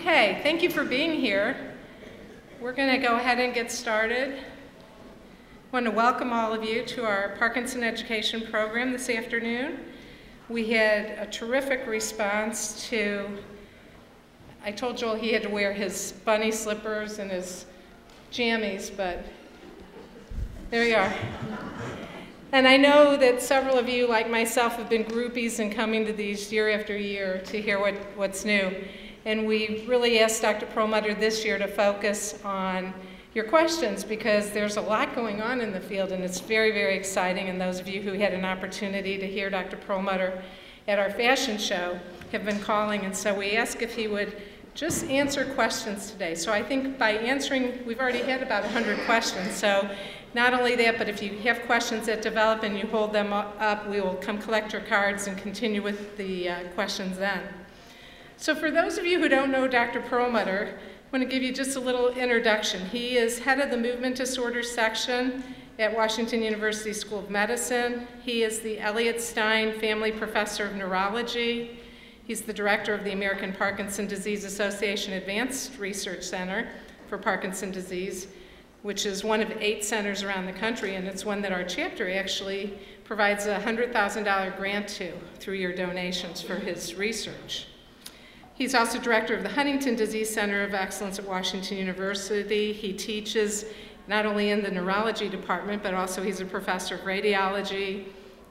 Okay, thank you for being here. We're going to go ahead and get started. I want to welcome all of you to our Parkinson Education Program this afternoon. We had a terrific response to, I told Joel he had to wear his bunny slippers and his jammies, but there you are. And I know that several of you, like myself, have been groupies and coming to these year after year to hear what, what's new. And we really asked Dr. Perlmutter this year to focus on your questions because there's a lot going on in the field and it's very, very exciting. And those of you who had an opportunity to hear Dr. Perlmutter at our fashion show have been calling. And so we asked if he would just answer questions today. So I think by answering, we've already had about 100 questions. So not only that, but if you have questions that develop and you hold them up, we will come collect your cards and continue with the uh, questions then. So for those of you who don't know Dr. Perlmutter, I want to give you just a little introduction. He is head of the movement disorders section at Washington University School of Medicine. He is the Eliot Stein Family Professor of Neurology. He's the director of the American Parkinson Disease Association Advanced Research Center for Parkinson Disease, which is one of eight centers around the country, and it's one that our chapter actually provides a $100,000 grant to through your donations for his research. He's also director of the Huntington Disease Center of Excellence at Washington University. He teaches not only in the neurology department, but also he's a professor of radiology,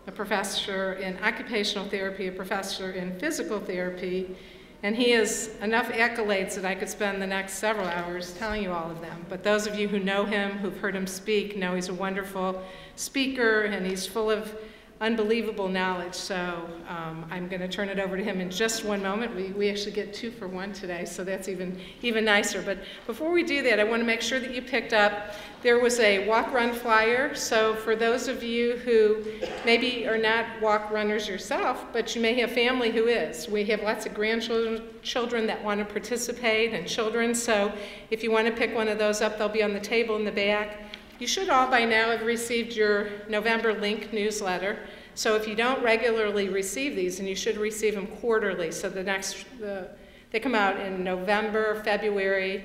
a professor in occupational therapy, a professor in physical therapy, and he has enough accolades that I could spend the next several hours telling you all of them. But those of you who know him, who've heard him speak, know he's a wonderful speaker and he's full of unbelievable knowledge. So um, I'm going to turn it over to him in just one moment. We, we actually get two for one today, so that's even, even nicer. But before we do that, I want to make sure that you picked up there was a walk run flyer. So for those of you who maybe are not walk runners yourself, but you may have family who is, we have lots of grandchildren children that want to participate and children. So if you want to pick one of those up, they'll be on the table in the back. You should all by now have received your November link newsletter. So if you don't regularly receive these, and you should receive them quarterly, so the next, the, they come out in November, February,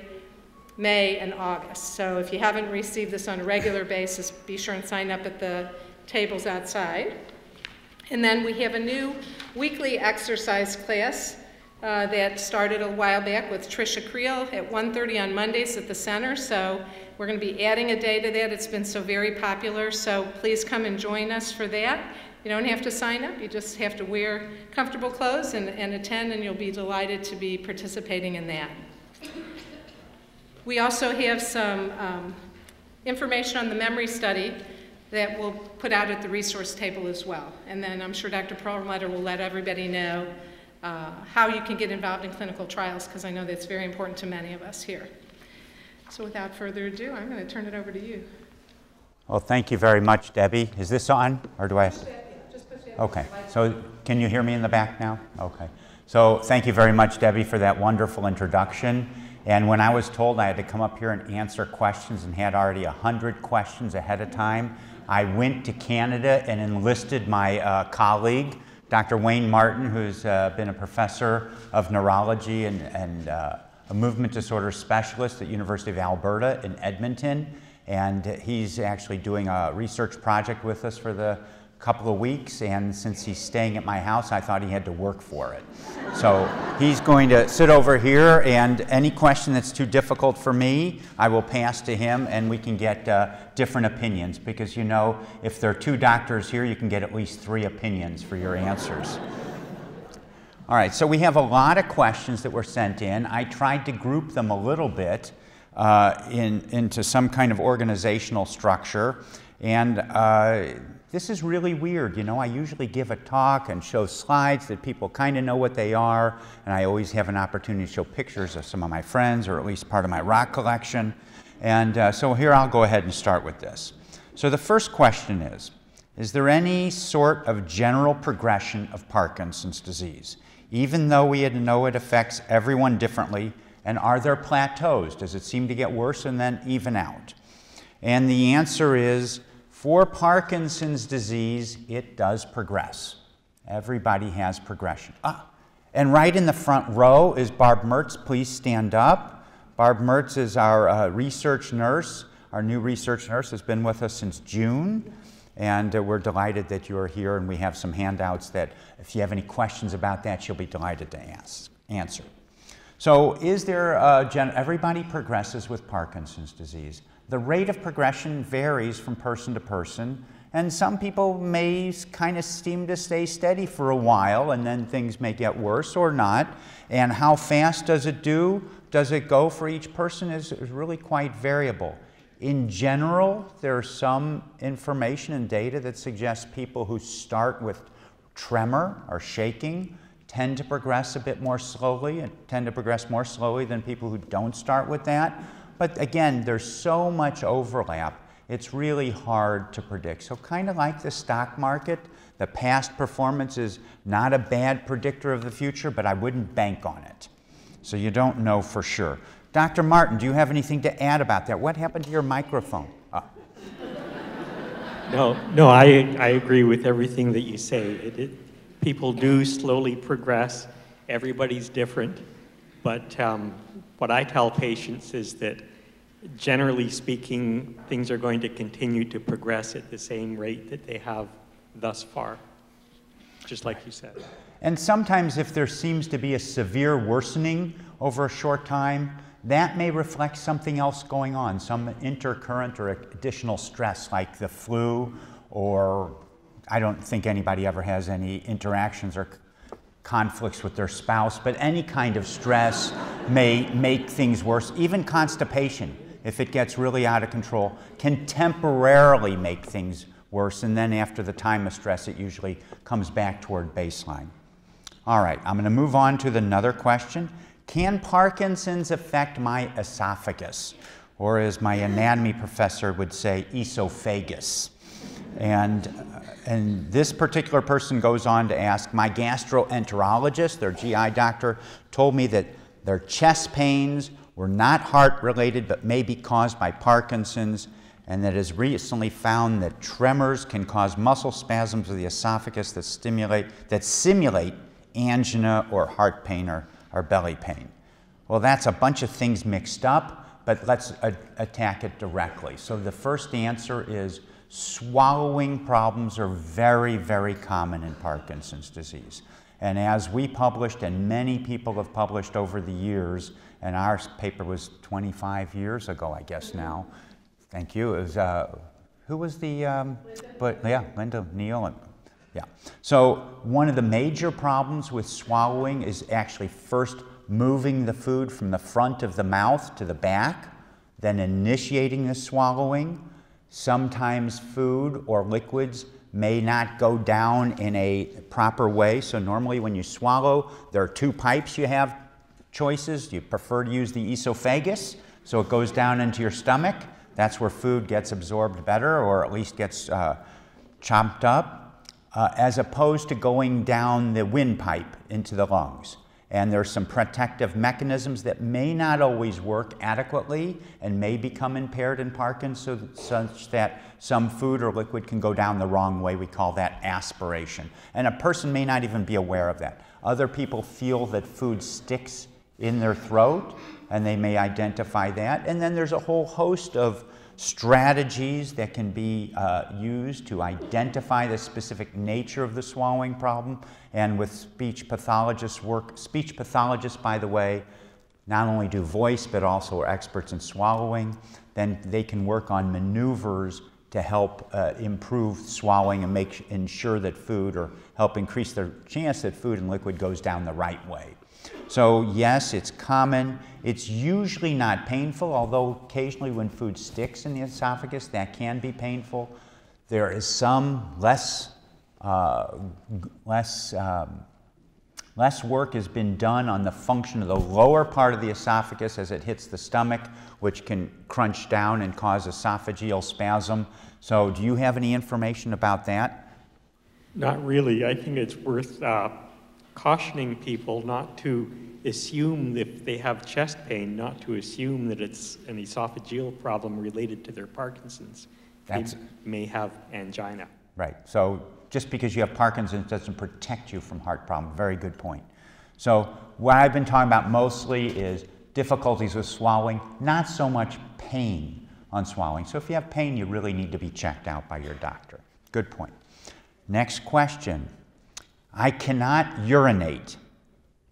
May, and August. So if you haven't received this on a regular basis, be sure and sign up at the tables outside. And then we have a new weekly exercise class uh, that started a while back with Trisha Creel at 1.30 on Mondays at the center. So we're going to be adding a day to that. It's been so very popular, so please come and join us for that. You don't have to sign up. You just have to wear comfortable clothes and, and attend, and you'll be delighted to be participating in that. We also have some um, information on the memory study that we'll put out at the resource table as well. And then I'm sure Dr. Perlmutter will let everybody know uh, how you can get involved in clinical trials because I know that's very important to many of us here. So without further ado, I'm going to turn it over to you. Well, thank you very much, Debbie. Is this on, or do I? Okay. So can you hear me in the back now? Okay. So thank you very much, Debbie, for that wonderful introduction. And when I was told I had to come up here and answer questions and had already 100 questions ahead of time, I went to Canada and enlisted my uh, colleague, Dr. Wayne Martin, who's uh, been a professor of neurology and, and uh, a movement disorder specialist at University of Alberta in Edmonton. And he's actually doing a research project with us for the couple of weeks. And since he's staying at my house, I thought he had to work for it. So he's going to sit over here, and any question that's too difficult for me, I will pass to him, and we can get uh, different opinions. Because you know, if there are two doctors here, you can get at least three opinions for your answers. All right, so we have a lot of questions that were sent in. I tried to group them a little bit uh, in, into some kind of organizational structure. And uh, this is really weird. You know, I usually give a talk and show slides that people kind of know what they are, and I always have an opportunity to show pictures of some of my friends or at least part of my rock collection. And uh, so here I'll go ahead and start with this. So the first question is Is there any sort of general progression of Parkinson's disease? Even though we know it affects everyone differently? And are there plateaus? Does it seem to get worse and then even out? And the answer is for Parkinson's disease, it does progress. Everybody has progression. Ah, And right in the front row is Barb Mertz. Please stand up. Barb Mertz is our uh, research nurse. Our new research nurse has been with us since June. And uh, we're delighted that you are here, and we have some handouts that, if you have any questions about that, she'll be delighted to ask, answer. So, is there, a gen- everybody progresses with Parkinson's disease. The rate of progression varies from person to person, and some people may kind of seem to stay steady for a while, and then things may get worse or not. And how fast does it do? Does it go for each person is, is really quite variable. In general, there's some information and data that suggests people who start with tremor or shaking tend to progress a bit more slowly and tend to progress more slowly than people who don't start with that. But again, there's so much overlap, it's really hard to predict. So, kind of like the stock market, the past performance is not a bad predictor of the future, but I wouldn't bank on it. So, you don't know for sure. Dr. Martin, do you have anything to add about that? What happened to your microphone? Oh. No, no, I, I agree with everything that you say. It, it, people do slowly progress. Everybody's different. But um, what I tell patients is that generally speaking, things are going to continue to progress at the same rate that they have thus far, just like you said. And sometimes, if there seems to be a severe worsening over a short time, that may reflect something else going on, some intercurrent or additional stress like the flu, or I don't think anybody ever has any interactions or conflicts with their spouse, but any kind of stress may make things worse. Even constipation, if it gets really out of control, can temporarily make things worse, and then after the time of stress, it usually comes back toward baseline. All right, I'm going to move on to another question. Can Parkinson's affect my esophagus? Or as my anatomy professor would say, esophagus. And, uh, and this particular person goes on to ask My gastroenterologist, their GI doctor, told me that their chest pains were not heart related but may be caused by Parkinson's, and that has recently found that tremors can cause muscle spasms of the esophagus that, stimulate, that simulate angina or heart pain or or belly pain. Well, that's a bunch of things mixed up, but let's a- attack it directly. So the first answer is swallowing problems are very, very common in Parkinson's disease. And as we published, and many people have published over the years, and our paper was 25 years ago, I guess now. Thank you. It was, uh, who was the, um, but yeah, Linda Neal and yeah. So one of the major problems with swallowing is actually first moving the food from the front of the mouth to the back, then initiating the swallowing. Sometimes food or liquids may not go down in a proper way. So normally when you swallow, there are two pipes you have choices. You prefer to use the esophagus, so it goes down into your stomach. That's where food gets absorbed better or at least gets uh, chomped up uh, as opposed to going down the windpipe into the lungs. And there's some protective mechanisms that may not always work adequately and may become impaired in Parkinson's, such that some food or liquid can go down the wrong way. We call that aspiration. And a person may not even be aware of that. Other people feel that food sticks in their throat and they may identify that. And then there's a whole host of strategies that can be uh, used to identify the specific nature of the swallowing problem. And with speech pathologists work, speech pathologists, by the way, not only do voice but also are experts in swallowing. Then they can work on maneuvers to help uh, improve swallowing and make ensure that food or help increase the chance that food and liquid goes down the right way. So, yes, it's common. It's usually not painful, although occasionally when food sticks in the esophagus, that can be painful. There is some less, uh, less, um, less work has been done on the function of the lower part of the esophagus as it hits the stomach, which can crunch down and cause esophageal spasm. So, do you have any information about that? Not really. I think it's worth uh, cautioning people not to assume if they have chest pain, not to assume that it's an esophageal problem related to their Parkinson's. That's, they may have angina. Right. So just because you have Parkinson's doesn't protect you from heart problem. Very good point. So what I've been talking about mostly is difficulties with swallowing, not so much pain on swallowing. So if you have pain, you really need to be checked out by your doctor. Good point. Next question. I cannot urinate.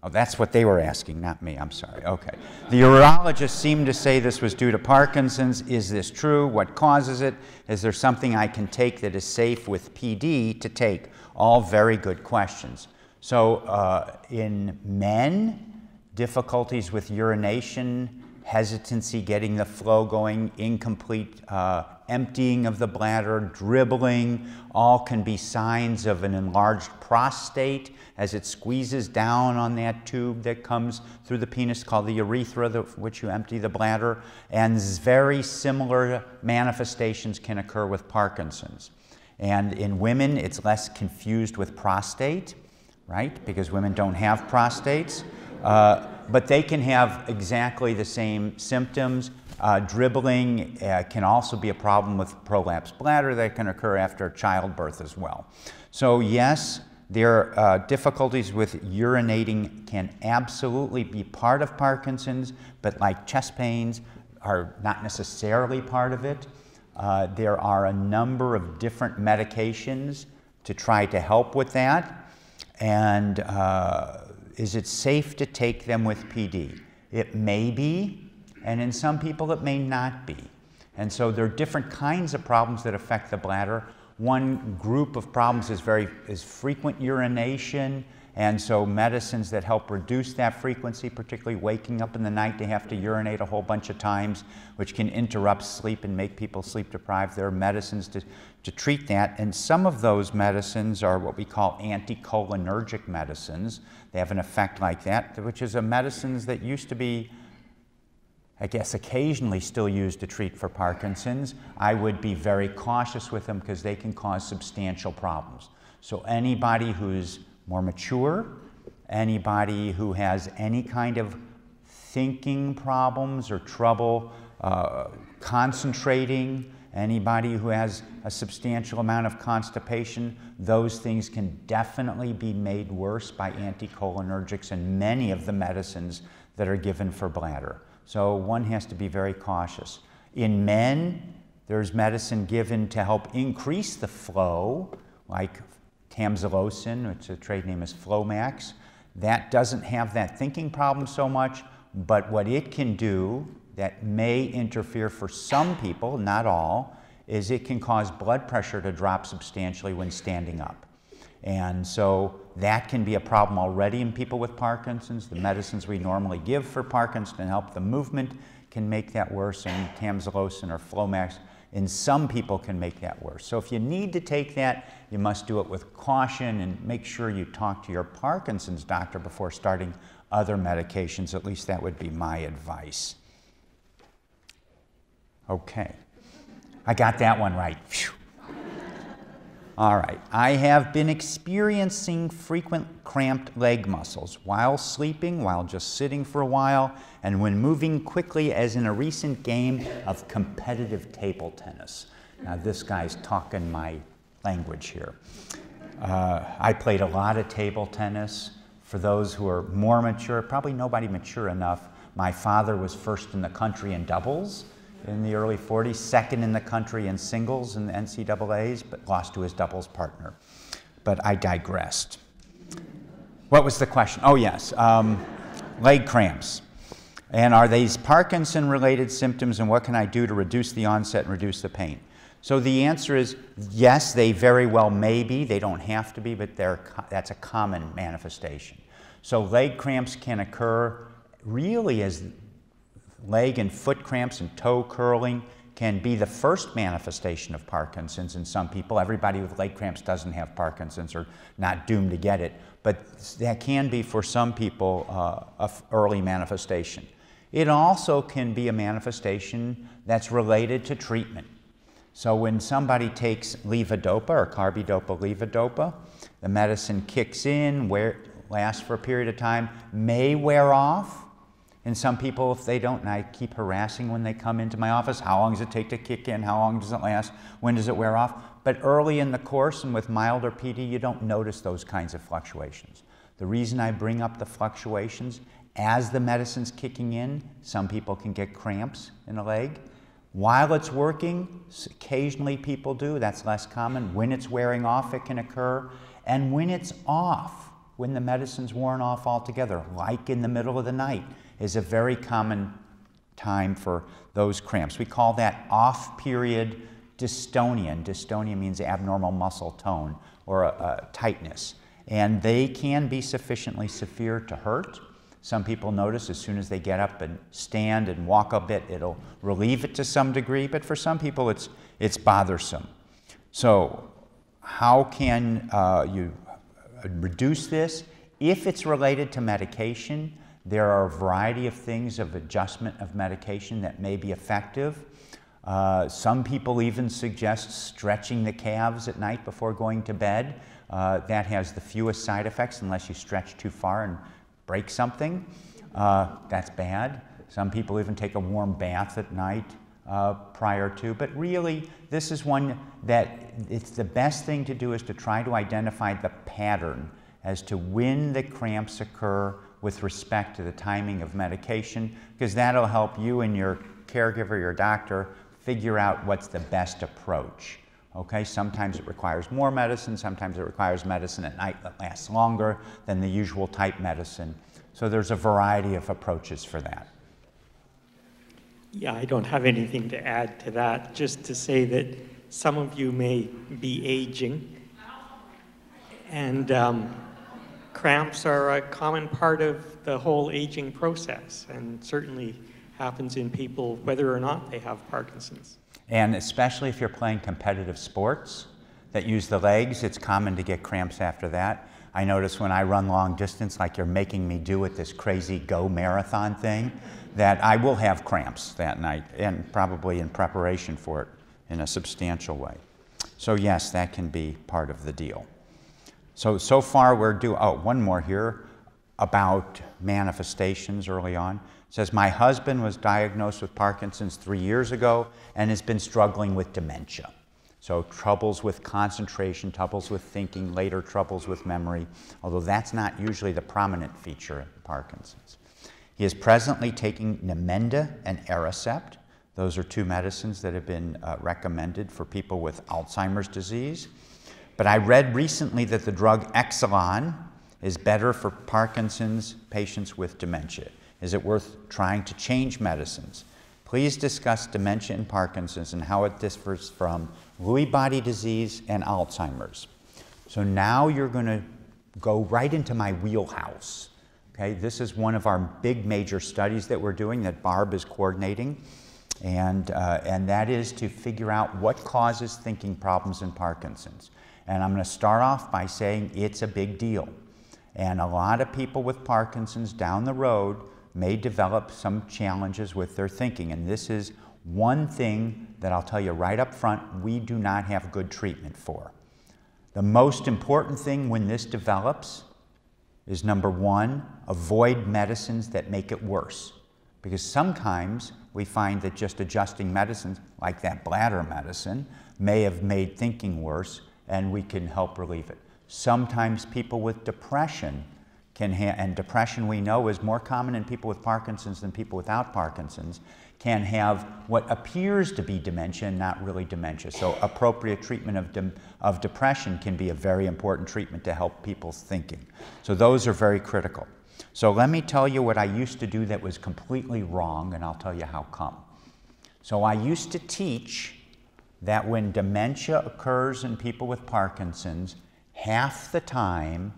Oh, that's what they were asking, not me. I'm sorry. Okay. The urologist seemed to say this was due to Parkinson's. Is this true? What causes it? Is there something I can take that is safe with PD to take? All very good questions. So, uh, in men, difficulties with urination, hesitancy getting the flow going, incomplete uh, emptying of the bladder, dribbling, all can be signs of an enlarged prostate as it squeezes down on that tube that comes through the penis called the urethra, the, which you empty the bladder. And very similar manifestations can occur with Parkinson's. And in women, it's less confused with prostate, right? Because women don't have prostates. Uh, but they can have exactly the same symptoms. Uh, dribbling uh, can also be a problem with prolapsed bladder that can occur after childbirth as well. So, yes, their uh, difficulties with urinating can absolutely be part of Parkinson's, but like chest pains, are not necessarily part of it. Uh, there are a number of different medications to try to help with that. And uh, is it safe to take them with PD? It may be, and in some people it may not be. And so there are different kinds of problems that affect the bladder. One group of problems is very is frequent urination, and so medicines that help reduce that frequency, particularly waking up in the night to have to urinate a whole bunch of times, which can interrupt sleep and make people sleep deprived. There are medicines to, to treat that, and some of those medicines are what we call anticholinergic medicines. They have an effect like that, which is a medicines that used to be I guess occasionally still used to treat for Parkinson's, I would be very cautious with them because they can cause substantial problems. So anybody who's more mature, anybody who has any kind of thinking problems or trouble uh, concentrating, anybody who has a substantial amount of constipation, those things can definitely be made worse by anticholinergics and many of the medicines that are given for bladder. So one has to be very cautious. In men, there's medicine given to help increase the flow, like tamsulosin, which the trade name is Flomax. That doesn't have that thinking problem so much, but what it can do that may interfere for some people, not all, is it can cause blood pressure to drop substantially when standing up. And so that can be a problem already in people with Parkinson's. The medicines we normally give for Parkinson's to help the movement can make that worse, and tamsulosin or Flomax in some people can make that worse. So if you need to take that, you must do it with caution and make sure you talk to your Parkinson's doctor before starting other medications. At least that would be my advice. Okay. I got that one right. Phew. All right. I have been experiencing frequent cramped leg muscles while sleeping, while just sitting for a while, and when moving quickly, as in a recent game of competitive table tennis. Now, this guy's talking my language here. Uh, I played a lot of table tennis. For those who are more mature, probably nobody mature enough, my father was first in the country in doubles in the early 40s, second in the country in singles in the NCAAs, but lost to his doubles partner. But I digressed. What was the question? Oh, yes. Um, leg cramps. And are these Parkinson related symptoms, and what can I do to reduce the onset and reduce the pain? So the answer is yes, they very well may be. They don't have to be, but that's a common manifestation. So leg cramps can occur really as leg and foot cramps and toe curling can be the first manifestation of Parkinson's in some people. Everybody with leg cramps doesn't have Parkinson's or not doomed to get it, but that can be for some people uh, a early manifestation. It also can be a manifestation that's related to treatment. So when somebody takes levodopa or carbidopa levodopa, the medicine kicks in, wear, lasts for a period of time, may wear off, and some people, if they don't, and I keep harassing when they come into my office, how long does it take to kick in? How long does it last? When does it wear off? But early in the course and with milder PD, you don't notice those kinds of fluctuations. The reason I bring up the fluctuations, as the medicine's kicking in, some people can get cramps in a leg. While it's working, occasionally people do, that's less common. When it's wearing off, it can occur. And when it's off, when the medicine's worn off altogether, like in the middle of the night, is a very common time for those cramps. We call that off period dystonia. And dystonia means abnormal muscle tone or a, a tightness. And they can be sufficiently severe to hurt. Some people notice as soon as they get up and stand and walk a bit, it'll relieve it to some degree, but for some people it's, it's bothersome. So, how can uh, you reduce this? If it's related to medication, there are a variety of things of adjustment of medication that may be effective. Uh, some people even suggest stretching the calves at night before going to bed. Uh, that has the fewest side effects unless you stretch too far and break something. Uh, that's bad. Some people even take a warm bath at night uh, prior to. But really, this is one that it's the best thing to do is to try to identify the pattern as to when the cramps occur with respect to the timing of medication, because that'll help you and your caregiver, your doctor, figure out what's the best approach. Okay, sometimes it requires more medicine, sometimes it requires medicine at night that lasts longer than the usual type medicine. So there's a variety of approaches for that. Yeah, I don't have anything to add to that, just to say that some of you may be aging. And um, cramps are a common part of the whole aging process and certainly happens in people whether or not they have Parkinson's. And especially if you're playing competitive sports that use the legs, it's common to get cramps after that. I notice when I run long distance, like you're making me do with this crazy go marathon thing, that I will have cramps that night and probably in preparation for it in a substantial way. So, yes, that can be part of the deal. So, so far we're doing, oh, one more here about manifestations early on. It says, My husband was diagnosed with Parkinson's three years ago and has been struggling with dementia. So, troubles with concentration, troubles with thinking, later troubles with memory, although that's not usually the prominent feature of Parkinson's. He is presently taking Namenda and Aricept. Those are two medicines that have been uh, recommended for people with Alzheimer's disease. But I read recently that the drug Exelon is better for Parkinson's patients with dementia. Is it worth trying to change medicines? Please discuss dementia and Parkinson's and how it differs from Lewy body disease and Alzheimer's. So now you're going to go right into my wheelhouse. Okay, this is one of our big major studies that we're doing that Barb is coordinating, and, uh, and that is to figure out what causes thinking problems in Parkinson's. And I'm going to start off by saying it's a big deal. And a lot of people with Parkinson's down the road may develop some challenges with their thinking. And this is one thing that I'll tell you right up front we do not have good treatment for. The most important thing when this develops is number one, avoid medicines that make it worse. Because sometimes we find that just adjusting medicines, like that bladder medicine, may have made thinking worse and we can help relieve it. Sometimes people with depression can and depression we know is more common in people with Parkinson's than people without Parkinson's, can have what appears to be dementia not really dementia. So, appropriate treatment of, de- of depression can be a very important treatment to help people's thinking. So, those are very critical. So, let me tell you what I used to do that was completely wrong, and I'll tell you how come. So, I used to teach that when dementia occurs in people with Parkinson's, half the time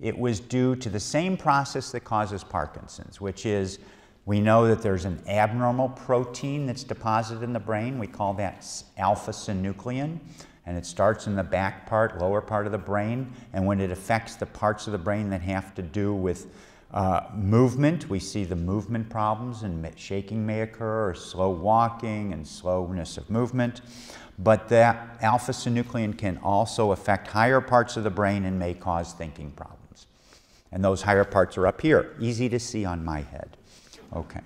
it was due to the same process that causes Parkinson's, which is we know that there's an abnormal protein that's deposited in the brain. We call that alpha synuclein. And it starts in the back part, lower part of the brain. And when it affects the parts of the brain that have to do with uh, movement, we see the movement problems, and shaking may occur, or slow walking and slowness of movement. But that alpha synuclein can also affect higher parts of the brain and may cause thinking problems. And those higher parts are up here, easy to see on my head. Okay.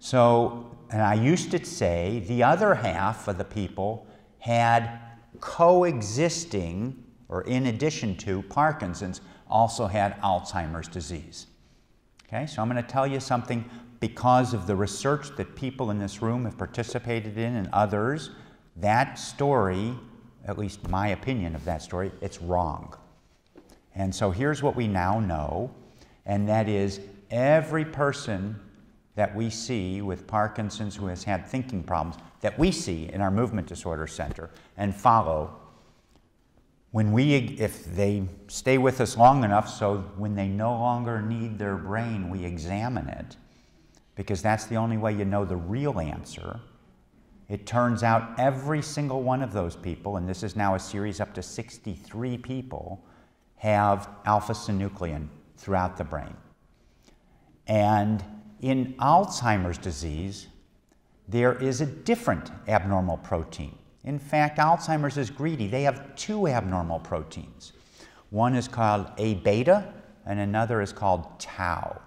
So, and I used to say the other half of the people had coexisting, or in addition to, Parkinson's, also had Alzheimer's disease. Okay, so I'm going to tell you something because of the research that people in this room have participated in and others. That story, at least my opinion of that story, it's wrong. And so here's what we now know, and that is every person that we see with Parkinson's who has had thinking problems, that we see in our movement disorder center and follow, when we, if they stay with us long enough, so when they no longer need their brain, we examine it, because that's the only way you know the real answer. It turns out every single one of those people, and this is now a series up to 63 people, have alpha synuclein throughout the brain. And in Alzheimer's disease, there is a different abnormal protein. In fact, Alzheimer's is greedy. They have two abnormal proteins. One is called A beta, and another is called tau.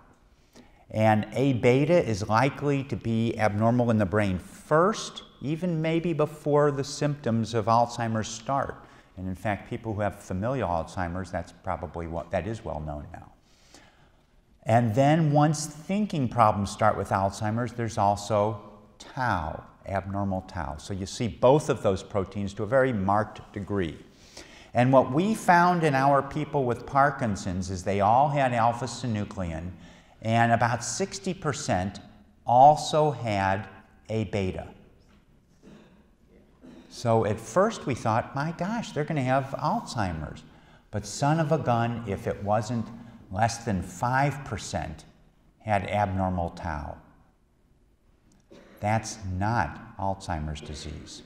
And A beta is likely to be abnormal in the brain first, even maybe before the symptoms of Alzheimer's start. And in fact, people who have familial Alzheimer's, that's probably what that is well known now. And then once thinking problems start with Alzheimer's, there's also tau, abnormal tau. So you see both of those proteins to a very marked degree. And what we found in our people with Parkinson's is they all had alpha synuclein, and about 60% also had A beta. So at first we thought, my gosh, they're going to have Alzheimer's. But son of a gun, if it wasn't less than 5% had abnormal tau. That's not Alzheimer's disease.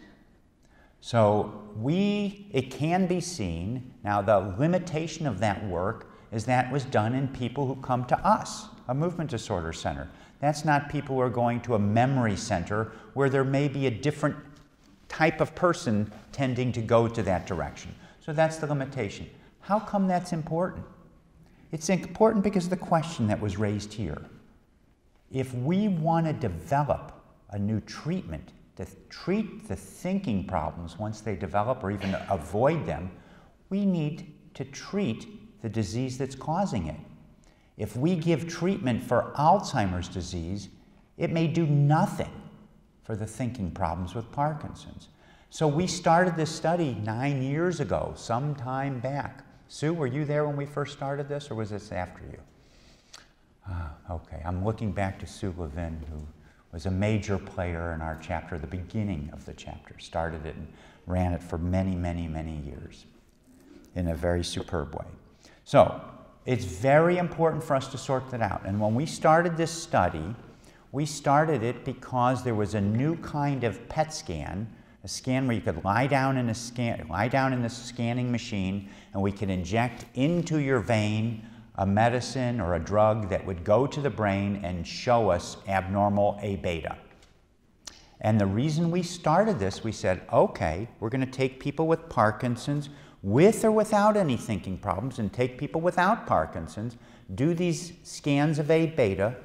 So we, it can be seen. Now the limitation of that work is that was done in people who come to us, a movement disorder center. That's not people who are going to a memory center where there may be a different type of person tending to go to that direction. So that's the limitation. How come that's important? It's important because of the question that was raised here. If we want to develop a new treatment to treat the thinking problems once they develop or even avoid them, we need to treat the disease that's causing it. If we give treatment for Alzheimer's disease, it may do nothing for the thinking problems with Parkinson's. So we started this study nine years ago, some time back. Sue, were you there when we first started this, or was this after you? Ah, okay, I'm looking back to Sue Levin, who was a major player in our chapter, the beginning of the chapter, started it and ran it for many, many, many years in a very superb way. So, it's very important for us to sort that out. And when we started this study, we started it because there was a new kind of PET scan a scan where you could lie down in a scan, lie down in the scanning machine, and we could inject into your vein a medicine or a drug that would go to the brain and show us abnormal A beta. And the reason we started this, we said, okay, we're going to take people with Parkinson's, with or without any thinking problems, and take people without Parkinson's, do these scans of A beta,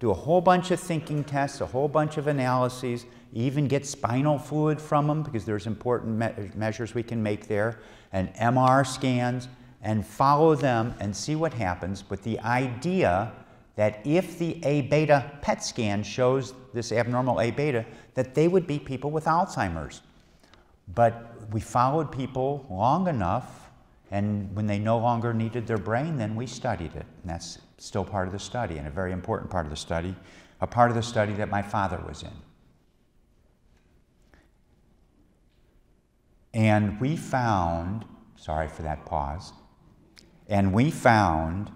do a whole bunch of thinking tests, a whole bunch of analyses, even get spinal fluid from them because there's important me measures we can make there, and MR scans, and follow them and see what happens with the idea that if the A beta PET scan shows this abnormal A beta, that they would be people with Alzheimer's. But we followed people long enough, and when they no longer needed their brain, then we studied it. And that's still part of the study, and a very important part of the study, a part of the study that my father was in. And we found, sorry for that pause, and we found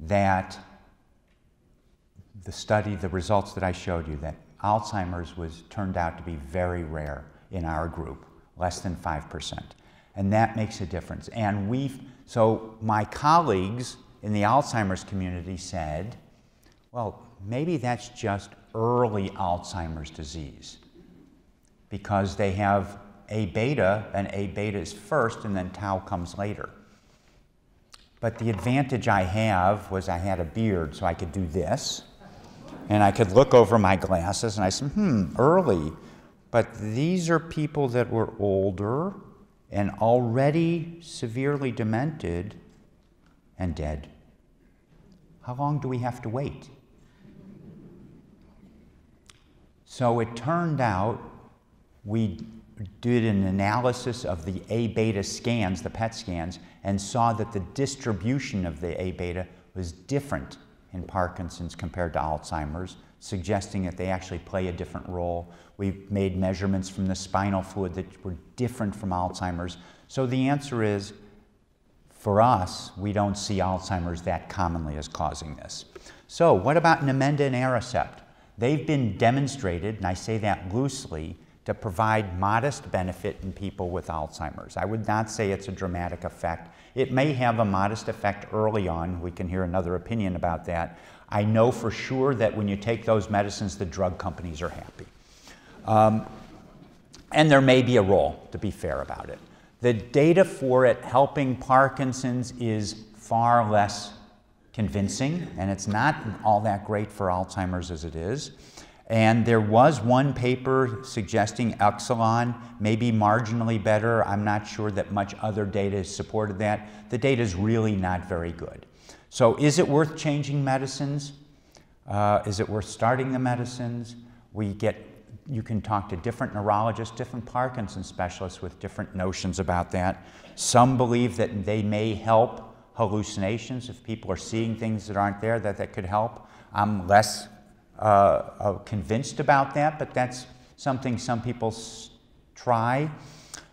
that the study, the results that I showed you, that Alzheimer's was turned out to be very rare in our group, less than 5%. And that makes a difference. And we, so my colleagues in the Alzheimer's community said, well, maybe that's just early Alzheimer's disease because they have a beta, and A beta is first, and then tau comes later. But the advantage I have was I had a beard, so I could do this, and I could look over my glasses, and I said, hmm, early. But these are people that were older and already severely demented, and dead. How long do we have to wait? So it turned out we did an analysis of the A beta scans, the PET scans, and saw that the distribution of the A beta was different in Parkinson's compared to Alzheimer's, suggesting that they actually play a different role. We made measurements from the spinal fluid that were different from Alzheimer's. So the answer is for us, we don't see Alzheimer's that commonly as causing this. So, what about Namenda and Aricept? They've been demonstrated, and I say that loosely, to provide modest benefit in people with Alzheimer's. I would not say it's a dramatic effect. It may have a modest effect early on. We can hear another opinion about that. I know for sure that when you take those medicines, the drug companies are happy. Um, and there may be a role, to be fair about it. The data for it helping Parkinson's is far less convincing, and it's not all that great for Alzheimer's as it is. And there was one paper suggesting Exelon may be marginally better. I'm not sure that much other data has supported that. The data is really not very good. So, is it worth changing medicines? Uh, is it worth starting the medicines? We get, you can talk to different neurologists, different Parkinson's specialists with different notions about that. Some believe that they may help hallucinations if people are seeing things that aren't there, that that could help. I'm less uh, uh, convinced about that, but that's something some people try.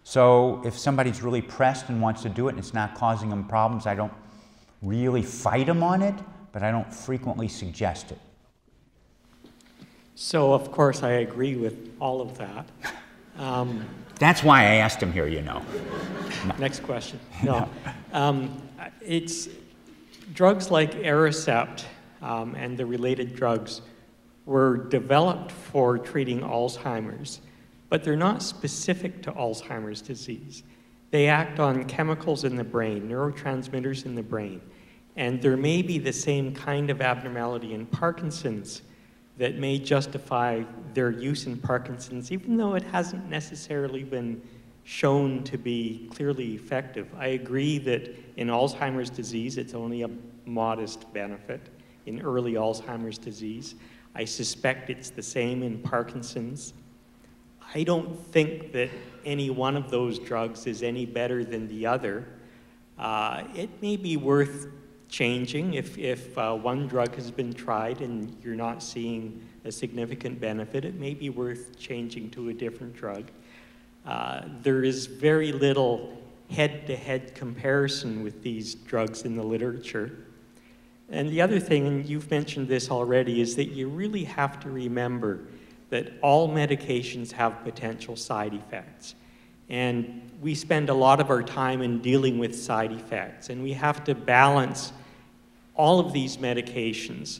So if somebody's really pressed and wants to do it and it's not causing them problems, I don't really fight them on it, but I don't frequently suggest it. So, of course, I agree with all of that. Um, That's why I asked him here, you know. Next question. No. Um, it's drugs like Aricept um, and the related drugs were developed for treating Alzheimer's, but they're not specific to Alzheimer's disease. They act on chemicals in the brain, neurotransmitters in the brain, and there may be the same kind of abnormality in Parkinson's that may justify their use in Parkinson's, even though it hasn't necessarily been shown to be clearly effective. I agree that in Alzheimer's disease, it's only a modest benefit in early Alzheimer's disease. I suspect it's the same in Parkinson's. I don't think that any one of those drugs is any better than the other. Uh, it may be worth changing if, if uh, one drug has been tried and you're not seeing a significant benefit. It may be worth changing to a different drug. Uh, there is very little head to head comparison with these drugs in the literature. And the other thing, and you've mentioned this already, is that you really have to remember that all medications have potential side effects. And we spend a lot of our time in dealing with side effects, and we have to balance all of these medications.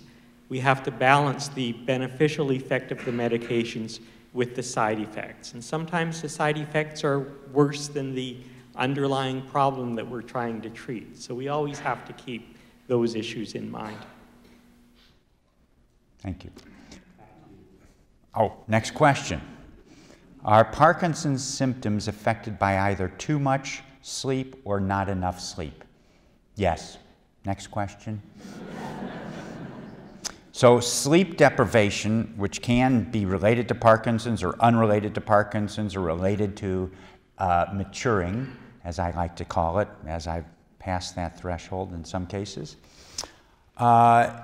We have to balance the beneficial effect of the medications with the side effects. And sometimes the side effects are worse than the underlying problem that we're trying to treat. So we always have to keep those issues in mind. Thank you. Oh, next question. Are Parkinson's symptoms affected by either too much sleep or not enough sleep? Yes. Next question. so, sleep deprivation, which can be related to Parkinson's or unrelated to Parkinson's or related to uh, maturing, as I like to call it, as I've passed that threshold in some cases. Uh,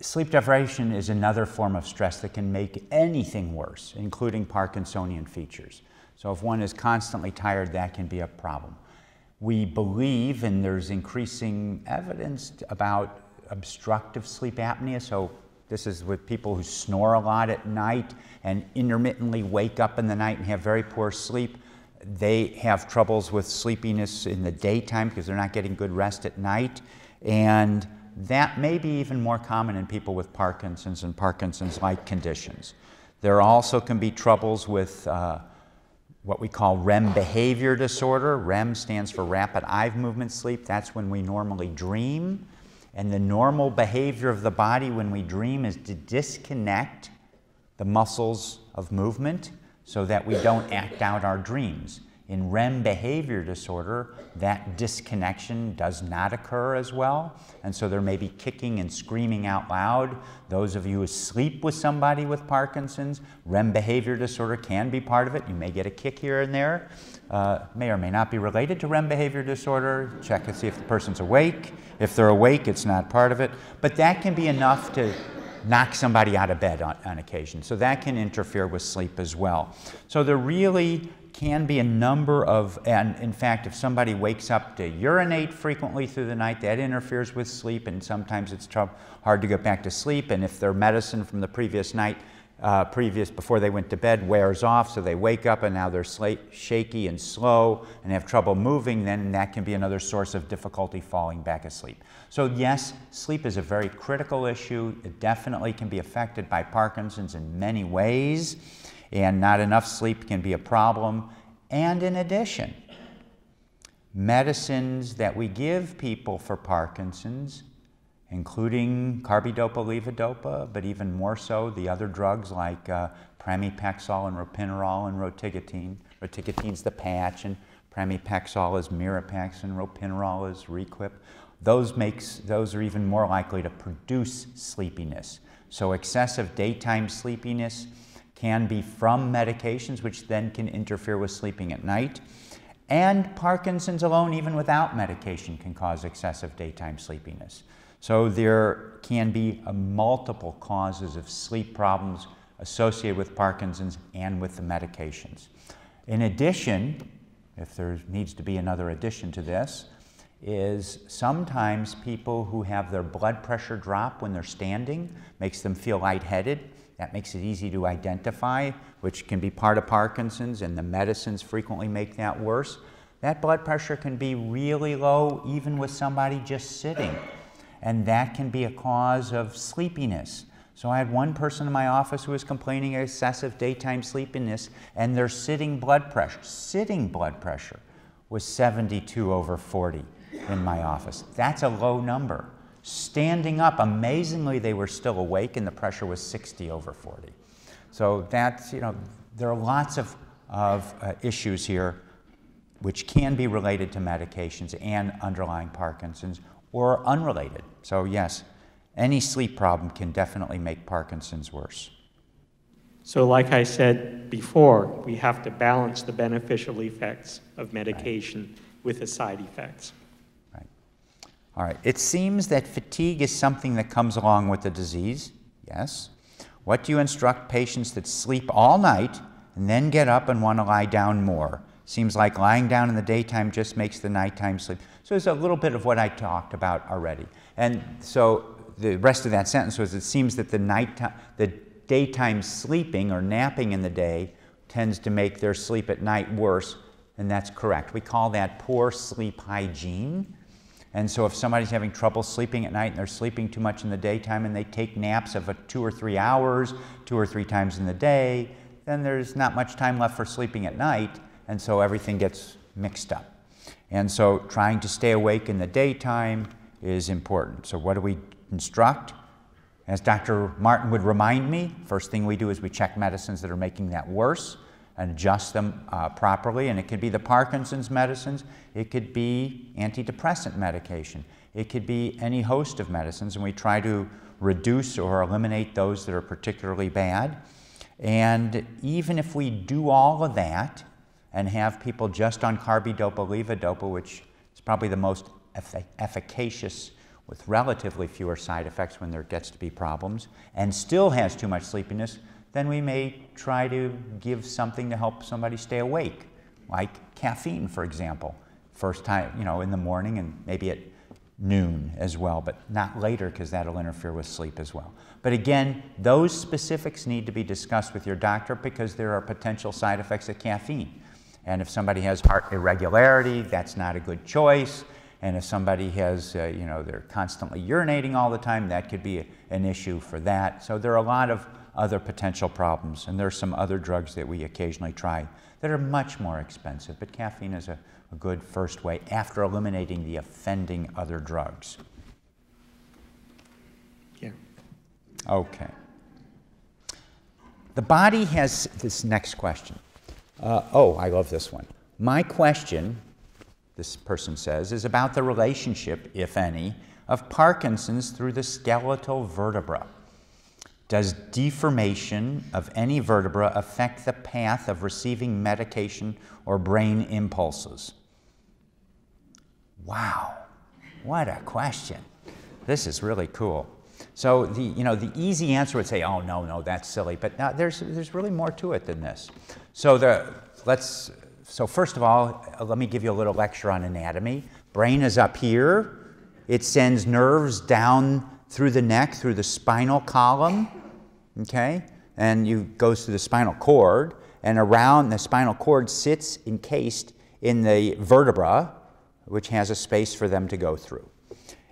sleep deprivation is another form of stress that can make anything worse, including Parkinsonian features. So, if one is constantly tired, that can be a problem. We believe, and there's increasing evidence about obstructive sleep apnea. So, this is with people who snore a lot at night and intermittently wake up in the night and have very poor sleep. They have troubles with sleepiness in the daytime because they're not getting good rest at night. And that may be even more common in people with Parkinson's and Parkinson's like conditions. There also can be troubles with uh, what we call REM behavior disorder. REM stands for rapid eye movement sleep. That's when we normally dream. And the normal behavior of the body when we dream is to disconnect the muscles of movement so that we don't act out our dreams. In REM behavior disorder, that disconnection does not occur as well, and so there may be kicking and screaming out loud. Those of you who sleep with somebody with Parkinson's, REM behavior disorder can be part of it. You may get a kick here and there. Uh, may or may not be related to REM behavior disorder. Check and see if the person's awake. If they're awake, it's not part of it. But that can be enough to knock somebody out of bed on, on occasion. So that can interfere with sleep as well. So there really can be a number of, and in fact, if somebody wakes up to urinate frequently through the night, that interferes with sleep, and sometimes it's hard to get back to sleep. And if their medicine from the previous night, uh, previous before they went to bed, wears off, so they wake up and now they're shaky and slow and have trouble moving, then that can be another source of difficulty falling back asleep. So, yes, sleep is a very critical issue. It definitely can be affected by Parkinson's in many ways and not enough sleep can be a problem. And in addition, medicines that we give people for Parkinson's, including carbidopa, levodopa, but even more so the other drugs like uh, pramipexole and ropinirole and rotigotine. Rotigotine's the patch, and pramipexole is Mirapex, and ropinirole is Requip. Those, makes, those are even more likely to produce sleepiness. So excessive daytime sleepiness can be from medications, which then can interfere with sleeping at night. And Parkinson's alone, even without medication, can cause excessive daytime sleepiness. So there can be uh, multiple causes of sleep problems associated with Parkinson's and with the medications. In addition, if there needs to be another addition to this, is sometimes people who have their blood pressure drop when they're standing makes them feel lightheaded. That makes it easy to identify, which can be part of Parkinson's, and the medicines frequently make that worse. That blood pressure can be really low even with somebody just sitting, and that can be a cause of sleepiness. So I had one person in my office who was complaining of excessive daytime sleepiness, and their sitting blood pressure, sitting blood pressure, was 72 over 40 in my office. That's a low number. Standing up, amazingly, they were still awake and the pressure was 60 over 40. So that's, you know, there are lots of, of uh, issues here which can be related to medications and underlying Parkinson's or unrelated. So, yes, any sleep problem can definitely make Parkinson's worse. So, like I said before, we have to balance the beneficial effects of medication right. with the side effects. All right, it seems that fatigue is something that comes along with the disease. Yes. What do you instruct patients that sleep all night and then get up and want to lie down more? Seems like lying down in the daytime just makes the nighttime sleep. So there's a little bit of what I talked about already. And so the rest of that sentence was it seems that the nighttime, the daytime sleeping or napping in the day tends to make their sleep at night worse, and that's correct. We call that poor sleep hygiene. And so if somebody's having trouble sleeping at night and they're sleeping too much in the daytime and they take naps of two or three hours, two or three times in the day, then there's not much time left for sleeping at night, and so everything gets mixed up. And so trying to stay awake in the daytime is important. So what do we instruct? As Dr. Martin would remind me, first thing we do is we check medicines that are making that worse and adjust them uh, properly. And it could be the Parkinson's medicines, it could be antidepressant medication, it could be any host of medicines, and we try to reduce or eliminate those that are particularly bad. And even if we do all of that and have people just on carbidopa, levodopa, which is probably the most eff- efficacious with relatively fewer side effects when there gets to be problems, and still has too much sleepiness, then we may try to give something to help somebody stay awake, like caffeine, for example. First time, you know, in the morning and maybe at noon as well, but not later because that'll interfere with sleep as well. But again, those specifics need to be discussed with your doctor because there are potential side effects of caffeine. And if somebody has heart irregularity, that's not a good choice. And if somebody has, uh, you know, they're constantly urinating all the time, that could be a, an issue for that. So there are a lot of other potential problems. And there are some other drugs that we occasionally try that are much more expensive, but caffeine is a, a good first way after eliminating the offending other drugs. Yeah. Okay. Debbie has this next question. Uh, oh, I love this one. My question, this person says, is about the relationship, if any, of Parkinson's through the skeletal vertebra. Does deformation of any vertebra affect the path of receiving medication or brain impulses? Wow, what a question. This is really cool. So the, you know, the easy answer would say, oh, no, no, that's silly. But there's, there's really more to it than this. So, the, let's, so first of all, uh, let me give you a little lecture on anatomy. Brain is up here. It sends nerves down through the neck, through the spinal column, okay? And you goes through the spinal cord, and around the spinal cord sits encased in the vertebra, which has a space for them to go through.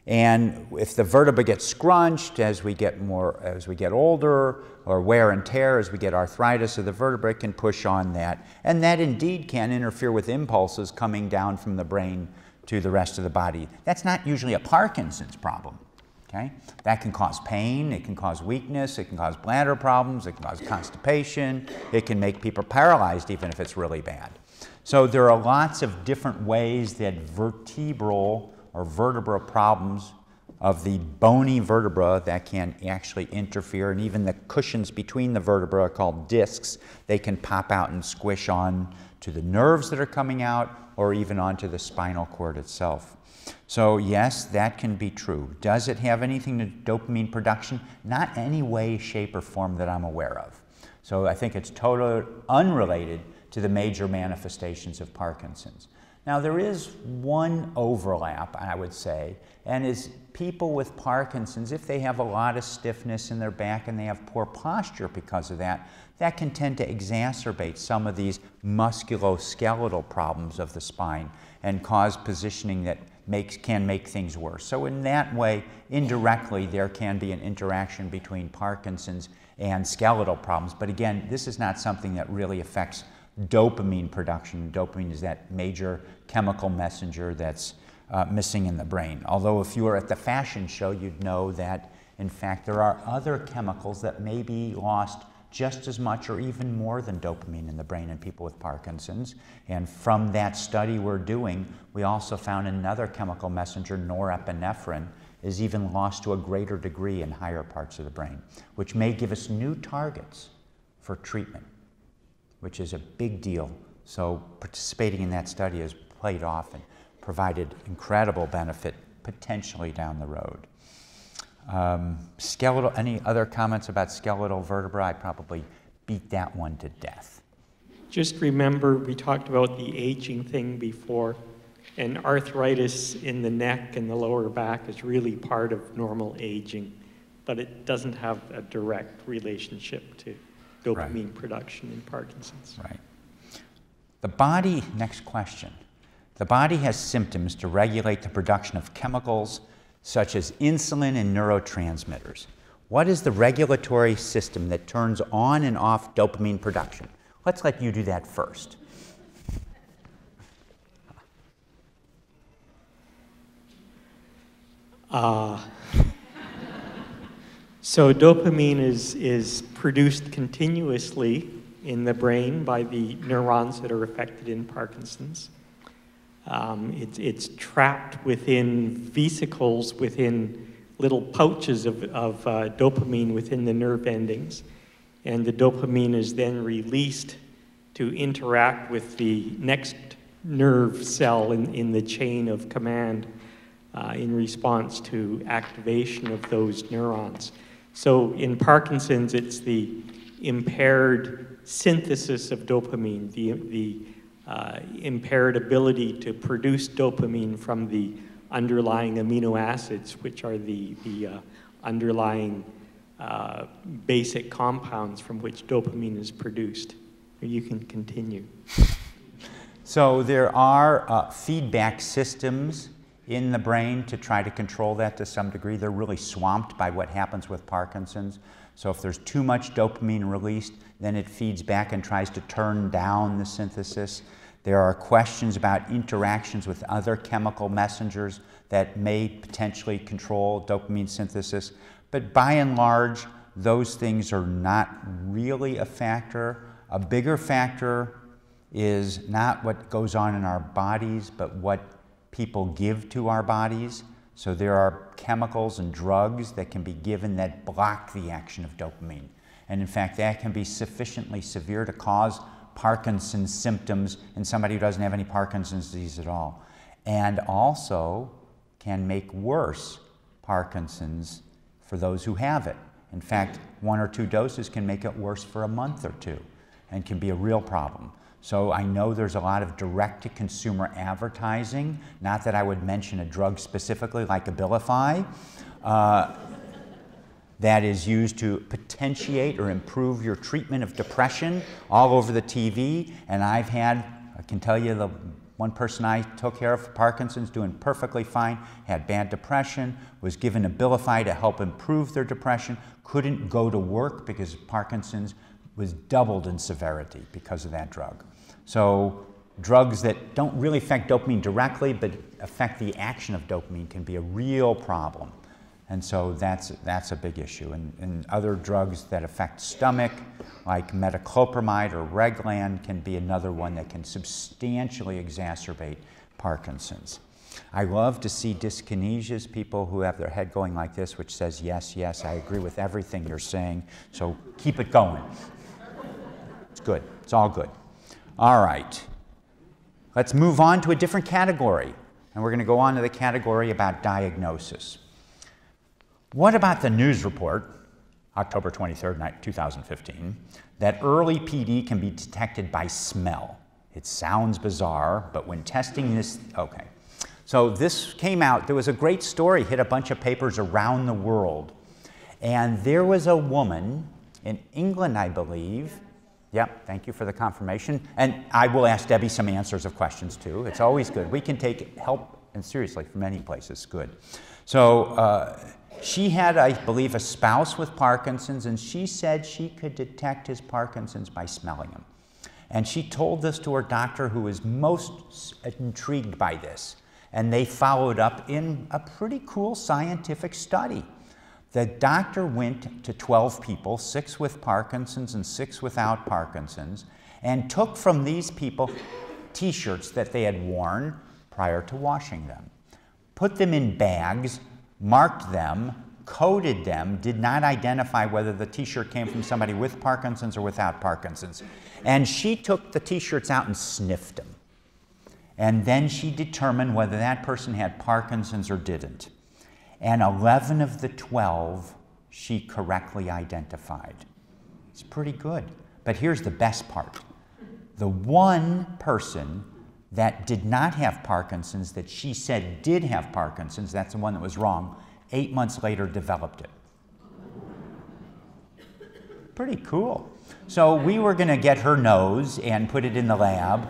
And if the vertebra gets scrunched as we get more, as we get older, or wear and tear as we get arthritis of the vertebra, it can push on that. And that indeed can interfere with impulses coming down from the brain to the rest of the body. That's not usually a Parkinson's problem. Okay? That can cause pain, it can cause weakness, it can cause bladder problems, it can cause constipation, it can make people paralyzed even if it's really bad. So there are lots of different ways that vertebral or vertebra problems of the bony vertebra that can actually interfere, and even the cushions between the vertebra called discs, they can pop out and squish on to the nerves that are coming out or even onto the spinal cord itself. So, yes, that can be true. Does it have anything to dopamine production? Not any way, shape, or form that I'm aware of. So, I think it's totally unrelated to the major manifestations of Parkinson's. Now, there is one overlap, I would say, and is people with Parkinson's, if they have a lot of stiffness in their back and they have poor posture because of that, that can tend to exacerbate some of these musculoskeletal problems of the spine and cause positioning that makes, can make things worse. So, in that way, indirectly, there can be an interaction between Parkinson's and skeletal problems. But again, this is not something that really affects dopamine production. Dopamine is that major chemical messenger that's uh, missing in the brain. Although, if you were at the fashion show, you'd know that, in fact, there are other chemicals that may be lost just as much or even more than dopamine in the brain in people with Parkinson's. And from that study we're doing, we also found another chemical messenger, norepinephrine, is even lost to a greater degree in higher parts of the brain, which may give us new targets for treatment which is a big deal. So participating in that study has played off and provided incredible benefit potentially down the road. Um, skeletal, any other comments about skeletal vertebrae? I probably beat that one to death. Just remember, we talked about the aging thing before, and arthritis in the neck and the lower back is really part of normal aging, but it doesn't have a direct relationship to dopamine right. production in Parkinson's. Right. Debbie, next question. The body has symptoms to regulate the production of chemicals such as insulin and neurotransmitters. What is the regulatory system that turns on and off dopamine production? Let's let you do that first. Uh, so dopamine is, is produced continuously in the brain by the neurons that are affected in Parkinson's. Um, it's, it's trapped within vesicles, within little pouches of, of uh, dopamine within the nerve endings. And the dopamine is then released to interact with the next nerve cell in, in the chain of command uh, in response to activation of those neurons. So in Parkinson's, it's the impaired synthesis of dopamine, the, the uh, impaired ability to produce dopamine from the underlying amino acids, which are the, the uh, underlying uh, basic compounds from which dopamine is produced. You can continue. So there are uh, feedback systems in the brain to try to control that to some degree. They're really swamped by what happens with Parkinson's. So if there's too much dopamine released, then it feeds back and tries to turn down the synthesis. There are questions about interactions with other chemical messengers that may potentially control dopamine synthesis. But by and large, those things are not really a factor. A bigger factor is not what goes on in our bodies, but what people give to our bodies. So there are chemicals and drugs that can be given that block the action of dopamine. And in fact, that can be sufficiently severe to cause Parkinson's symptoms in somebody who doesn't have any Parkinson's disease at all. And also can make worse Parkinson's for those who have it. In fact, one or two doses can make it worse for a month or two and can be a real problem. So I know there's a lot of direct to consumer advertising, not that I would mention a drug specifically like Abilify, uh, that is used to potentiate or improve your treatment of depression all over the TV. And I've had, I can tell you the one person I took care of for Parkinson's doing perfectly fine, had bad depression, was given Abilify to help improve their depression, couldn't go to work because Parkinson's was doubled in severity because of that drug. So drugs that don't really affect dopamine directly but affect the action of dopamine can be a real problem. And so that's, that's a big issue. And, and other drugs that affect stomach, like metoclopramide or Reglan, can be another one that can substantially exacerbate Parkinson's. I love to see dyskinesias, people who have their head going like this, which says, yes, yes, I agree with everything you're saying, so keep it going. It's good. It's all good. All right. Let's move on to a different category. And we're going to go on to the category about diagnosis. What about the news report, October 23rd, 2015, that early PD can be detected by smell? It sounds bizarre, but when testing this, okay. So this came out, there was a great story, hit a bunch of papers around the world. And there was a woman in England, I believe, Yep, thank you for the confirmation. And I will ask Debbie some answers of questions too. It's always good. We can take help, and seriously, from any place, it's good. So uh, she had, I believe, a spouse with Parkinson's, and she said she could detect his Parkinson's by smelling him. And she told this to her doctor, who was most intrigued by this. And they followed up in a pretty cool scientific study. The doctor went to 12 people, six with Parkinson's and six without Parkinson's, and took from these people t shirts that they had worn prior to washing them, put them in bags, marked them, coded them, did not identify whether the t shirt came from somebody with Parkinson's or without Parkinson's. And she took the t shirts out and sniffed them. And then she determined whether that person had Parkinson's or didn't and 11 of the 12 she correctly identified. It's pretty good. But here's the best part the one person that did not have Parkinson's, that she said did have Parkinson's, that's the one that was wrong, eight months later developed it. Pretty cool. So we were going to get her nose and put it in the lab.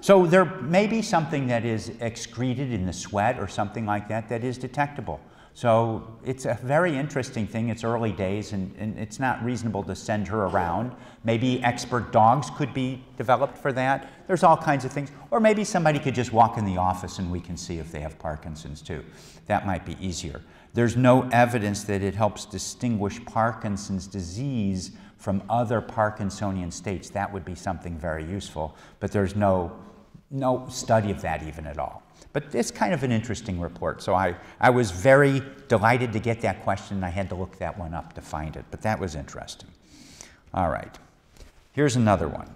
So there may be something that is excreted in the sweat or something like that that is detectable. So it's a very interesting thing. It's early days, and, and, it's not reasonable to send her around. Maybe expert dogs could be developed for that. There's all kinds of things. Or maybe somebody could just walk in the office and we can see if they have Parkinson's too. That might be easier. There's no evidence that it helps distinguish Parkinson's disease from other Parkinsonian states. That would be something very useful, but there's no no study of that even at all. But it's kind of an interesting report. So I, I was very delighted to get that question. I had to look that one up to find it, but that was interesting. All right. Here's another one.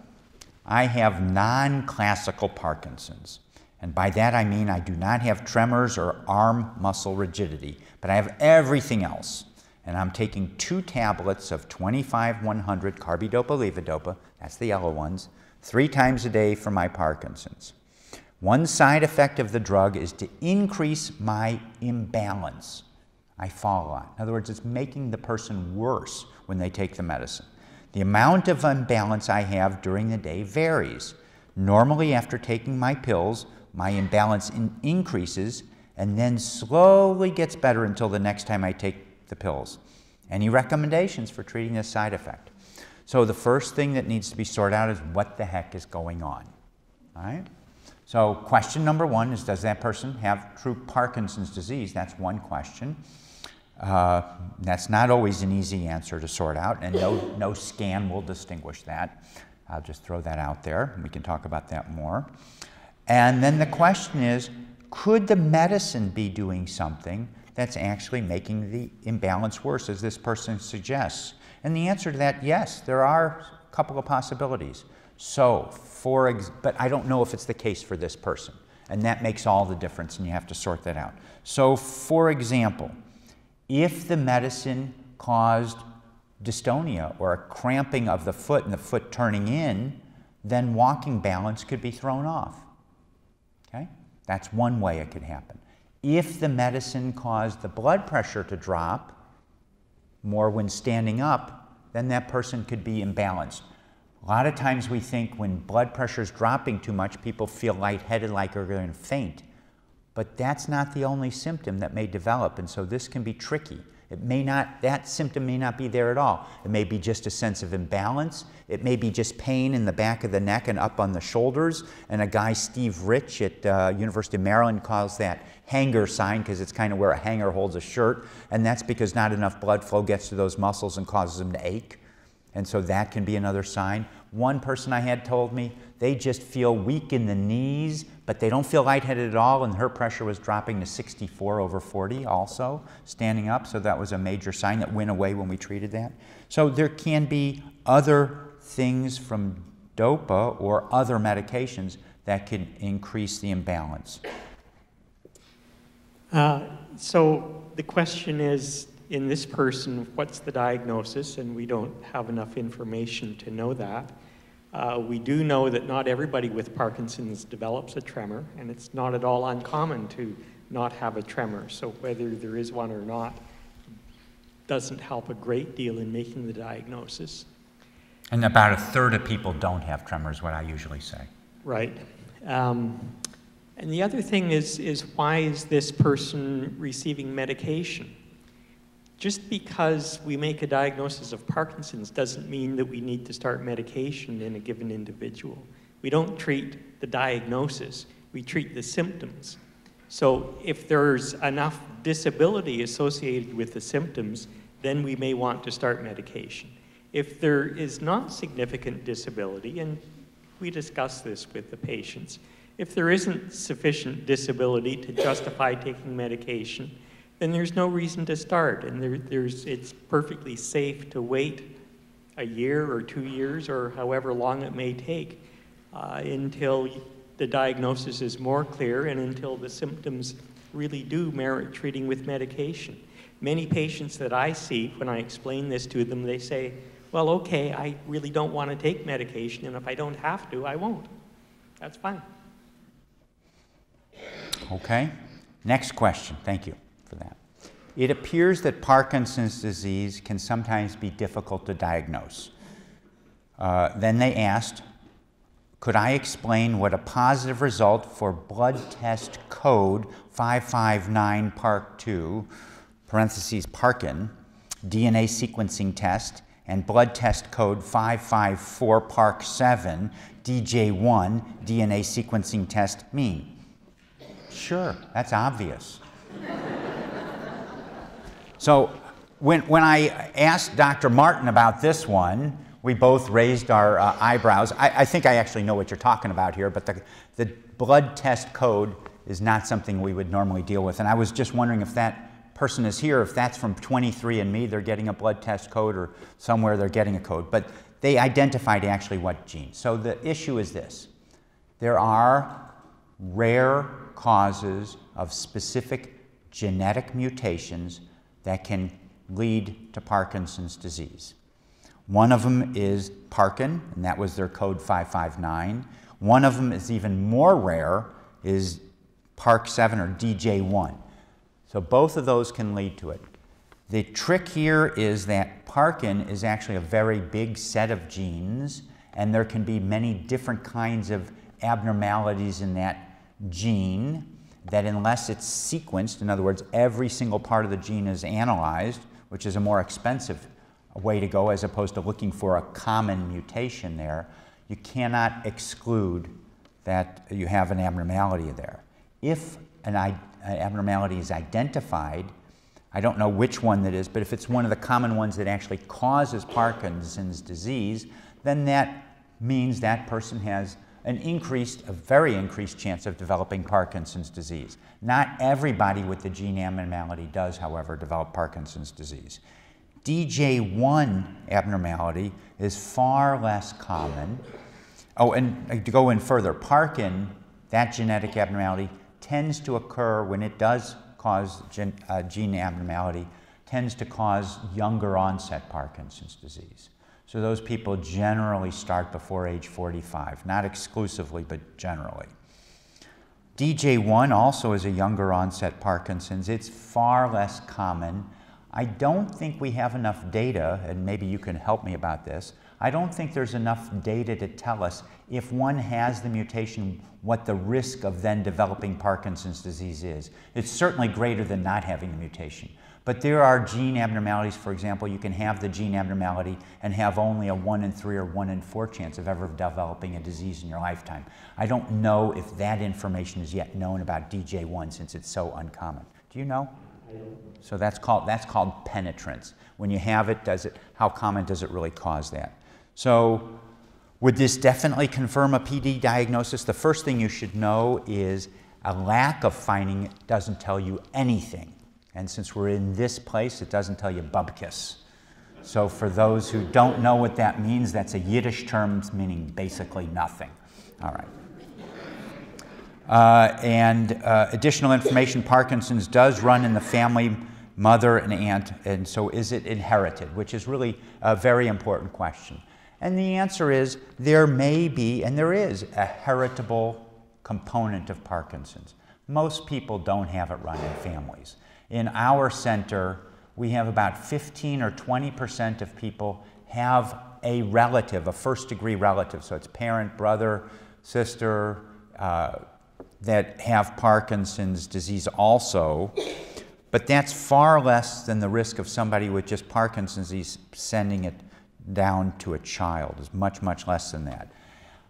I have non classical Parkinson's. And by that I mean I do not have tremors or arm muscle rigidity, but I have everything else. And I'm taking two tablets of 25 100 carbidopa levodopa, that's the yellow ones, three times a day for my Parkinson's. One side effect of the drug is to increase my imbalance. I fall lot. In other words, it's making the person worse when they take the medicine. The amount of imbalance I have during the day varies. Normally, after taking my pills, my imbalance in increases and then slowly gets better until the next time I take the pills. Any recommendations for treating this side effect? So the first thing that needs to be sorted out is what the heck is going on. All right? So question number one is, does that person have true Parkinson's disease? That's one question. Uh, that's not always an easy answer to sort out, and no, no scan will distinguish that. I'll just throw that out there. We can talk about that more. And then the question is could the medicine be doing something that's actually making the imbalance worse, as this person suggests? And the answer to that, yes, there are a couple of possibilities. So, for ex- but I don't know if it's the case for this person. And that makes all the difference, and you have to sort that out. So, for example, if the medicine caused dystonia or a cramping of the foot and the foot turning in, then walking balance could be thrown off. Okay? That's one way it could happen. If the medicine caused the blood pressure to drop more when standing up, then that person could be imbalanced. A lot of times we think when blood pressure is dropping too much, people feel lightheaded like they're going to faint. But that's not the only symptom that may develop, and so this can be tricky. It may not, that symptom may not be there at all. It may be just a sense of imbalance. It may be just pain in the back of the neck and up on the shoulders. And a guy, Steve Reich at uh, University of Maryland, calls that hanger sign because it's kind of where a hanger holds a shirt. And that's because not enough blood flow gets to those muscles and causes them to ache. And so that can be another sign. One person I had told me they just feel weak in the knees, but they don't feel lightheaded at all, and her pressure was dropping to 64 over 40 also, standing up, so that was a major sign that went away when we treated that. So there can be other things from DOPA or other medications that can increase the imbalance. Uh, so the question is in this person, what's the diagnosis? And we don't have enough information to know that. Uh, we do know that not everybody with Parkinson's develops a tremor, and it's not at all uncommon to not have a tremor. So whether there is one or not doesn't help a great deal in making the diagnosis. And about a third of people don't have tremors, what I usually say. Right. Um, and the other thing is, is why is this person receiving medication? Just because we make a diagnosis of Parkinson's doesn't mean that we need to start medication in a given individual. We don't treat the diagnosis, we treat the symptoms. So if there's enough disability associated with the symptoms, then we may want to start medication. If there is not significant disability, and we discuss this with the patients, if there isn't sufficient disability to justify taking medication, then there's no reason to start. And there, there's, it's perfectly safe to wait a year or two years or however long it may take uh, until the diagnosis is more clear and until the symptoms really do merit treating with medication. Many patients that I see, when I explain this to them, they say, well, okay, I really don't want to take medication, and if I don't have to, I won't. That's fine. Okay. Next question. Thank you for that. It appears that Parkinson's disease can sometimes be difficult to diagnose. Uh, then they asked, could I explain what a positive result for blood test code 559 Park 2, parentheses Parkin, DNA sequencing test, and blood test code 554 Park 7, DJ1 DNA sequencing test mean? Sure, that's obvious. So when, when I asked Dr. Martin about this one, we both raised our uh, eyebrows. I, I, think I actually know what you're talking about here, but the, the blood test code is not something we would normally deal with. And I was just wondering if that person is here, if that's from 23andMe, they're getting a blood test code, or somewhere they're getting a code. But they identified actually what gene. So the issue is this there are rare causes of specific genetic mutations that can lead to Parkinson's disease. One of them is Parkin, and that was their code 559. One of them is even more rare, is PARK7 or DJ1. So both of those can lead to it. The trick here is that Parkin is actually a very big set of genes, and there can be many different kinds of abnormalities in that gene that unless it's sequenced, in other words, every single part of the gene is analyzed, which is a more expensive way to go as opposed to looking for a common mutation there, you cannot exclude that you have an abnormality there. If an, an abnormality is identified, I don't know which one that is, but if it's one of the common ones that actually causes Parkinson's disease, then that means that person has an increased, a very increased chance of developing Parkinson's disease. Not everybody with the gene abnormality does, however, develop Parkinson's disease. DJ1 abnormality is far less common. Oh, and to go in further, Parkin, that genetic abnormality, tends to occur when it does cause gen, uh, gene abnormality, tends to cause younger onset Parkinson's disease. So those people generally start before age 45, not exclusively, but generally. DJ1 also is a younger onset Parkinson's. It's far less common. I don't think we have enough data, and maybe you can help me about this. I don't think there's enough data to tell us if one has the mutation, what the risk of then developing Parkinson's disease is. It's certainly greater than not having the mutation. But there are gene abnormalities, for example, you can have the gene abnormality and have only a 1 in 3 or 1 in 4 chance of ever developing a disease in your lifetime. I don't know if that information is yet known about DJ1 since it's so uncommon. Do you know? So that's called, that's called penetrance. When you have it, does it, how common does it really cause that? So would this definitely confirm a PD diagnosis? The first thing you should know is a lack of finding it doesn't tell you anything. And since we're in this place, it doesn't tell you bubkis. So for those who don't know what that means, that's a Yiddish term meaning basically nothing. All right. Uh, and uh, additional information Parkinson's does run in the family, mother and aunt, and so is it inherited, which is really a very important question. And the answer is there may be, and there is, a heritable component of Parkinson's. Most people don't have it run in families. In our center, we have about 15 or 20 percent of people have a relative, a first degree relative, so it's parent, brother, sister, uh, that have Parkinson's disease also. But that's far less than the risk of somebody with just Parkinson's disease sending it down to a child, is much, much less than that.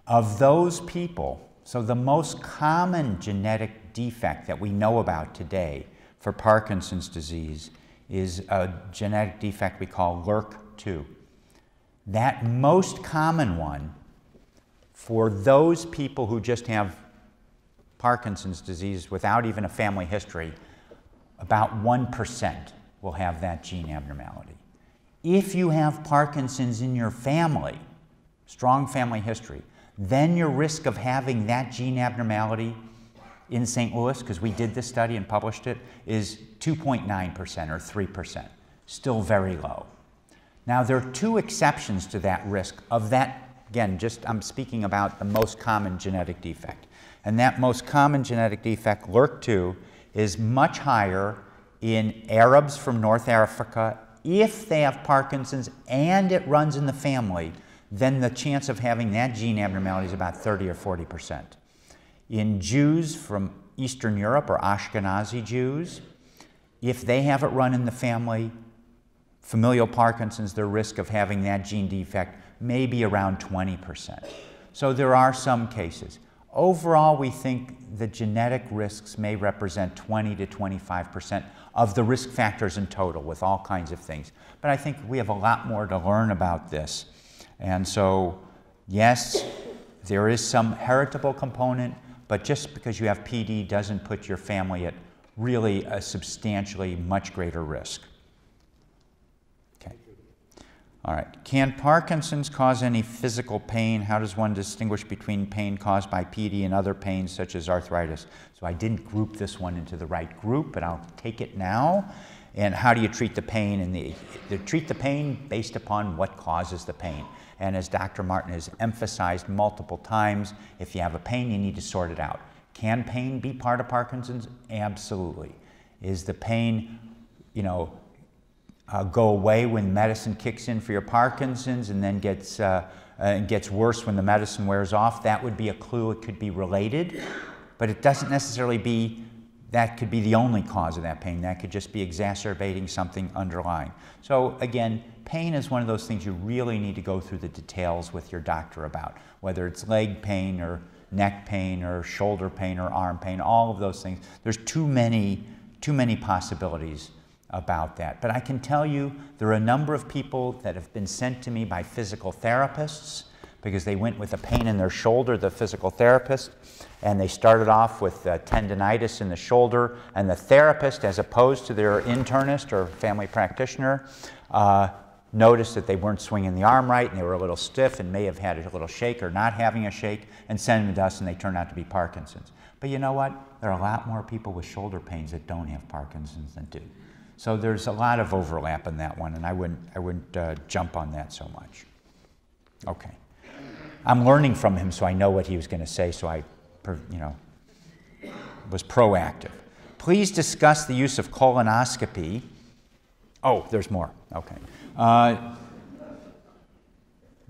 Of those people, so the most common genetic defect that we know about today for Parkinson's disease is a genetic defect we call LRRK2. That most common one for those people who just have Parkinson's disease without even a family history, about 1% will have that gene abnormality. If you have Parkinson's in your family, strong family history, then your risk of having that gene abnormality in St. Louis, because we did this study and published it, is 2.9% or 3%, still very low. Now, there are two exceptions to that risk of that, again, just I'm speaking about the most common genetic defect. And that most common genetic defect, LRRK2, is much higher in Arabs from North Africa if they have Parkinson's and it runs in the family, then the chance of having that gene abnormality is about 30 or 40 percent in Jews from Eastern Europe or Ashkenazi Jews, if they have it run in the family, familial Parkinson's, their risk of having that gene defect may be around 20%. So there are some cases. Overall, we think the genetic risks may represent 20 to 25% of the risk factors in total with all kinds of things. But I think we have a lot more to learn about this. And so, yes, there is some heritable component, but just because you have PD doesn't put your family at really a substantially much greater risk. Okay. All right. Can Parkinson's cause any physical pain? How does one distinguish between pain caused by PD and other pains such as arthritis? So I didn't group this one into the right group, but I'll take it now. And how do you treat the pain? And the, the treat the pain based upon what causes the pain. And as Dr. Martin has emphasized multiple times, if you have a pain, you need to sort it out. Can pain be part of Parkinson's? Absolutely. Is the pain, you know, uh, go away when medicine kicks in for your Parkinson's and then gets, uh, uh, gets worse when the medicine wears off? That would be a clue it could be related, but it doesn't necessarily be that could be the only cause of that pain. That could just be exacerbating something underlying. So again, pain is one of those things you really need to go through the details with your doctor about, whether it's leg pain or neck pain or shoulder pain or arm pain, all of those things. There's too many, too many possibilities about that. But I can tell you there are a number of people that have been sent to me by physical therapists because they went with a pain in their shoulder, the physical therapist, and they started off with uh, tendonitis in the shoulder, and the therapist, as opposed to their internist or family practitioner, uh, noticed that they weren't swinging the arm right and they were a little stiff and may have had a little shake or not having a shake and sent them to us and they turned out to be Parkinson's. But you know what? There are a lot more people with shoulder pains that don't have Parkinson's than do. So there's a lot of overlap in that one, and I wouldn't, I wouldn't uh, jump on that so much. Okay. I'm learning from him, so I know what he was going to say, so I, you know, was proactive. Please discuss the use of colonoscopy. Oh, there's more. Okay. Uh,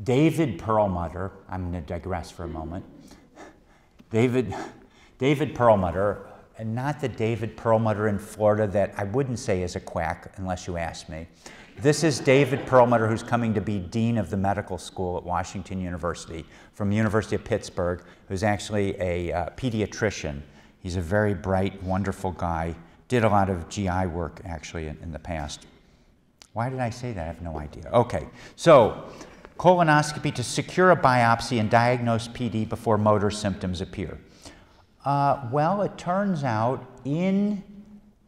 David Perlmutter, I'm going to digress for a moment. David, David Perlmutter, and not the David Perlmutter in Florida that I wouldn't say is a quack unless you ask me. This is David Perlmutter, who's coming to be Dean of the Medical School at Washington University from the University of Pittsburgh, who's actually a uh, pediatrician. He's a very bright, wonderful guy. Did a lot of GI work, actually, in, in the past. Why did I say that? I have no idea. Okay, so colonoscopy to secure a biopsy and diagnose PD before motor symptoms appear. Uh, well, it turns out in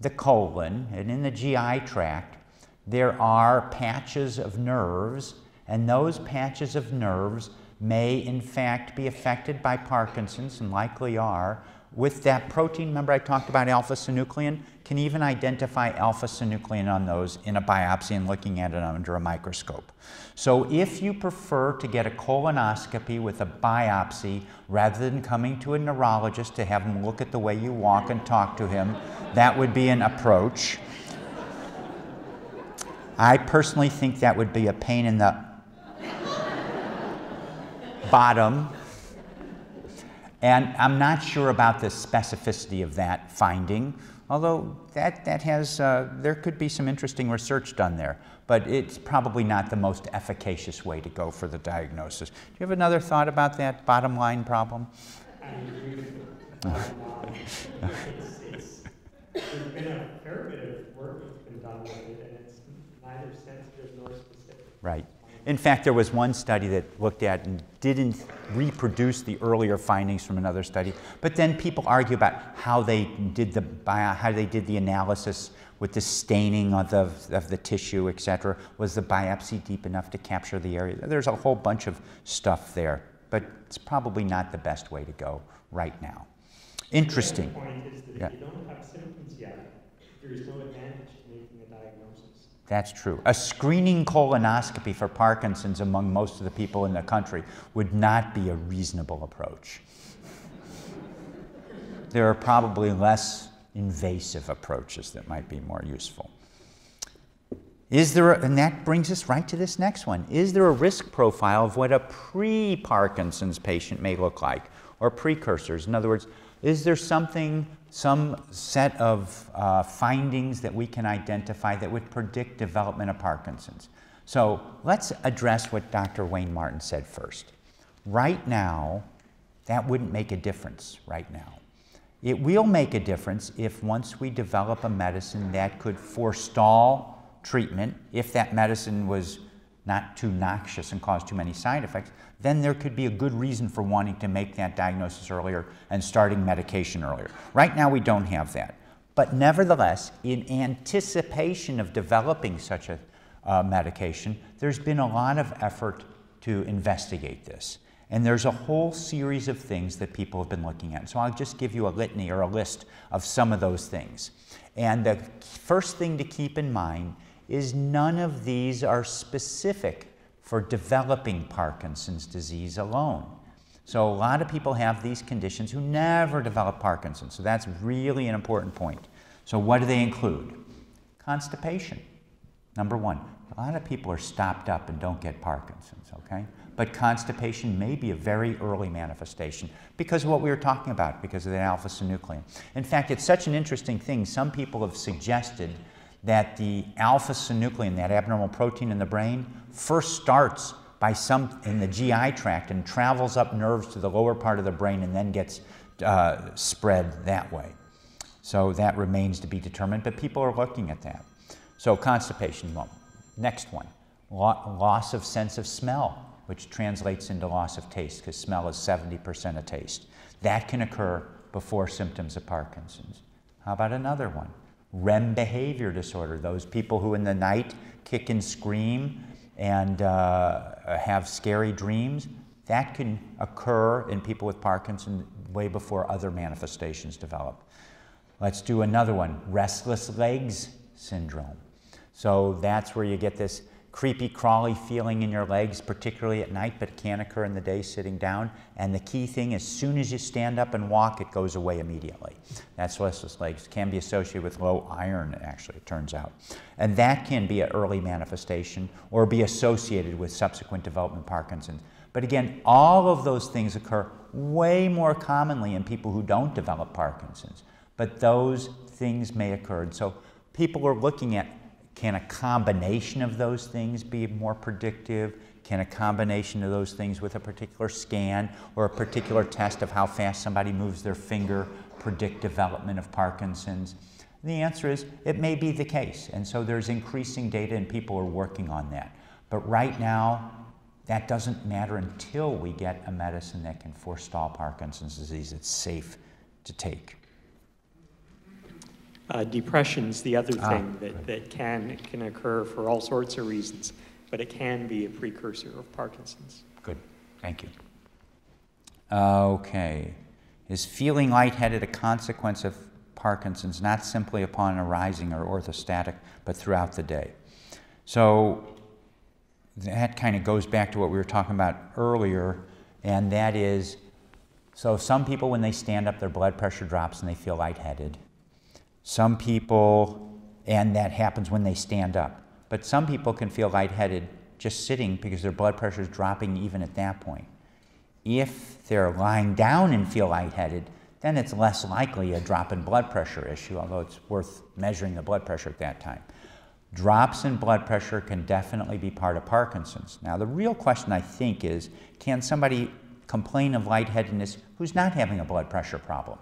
the colon and in the GI tract, there are patches of nerves, and those patches of nerves may in fact be affected by Parkinson's and likely are. With that protein, remember I talked about alpha synuclein? Can even identify alpha synuclein on those in a biopsy and looking at it under a microscope. So if you prefer to get a colonoscopy with a biopsy rather than coming to a neurologist to have him look at the way you walk and talk to him, that would be an approach. I personally think that would be a pain in the bottom. And I'm not sure about the specificity of that finding, although that, that has, uh, there could be some interesting research done there. But it's probably not the most efficacious way to go for the diagnosis. Do you have another thought about that bottom line problem? I agree with you. it's, it's, there's been a fair bit of work that's been done with it, and it's neither sensitive nor specific. Right. In fact, there was one study that looked at and didn't reproduce the earlier findings from another study, but then people argue about how they did the bio, how they did the analysis with the staining of the, of the tissue, et cetera. Was the biopsy deep enough to capture the area? There's a whole bunch of stuff there, but it's probably not the best way to go right now. Interesting. The point is that yeah. you don't have symptoms yet, there is no advantage that's true. A screening colonoscopy for Parkinson's among most of the people in the country would not be a reasonable approach. there are probably less invasive approaches that might be more useful. Is there, a, and that brings us right to this next one. Is there a risk profile of what a pre Parkinson's patient may look like, or precursors? In other words, is there something some set of uh, findings that we can identify that would predict development of Parkinson's. So let's address what Dr. Wayne Martin said first. Right now, that wouldn't make a difference right now. It will make a difference if once we develop a medicine that could forestall treatment, if that medicine was not too noxious and caused too many side effects, then there could be a good reason for wanting to make that diagnosis earlier and starting medication earlier. Right now, we don't have that. But nevertheless, in anticipation of developing such a uh, medication, there's been a lot of effort to investigate this. And there's a whole series of things that people have been looking at. So I'll just give you a litany or a list of some of those things. And the first thing to keep in mind is none of these are specific for developing Parkinson's disease alone. So a lot of people have these conditions who never develop Parkinson's. So that's really an important point. So what do they include? Constipation, number one. A lot of people are stopped up and don't get Parkinson's, okay? But constipation may be a very early manifestation because of what we were talking about, because of the alpha-synuclein. In fact, it's such an interesting thing. Some people have suggested that the alpha synuclein, that abnormal protein in the brain, first starts by some in the GI tract and travels up nerves to the lower part of the brain and then gets uh, spread that way. So that remains to be determined, but people are looking at that. So constipation, well, next one, loss of sense of smell, which translates into loss of taste because smell is 70% of taste. That can occur before symptoms of Parkinson's. How about another one? REM behavior disorder, those people who in the night kick and scream and uh, have scary dreams, that can occur in people with Parkinson's way before other manifestations develop. Let's do another one restless legs syndrome. So that's where you get this creepy, crawly feeling in your legs, particularly at night, but it can occur in the day sitting down. And the key thing, as soon as you stand up and walk, it goes away immediately. That's restless legs. Can be associated with low iron, actually, it turns out. And that can be an early manifestation or be associated with subsequent development Parkinson's. But again, all of those things occur way more commonly in people who don't develop Parkinson's. But those things may occur. And so people are looking at can a combination of those things be more predictive? Can a combination of those things with a particular scan or a particular test of how fast somebody moves their finger predict development of Parkinson's? And the answer is it may be the case. And so there's increasing data and people are working on that. But right now, that doesn't matter until we get a medicine that can forestall Parkinson's disease that's safe to take. Uh, depression's the other ah, thing that, that can, can occur for all sorts of reasons, but it can be a precursor of Parkinson's. Good, thank you. Okay. Is feeling lightheaded a consequence of Parkinson's, not simply upon arising or orthostatic, but throughout the day? So that kind of goes back to what we were talking about earlier, and that is so some people, when they stand up, their blood pressure drops and they feel lightheaded. Some people, and that happens when they stand up, but some people can feel lightheaded just sitting because their blood pressure is dropping even at that point. If they're lying down and feel lightheaded, then it's less likely a drop in blood pressure issue, although it's worth measuring the blood pressure at that time. Drops in blood pressure can definitely be part of Parkinson's. Now, the real question I think is can somebody complain of lightheadedness who's not having a blood pressure problem?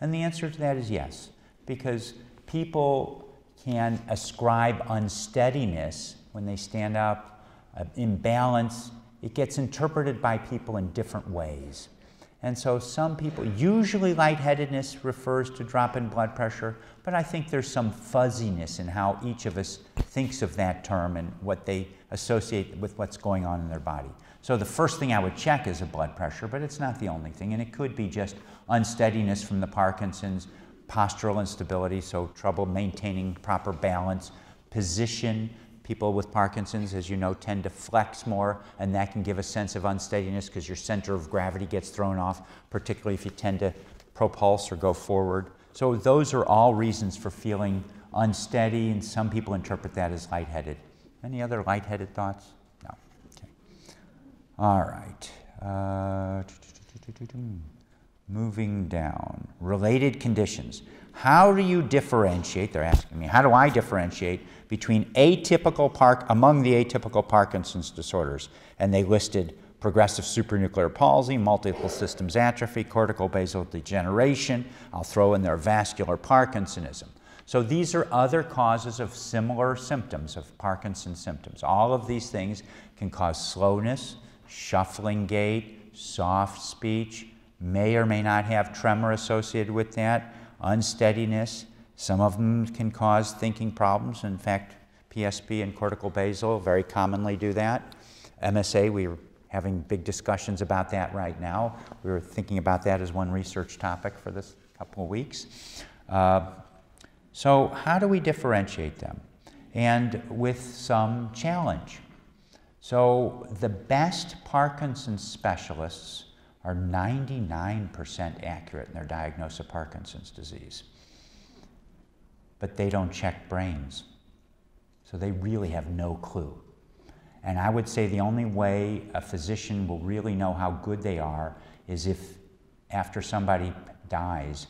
And the answer to that is yes because people can ascribe unsteadiness when they stand up, uh, imbalance. It gets interpreted by people in different ways. And so some people, usually lightheadedness refers to drop in blood pressure, but I think there's some fuzziness in how each of us thinks of that term and what they associate with what's going on in their body. So the first thing I would check is a blood pressure, but it's not the only thing. And it could be just unsteadiness from the Parkinson's, postural instability, so trouble maintaining proper balance, position. People with Parkinson's, as you know, tend to flex more, and that can give a sense of unsteadiness because your center of gravity gets thrown off, particularly if you tend to propulse or go forward. So, those are all reasons for feeling unsteady, and some people interpret that as lightheaded. Any other lightheaded thoughts? No. Okay. All right. Uh, Moving down, related conditions. How do you differentiate? They're asking me, how do I differentiate between atypical park among the atypical Parkinson's disorders? And they listed progressive supranuclear palsy, multiple systems atrophy, cortical basal degeneration. I'll throw in there vascular Parkinsonism. So these are other causes of similar symptoms, of Parkinson's symptoms. All of these things can cause slowness, shuffling gait, soft speech, may or may not have tremor associated with that, unsteadiness. Some of them can cause thinking problems. In fact, PSP and cortical basal very commonly do that. MSA, we're having big discussions about that right now. We were thinking about that as one research topic for this couple of weeks. Uh, so, how do we differentiate them? And with some challenge. So, the best Parkinson's specialists are 99% accurate in their diagnosis of Parkinson's disease. But they don't check brains. So they really have no clue. And I would say the only way a physician will really know how good they are is if, after somebody dies,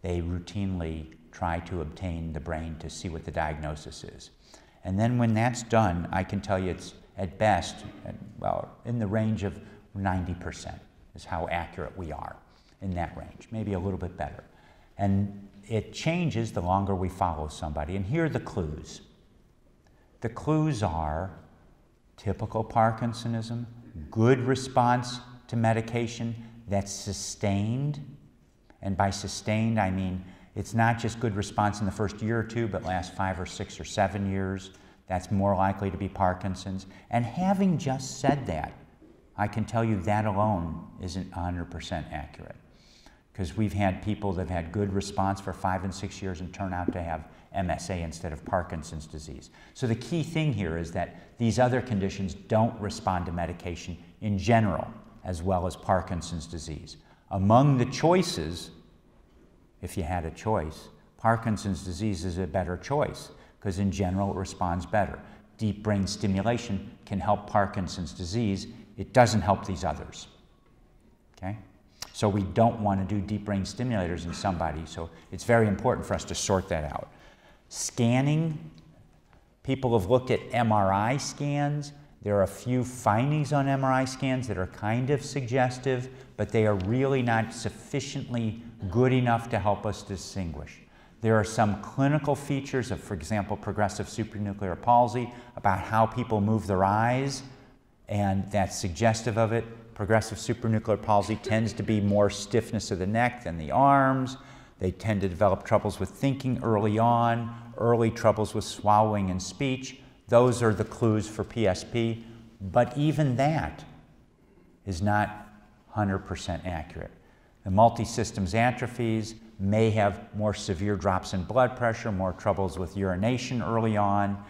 they routinely try to obtain the brain to see what the diagnosis is. And then when that's done, I can tell you it's at best, well, in the range of 90% is how accurate we are in that range, maybe a little bit better. And it changes the longer we follow somebody. And here are the clues. The clues are typical Parkinsonism, good response to medication that's sustained. And by sustained, I mean it's not just good response in the first year or two, but lasts five or six or seven years. That's more likely to be Parkinson's. And having just said that, I can tell you that alone isn't 100% accurate. Because we've had people that have had good response for five and six years and turn out to have MSA instead of Parkinson's disease. So the key thing here is that these other conditions don't respond to medication in general, as well as Parkinson's disease. Among the choices, if you had a choice, Parkinson's disease is a better choice because in general it responds better. Deep brain stimulation can help Parkinson's disease. It doesn't help these others. Okay? So we don't want to do deep brain stimulators in somebody. So it's very important for us to sort that out. Scanning, people have looked at MRI scans. There are a few findings on MRI scans that are kind of suggestive, but they are really not sufficiently good enough to help us distinguish. There are some clinical features of, for example, progressive supranuclear palsy about how people move their eyes, and that's suggestive of it. Progressive supranuclear palsy tends to be more stiffness of the neck than the arms. They tend to develop troubles with thinking early on, early troubles with swallowing and speech. Those are the clues for PSP, but even that is not 100% accurate. The multi-systems atrophies may have more severe drops in blood pressure, more troubles with urination early on.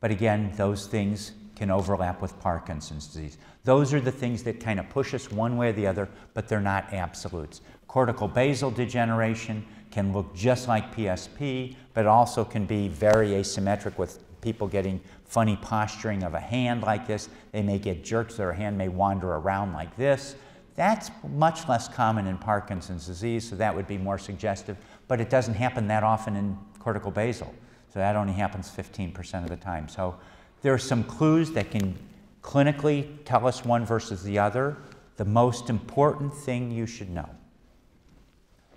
But again, those things can overlap with Parkinson's disease. Those are the things that kind of push us one way or the other, but they're not absolutes. Cortical basal degeneration can look just like PSP, but also can be very asymmetric with people getting funny posturing of a hand like this. They may get jerks, their hand may wander around like this. That's much less common in Parkinson's disease, so that would be more suggestive, but it doesn't happen that often in cortical basal. So that only happens 15% of the time. So there are some clues that can clinically tell us one versus the other. The most important thing you should know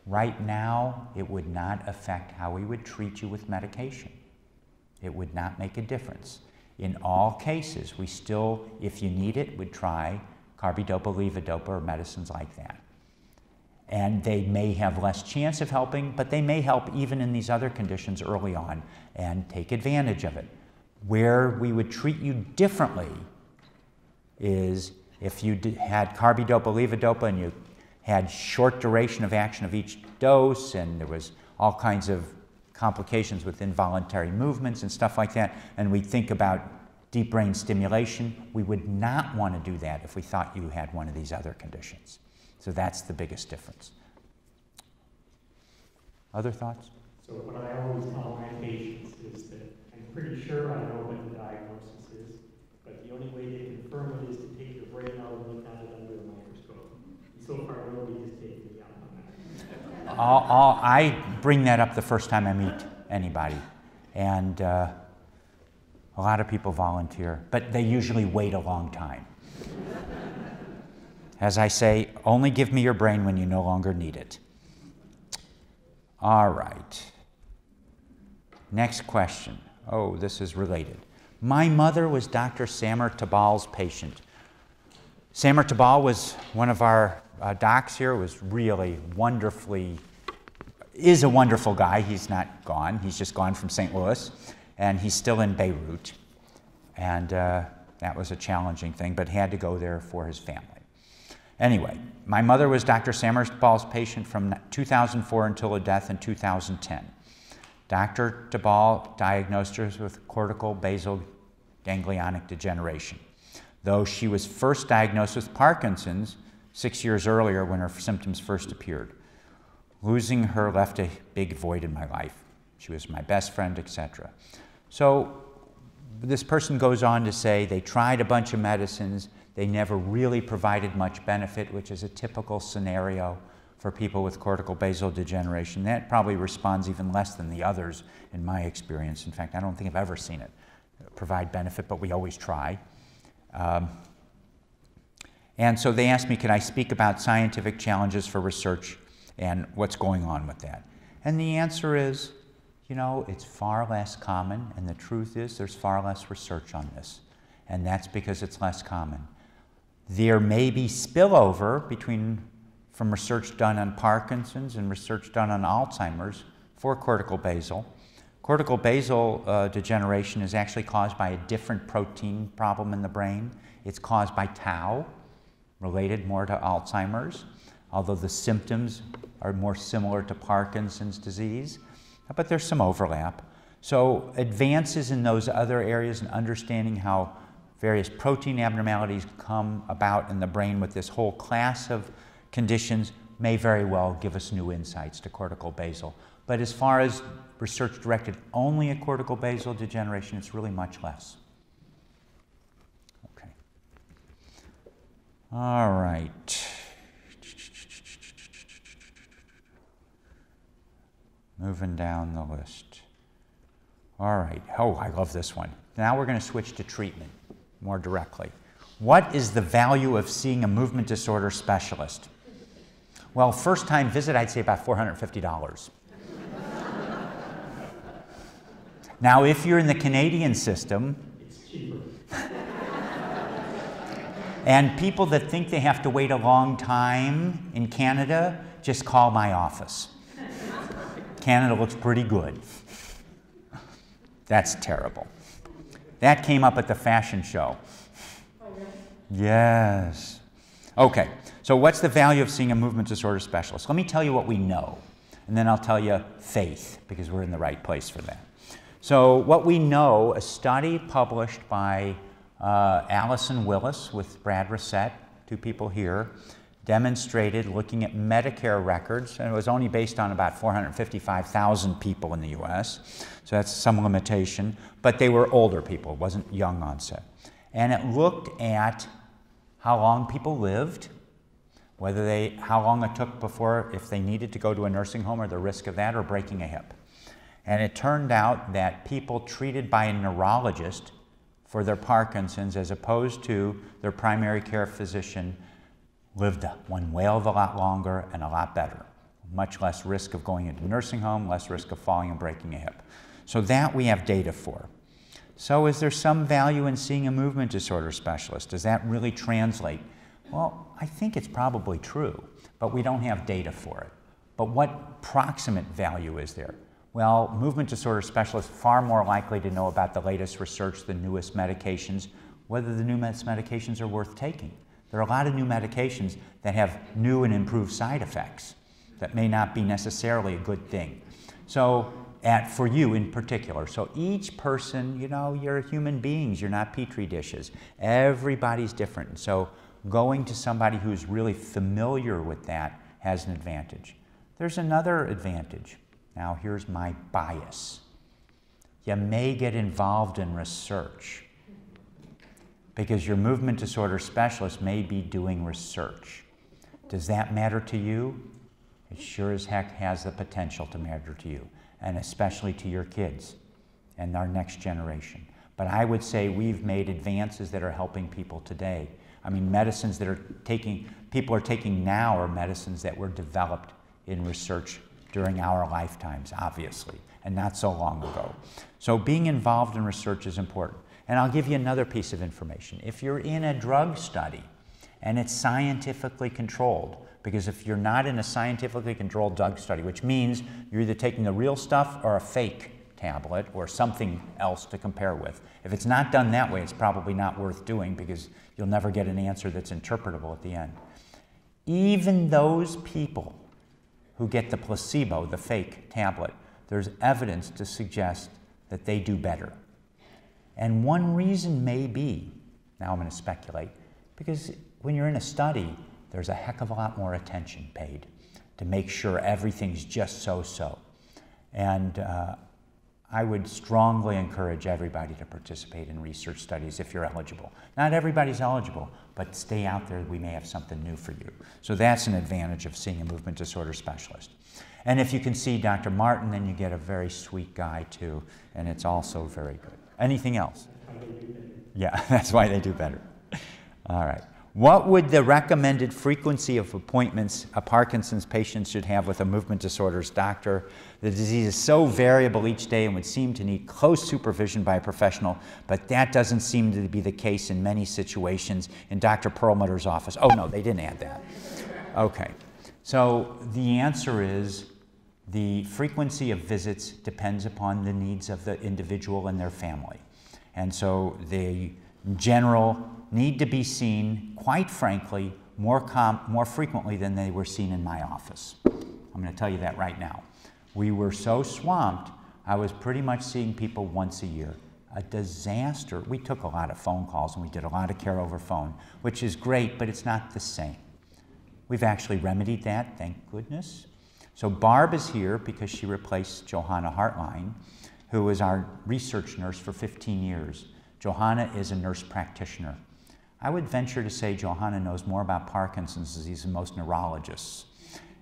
right now, it would not affect how we would treat you with medication. It would not make a difference. In all cases, we still, if you need it, would try carbidopa, levodopa, or medicines like that. And they may have less chance of helping, but they may help even in these other conditions early on and take advantage of it. Where we would treat you differently is if you had carbidopa, levodopa, and you had short duration of action of each dose, and there was all kinds of complications with involuntary movements and stuff like that, and we think about deep brain stimulation, we would not want to do that if we thought you had one of these other conditions. So that's the biggest difference. Other thoughts? So what I always tell my patients is that pretty sure I know what the diagnosis is, but the only way to confirm it is to take your brain out and look at it under a microscope. And so far, nobody has taken me up on that. I'll, I'll, I bring that up the first time I meet anybody. And uh, a lot of people volunteer, but they usually wait a long time. As I say, only give me your brain when you no longer need it. All right. Next question. Oh, this is related. My mother was Dr. Samer Tabbal's patient. Samer Tabbal was one of our uh, docs here, was really wonderfully, is a wonderful guy. He's not gone, he's just gone from St. Louis and he's still in Beirut. And uh, that was a challenging thing, but he had to go there for his family. Anyway, my mother was Dr. Samer Tabbal's patient from 2004 until her death in 2010. Dr. Tabbal diagnosed her with cortical basal ganglionic degeneration. Though she was first diagnosed with Parkinson's six years earlier when her symptoms first appeared. Losing her left a big void in my life. She was my best friend, etc. So this person goes on to say they tried a bunch of medicines, they never really provided much benefit, which is a typical scenario for people with cortical basal degeneration. That probably responds even less than the others in my experience. In fact, I don't think I've ever seen it provide benefit, but we always try. Um, and so they asked me, could I speak about scientific challenges for research and what's going on with that? And the answer is you know, it's far less common, and the truth is there's far less research on this. And that's because it's less common. There may be spillover between from research done on Parkinson's and research done on Alzheimer's for cortical basal. Cortical basal uh, degeneration is actually caused by a different protein problem in the brain. It's caused by tau, related more to Alzheimer's, although the symptoms are more similar to Parkinson's disease, but there's some overlap. So, advances in those other areas and understanding how various protein abnormalities come about in the brain with this whole class of conditions may very well give us new insights to cortical basal. But as far as research directed only at cortical basal degeneration, it's really much less. Okay. All right. Moving down the list. All right. Oh, I love this one. Now we're going to switch to treatment more directly. What is the value of seeing a movement disorder specialist? Well, first time visit, I'd say about $450. now, if you're in the Canadian system, and people that think they have to wait a long time in Canada, just call my office. Canada looks pretty good. That's terrible. That came up at the fashion show. Yes. Okay, so what's the value of seeing a movement disorder specialist? Let me tell you what we know, and then I'll tell you faith, because we're in the right place for that. So, what we know, a study published by uh, Allison Willis with Brad Racette, two people here, demonstrated looking at Medicare records, and it was only based on about 455,000 people in the US, so that's some limitation, but they were older people, it wasn't young onset. And it looked at how long people lived, whether they, how long it took before, if they needed to go to a nursing home or the risk of that, or breaking a hip. And it turned out that people treated by a neurologist for their Parkinson's, as opposed to their primary care physician, lived one of a lot longer and a lot better. Much less risk of going into nursing home, less risk of falling and breaking a hip. So that we have data for. So is there some value in seeing a movement disorder specialist? Does that really translate? Well, I think it's probably true, but we don't have data for it. But what proximate value is there? Well, movement disorder specialists far more likely to know about the latest research, the newest medications, whether the newest medications are worth taking. There are a lot of new medications that have new and improved side effects that may not be necessarily a good thing. So, at, for you in particular, so each person, you know, you're human beings, you're not petri dishes. Everybody's different. So, going to somebody who's really familiar with that has an advantage. There's another advantage. Now, here's my bias. You may get involved in research because your movement disorder specialist may be doing research. Does that matter to you? It sure as heck has the potential to matter to you, and especially to your kids and our next generation. But I would say we've made advances that are helping people today. I mean, medicines that are taking, people are taking now are medicines that were developed in research during our lifetimes, obviously, and not so long ago. So being involved in research is important. And I'll give you another piece of information. If you're in a drug study and it's scientifically controlled, because if you're not in a scientifically controlled drug study, which means you're either taking the real stuff or a fake tablet or something else to compare with. If it's not done that way, it's probably not worth doing because you'll never get an answer that's interpretable at the end. Even those people who get the placebo, the fake tablet, there's evidence to suggest that they do better. And one reason may be, now I'm going to speculate, because when you're in a study, there's a heck of a lot more attention paid to make sure everything's just so so. And uh, I would strongly encourage everybody to participate in research studies if you're eligible. Not everybody's eligible, but stay out there, we may have something new for you. So that's an advantage of seeing a movement disorder specialist. And if you can see Dr. Martin, then you get a very sweet guy too, and it's also very good. Anything else? Yeah, that's why they do better. All right. What would the recommended frequency of appointments a Parkinson's patient should have with a movement disorders doctor? The disease is so variable each day and would seem to need close supervision by a professional, but that doesn't seem to be the case in many situations in Dr. Perlmutter's office. Oh, no, they didn't add that. Okay. So the answer is the frequency of visits depends upon the needs of the individual and their family. And so the general need to be seen, quite frankly, more, more frequently than they were seen in my office. I'm going to tell you that right now. We were so swamped, I was pretty much seeing people once a year. A disaster. We took a lot of phone calls and we did a lot of care over phone, which is great, but it's not the same. We've actually remedied that, thank goodness. So Barb is here because she replaced Johanna Hartlein, who was our research nurse for 15 years. Johanna is a nurse practitioner. I would venture to say Johanna knows more about Parkinson's disease than most neurologists.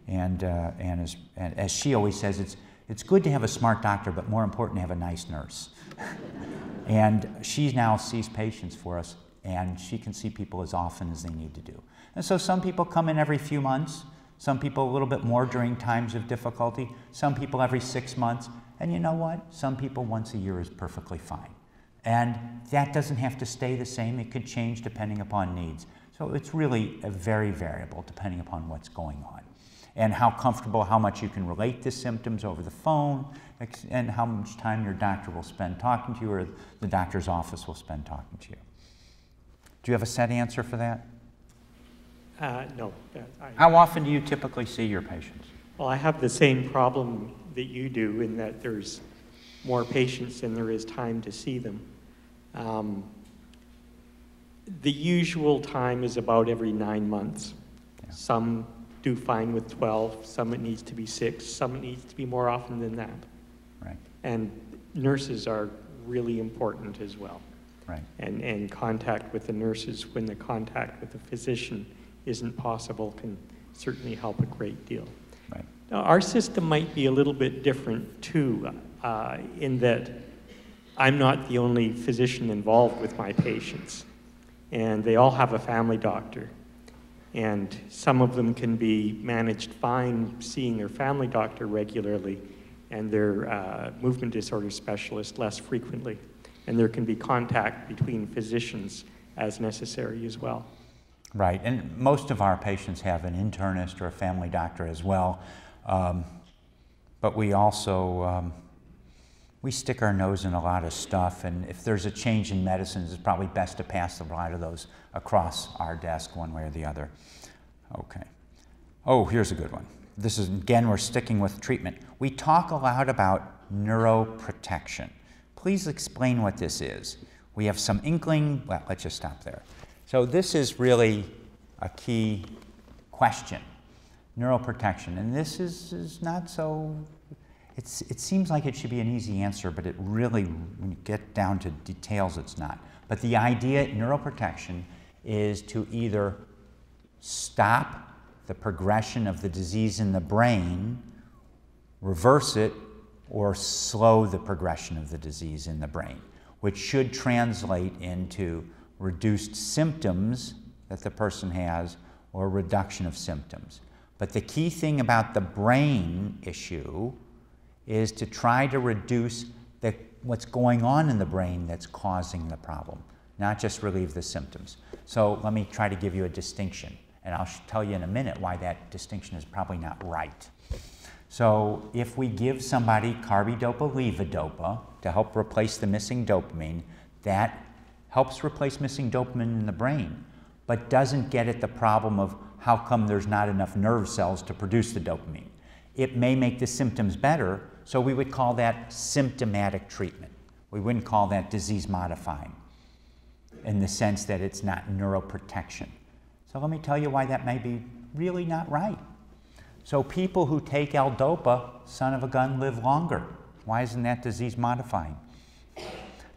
And, uh, and, as, and as she always says, it's, it's good to have a smart doctor, but more important to have a nice nurse. and she now sees patients for us, and she can see people as often as they need to do. And so some people come in every few months, some people a little bit more during times of difficulty, some people every six months, and you know what? Some people once a year is perfectly fine. And that doesn't have to stay the same, it could change depending upon needs. So it's really very variable depending upon what's going on. And how comfortable, how much you can relate the symptoms over the phone, and how much time your doctor will spend talking to you or the doctor's office will spend talking to you. Do you have a set answer for that? Uh, no. I, how often do you typically see your patients? Well, I have the same problem that you do in that there's more patients than there is time to see them. Um, the usual time is about every nine months. Yeah. Some do fine with 12, some it needs to be six, some it needs to be more often than that. Right. And nurses are really important as well. Right. And, and contact with the nurses when the contact with the physician isn't possible can certainly help a great deal. Right. Now, our system might be a little bit different too, uh, in that I'm not the only physician involved with my patients, and they all have a family doctor. And some of them can be managed fine seeing their family doctor regularly and their uh, movement disorder specialist less frequently. And there can be contact between physicians as necessary as well. Right, and most of our patients have an internist or a family doctor as well. Um, but we also um, we stick our nose in a lot of stuff, and if there's a change in medicines, it's probably best to pass a lot of those across our desk one way or the other. Okay. Oh, here's a good one. This is, again, we're sticking with treatment. We talk a lot about neuroprotection. Please explain what this is. We have some inkling, well, let's just stop there. So, this is really a key question neuroprotection. And this is, is not so it's, it seems like it should be an easy answer, but it really, when you get down to details, it's not. But the idea, neuroprotection, is to either stop the progression of the disease in the brain, reverse it, or slow the progression of the disease in the brain, which should translate into reduced symptoms that the person has or reduction of symptoms. But the key thing about the brain issue is to try to reduce the, what's going on in the brain that's causing the problem, not just relieve the symptoms. So let me try to give you a distinction, and I'll tell you in a minute why that distinction is probably not right. So if we give somebody carbidopa levodopa to help replace the missing dopamine, that helps replace missing dopamine in the brain, but doesn't get at the problem of how come there's not enough nerve cells to produce the dopamine. It may make the symptoms better, so we would call that symptomatic treatment. We wouldn't call that disease modifying in the sense that it's not neuroprotection. So let me tell you why that may be really not right. So people who take L-DOPA, son of a gun, live longer. Why isn't that disease modifying?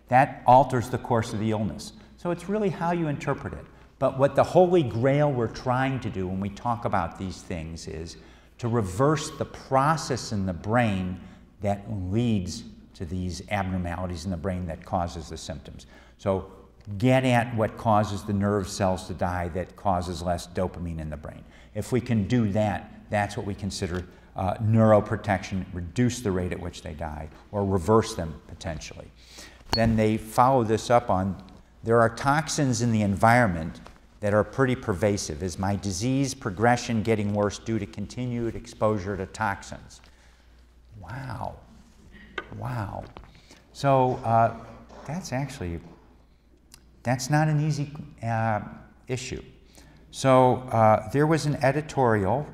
That alters the course of the illness. So it's really how you interpret it. But what the holy grail we're trying to do when we talk about these things is to reverse the process in the brain that leads to these abnormalities in the brain that causes the symptoms. So get at what causes the nerve cells to die that causes less dopamine in the brain. If we can do that, that's what we consider uh, neuroprotection, reduce the rate at which they die, or reverse them potentially. Then they follow this up on there are toxins in the environment that are pretty pervasive. Is my disease progression getting worse due to continued exposure to toxins? Wow. Wow. So uh, that's actually, that's not an easy uh, issue. So uh, there was an editorial,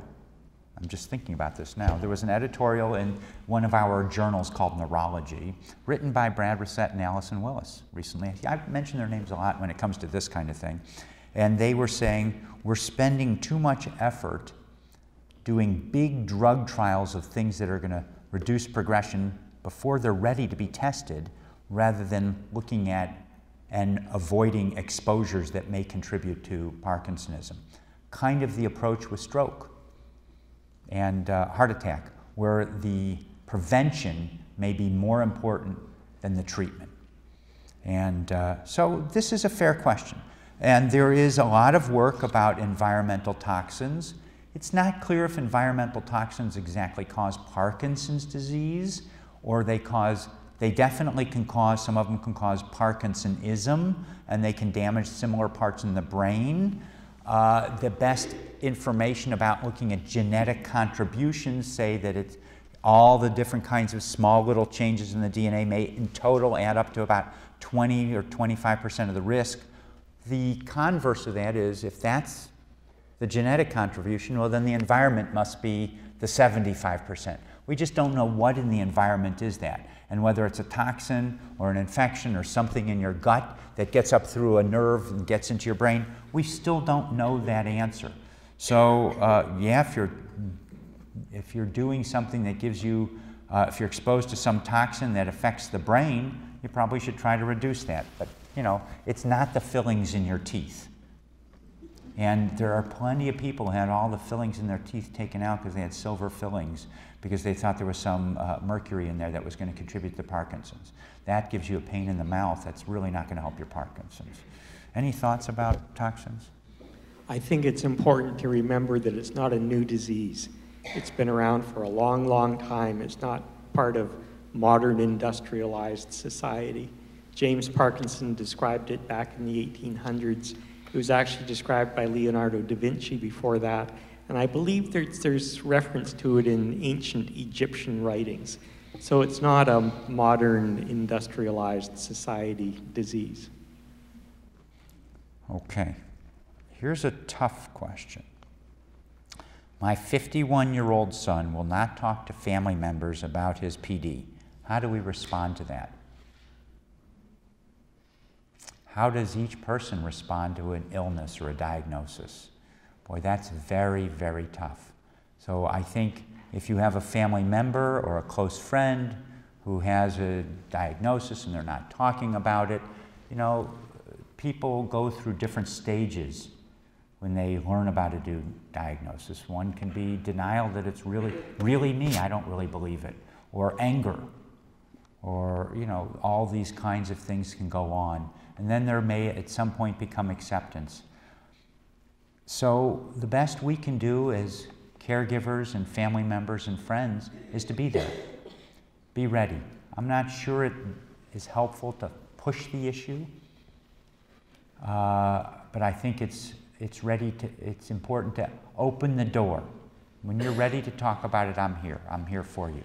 I'm just thinking about this now. There was an editorial in one of our journals called Neurology, written by Brad Racette and Allison Willis recently. I've mentioned their names a lot when it comes to this kind of thing. And they were saying, we're spending too much effort doing big drug trials of things that are going to reduce progression before they're ready to be tested rather than looking at and avoiding exposures that may contribute to Parkinsonism. Kind of the approach with stroke and uh, heart attack, where the prevention may be more important than the treatment. And uh, so this is a fair question. And there is a lot of work about environmental toxins. It's not clear if environmental toxins exactly cause Parkinson's disease or they cause they definitely can cause, some of them can cause Parkinsonism, and they can damage similar parts in the brain. Uh, the best information about looking at genetic contributions say that it's all the different kinds of small little changes in the DNA may in total add up to about 20 or 25% of the risk. The converse of that is if that's the genetic contribution, well, then the environment must be the 75%. We just don't know what in the environment is that and whether it's a toxin or an infection or something in your gut that gets up through a nerve and gets into your brain, we still don't know that answer. So, uh, yeah, if you're, if you're doing something that gives you, uh, if you're exposed to some toxin that affects the brain, you probably should try to reduce that. But, you know, it's not the fillings in your teeth. And there are plenty of people who had all the fillings in their teeth taken out because they had silver fillings because they thought there was some uh, mercury in there that was going to contribute to Parkinson's. That gives you a pain in the mouth. That's really not going to help your Parkinson's. Any thoughts about toxins? I think it's important to remember that it's not a new disease. It's been around for a long, long time. It's not part of modern industrialized society. James Parkinson described it back in the 1800s. It was actually described by Leonardo da Vinci before that, and I believe there's, there's reference to it in ancient Egyptian writings. So it's not a modern industrialized society disease. Okay. Here's a tough question. My 51 year old son will not talk to family members about his PD. How do we respond to that? How does each person respond to an illness or a diagnosis? Boy, that's very, very tough. So I think if you have a family member or a close friend who has a diagnosis and they're not talking about it, you know, people go through different stages when they learn about a diagnosis. One can be denial that it's really, really me, I don't really believe it, or anger, or, you know, all these kinds of things can go on. And then there may at some point become acceptance. So the best we can do as caregivers and family members and friends is to be there. Be ready. I'm not sure it is helpful to push the issue, uh, but I think it's, it's ready to, it's important to open the door. When you're ready to talk about it, I'm here. I'm here for you.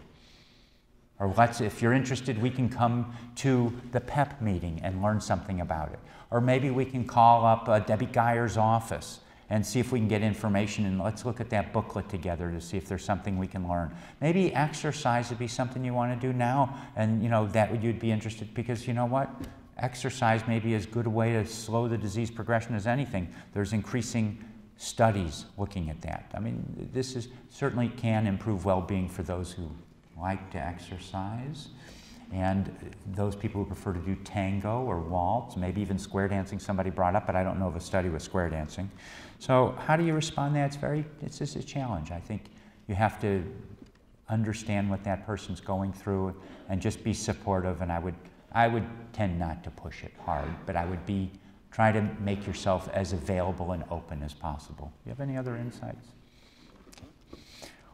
Or let's, if you're interested, we can come to the PEP meeting and learn something about it. Or maybe we can call up uh, Debbie Geyer's office and see if we can get information and let's look at that booklet together to see if there's something we can learn. Maybe exercise would be something you want to do now and you know that would you'd be interested because you know what? Exercise may be as good a way to slow the disease progression as anything. There's increasing studies looking at that. I mean, this is certainly can improve well-being for those who like to exercise. And those people who prefer to do tango or waltz, maybe even square dancing, somebody brought up, but I don't know of a study with square dancing. So how do you respond to that? It's very, it's just a challenge. I think you have to understand what that person's going through and just be supportive. And I would I would tend not to push it hard, but I would be try to make yourself as available and open as possible. Do you have any other insights?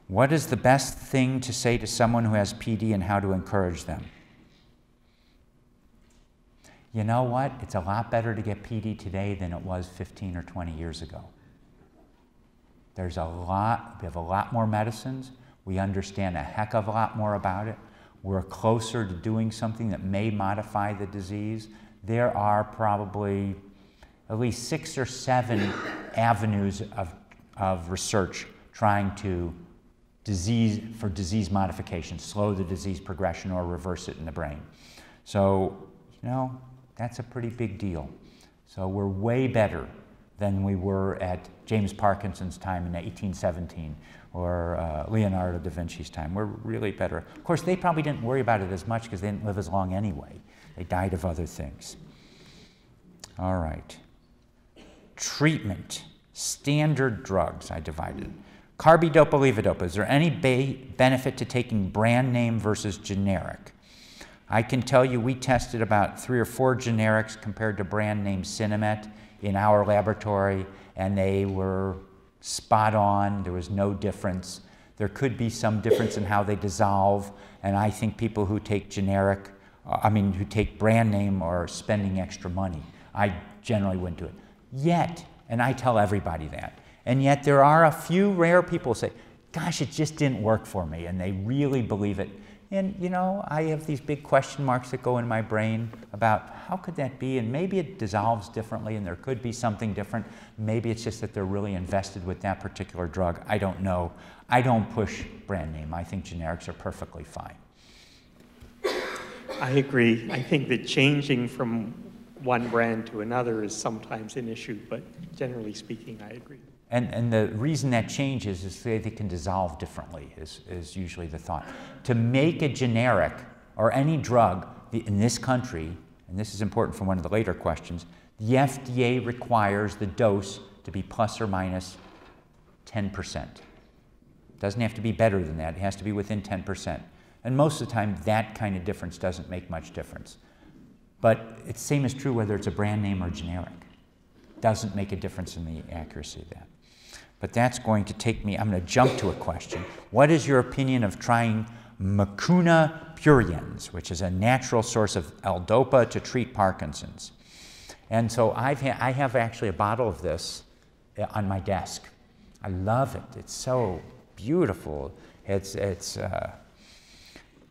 What is the best thing to say to someone who has PD and how to encourage them? You know what? It's a lot better to get PD today than it was 15 or 20 years ago. There's a lot, we have a lot more medicines. We understand a heck of a lot more about it. We're closer to doing something that may modify the disease. There are probably at least six or seven avenues of, of research trying to disease for disease modification, slow the disease progression or reverse it in the brain. So, you know, that's a pretty big deal. So we're way better than we were at James Parkinson's time in 1817 or uh, Leonardo da Vinci's time. We're really better. Of course, they probably didn't worry about it as much because they didn't live as long anyway. They died of other things. All right. Treatment. Standard drugs, I divided. Carbidopa, levodopa. Is there any benefit to taking brand name versus generic? I can tell you we tested about three or four generics compared to brand name Sinemet in our laboratory, and they were spot on. There was no difference. There could be some difference in how they dissolve, and I think people who take generic, uh, I mean, who take brand name are spending extra money. I generally wouldn't do it. Yet, and I tell everybody that, and yet there are a few rare people who say, gosh, it just didn't work for me, and they really believe it. And you know, I have these big question marks that go in my brain about how could that be? And maybe it dissolves differently and there could be something different. Maybe it's just that they're really invested with that particular drug. I don't know. I don't push brand name. I think generics are perfectly fine. I agree. I think that changing from one brand to another is sometimes an issue, but generally speaking, I agree. And, and the reason that changes is they, they can dissolve differently, is, is usually the thought. To make a generic or any drug in this country, and this is important for one of the later questions, the FDA requires the dose to be plus or minus 10%. Doesn't have to be better than that, it has to be within 10%. And most of the time, that kind of difference doesn't make much difference. But it's same is true whether it's a brand name or generic. Doesn't make a difference in the accuracy of that. But that's going to take me, I'm going to jump to a question. What is your opinion of trying Mucuna pruriens, which is a natural source of L-DOPA to treat Parkinson's? And so I've ha I have actually a bottle of this uh, on my desk. I love it. It's so beautiful. It's, it's, uh,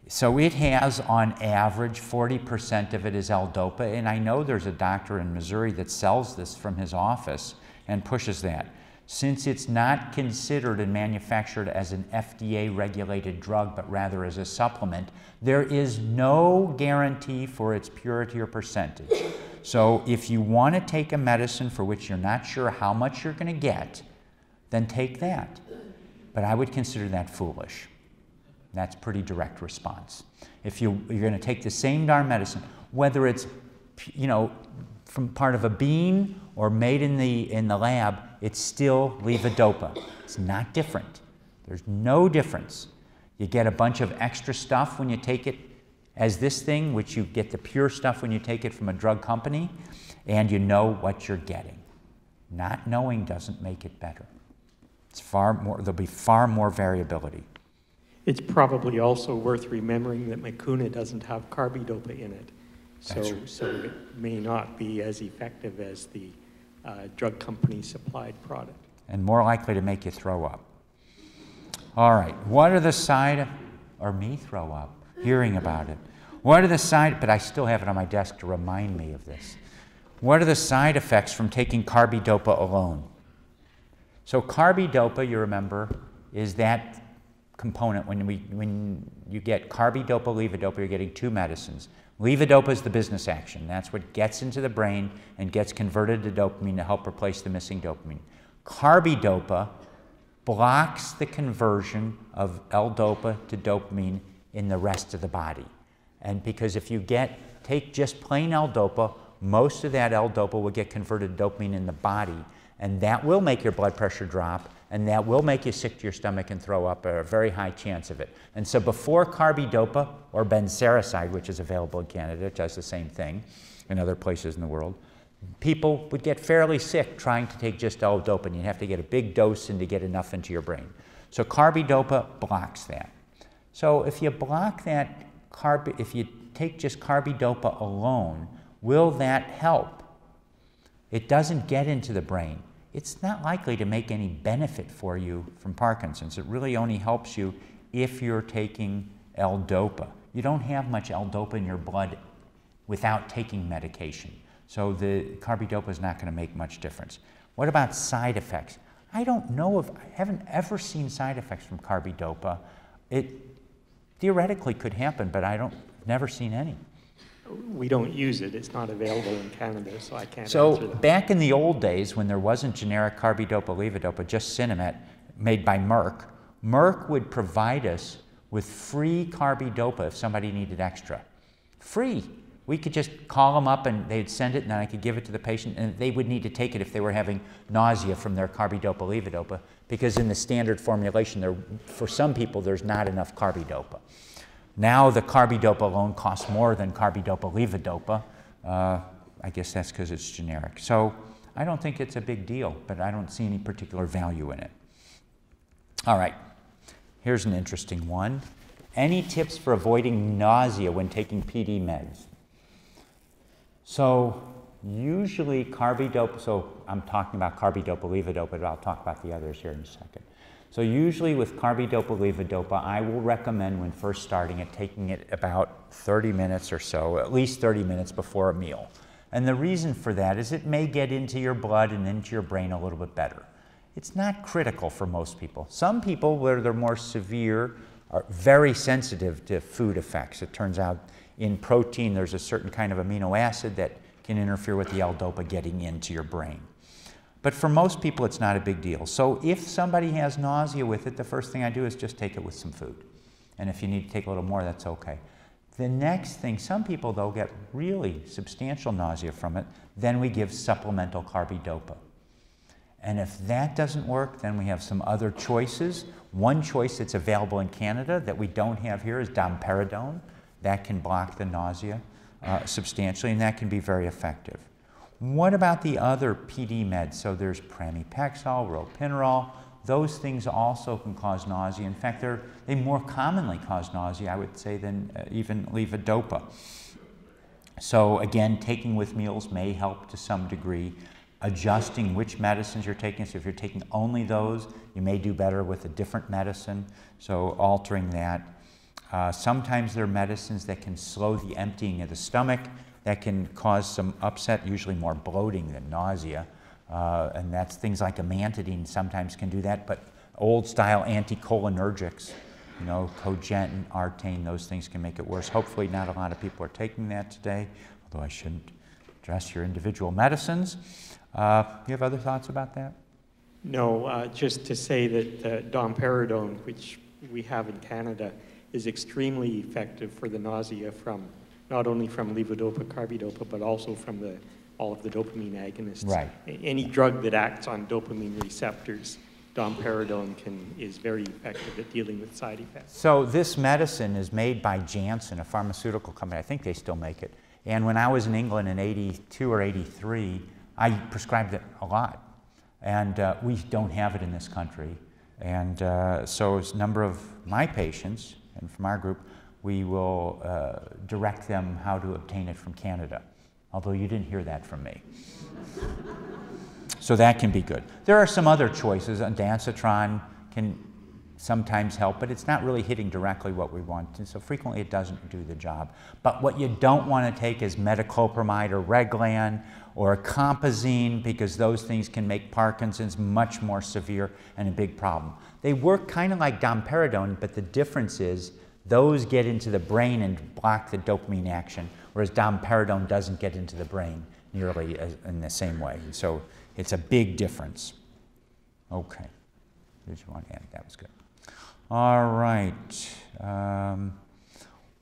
so it has on average 40% of it is L-DOPA, and I know there's a doctor in Missouri that sells this from his office and pushes that. Since it's not considered and manufactured as an FDA regulated drug, but rather as a supplement, there is no guarantee for its purity or percentage. So if you want to take a medicine for which you're not sure how much you're going to get, then take that. But I would consider that foolish. That's pretty direct response. If you, you're going to take the same darn medicine, whether it's you know, from part of a bean or made in the, in the lab, it's still levodopa. It's not different. There's no difference. You get a bunch of extra stuff when you take it as this thing, which you get the pure stuff when you take it from a drug company, and you know what you're getting. Not knowing doesn't make it better. It's far more, there'll be far more variability. It's probably also worth remembering that Mucuna doesn't have carbidopa in it. So, so it may not be as effective as the uh, drug company supplied product. And more likely to make you throw up. All right, what are the side, or me throw up, hearing about it. What are the side, but I still have it on my desk to remind me of this. What are the side effects from taking carbidopa alone? So carbidopa, you remember, is that component when, we, when you get carbidopa, levodopa, you're getting two medicines. Levodopa is the business action. That's what gets into the brain and gets converted to dopamine to help replace the missing dopamine. Carbidopa blocks the conversion of L-DOPA to dopamine in the rest of the body. And because if you get, take just plain L-DOPA, most of that L-DOPA will get converted to dopamine in the body, and that will make your blood pressure drop, and that will make you sick to your stomach and throw up, a very high chance of it. And so before carbidopa or benserazide, which is available in Canada, it does the same thing in other places in the world, people would get fairly sick trying to take just L-dopa. You'd have to get a big dose and to get enough into your brain. So carbidopa blocks that. So if you block that carb, if you take just carbidopa alone, will that help? It doesn't get into the brain. It's not likely to make any benefit for you from Parkinson's. It really only helps you if you're taking L-dopa. You don't have much L-dopa in your blood without taking medication. So the carbidopa is not going to make much difference. What about side effects? I don't know if, I haven't ever seen side effects from carbidopa. It theoretically could happen, but I don't, never seen any. We don't use it. It's not available in Canada, so I can't So answer that. back in the old days when there wasn't generic carbidopa levodopa, just Sinemet made by Merck, Merck would provide us with free carbidopa if somebody needed extra. Free. We could just call them up and they'd send it and then I could give it to the patient and they would need to take it if they were having nausea from their carbidopa levodopa because in the standard formulation there, for some people there's not enough carbidopa. Now the carbidopa alone costs more than carbidopa levodopa. Uh, I guess that's because it's generic. So I don't think it's a big deal, but I don't see any particular value in it. All right, here's an interesting one. Any tips for avoiding nausea when taking PD meds? So usually carbidopa, so I'm talking about carbidopa levodopa, but I'll talk about the others here in a second. So usually with carbidopa levodopa, I will recommend when first starting it, taking it about 30 minutes or so, at least 30 minutes before a meal. And the reason for that is it may get into your blood and into your brain a little bit better. It's not critical for most people. Some people, where they're more severe, are very sensitive to food effects. It turns out in protein, there's a certain kind of amino acid that can interfere with the L-dopa getting into your brain. But for most people, it's not a big deal. So if somebody has nausea with it, the first thing I do is just take it with some food. And if you need to take a little more, that's okay. The next thing, some people though get really substantial nausea from it, then we give supplemental carbidopa. And if that doesn't work, then we have some other choices. One choice that's available in Canada that we don't have here is domperidone. That can block the nausea uh, substantially, and that can be very effective. What about the other PD meds? So there's pramipexole, ropinirole. Those things also can cause nausea. In fact, they more commonly cause nausea, I would say, than uh, even levodopa. So again, taking with meals may help to some degree. Adjusting which medicines you're taking. So if you're taking only those, you may do better with a different medicine. So altering that. Uh, sometimes there are medicines that can slow the emptying of the stomach that can cause some upset, usually more bloating than nausea. Uh, and that's things like amantadine sometimes can do that, but old style anticholinergics, you know, cogentin, Artane, those things can make it worse. Hopefully, not a lot of people are taking that today, although I shouldn't address your individual medicines. Uh, you have other thoughts about that? No, uh, just to say that uh, domperidone, which we have in Canada, is extremely effective for the nausea from not only from levodopa, carbidopa, but also from the, all of the dopamine agonists. Right. Any drug that acts on dopamine receptors, domperidone can, is very effective at dealing with side effects. So this medicine is made by Janssen, a pharmaceutical company. I think they still make it. And when I was in England in 82 or 83, I prescribed it a lot. And uh, we don't have it in this country. And uh, so a number of my patients and from our group we will uh, direct them how to obtain it from Canada, although you didn't hear that from me. so that can be good. There are some other choices. Ondansetron can sometimes help, but it's not really hitting directly what we want, and so frequently it doesn't do the job. But what you don't want to take is metoclopramide or Reglan or compazine because those things can make Parkinson's much more severe and a big problem. They work kind of like domperidone, but the difference is those get into the brain and block the dopamine action, whereas domperidone doesn't get into the brain nearly as, in the same way. And so it's a big difference. Okay. Did you want to add? That was good. All right. Um,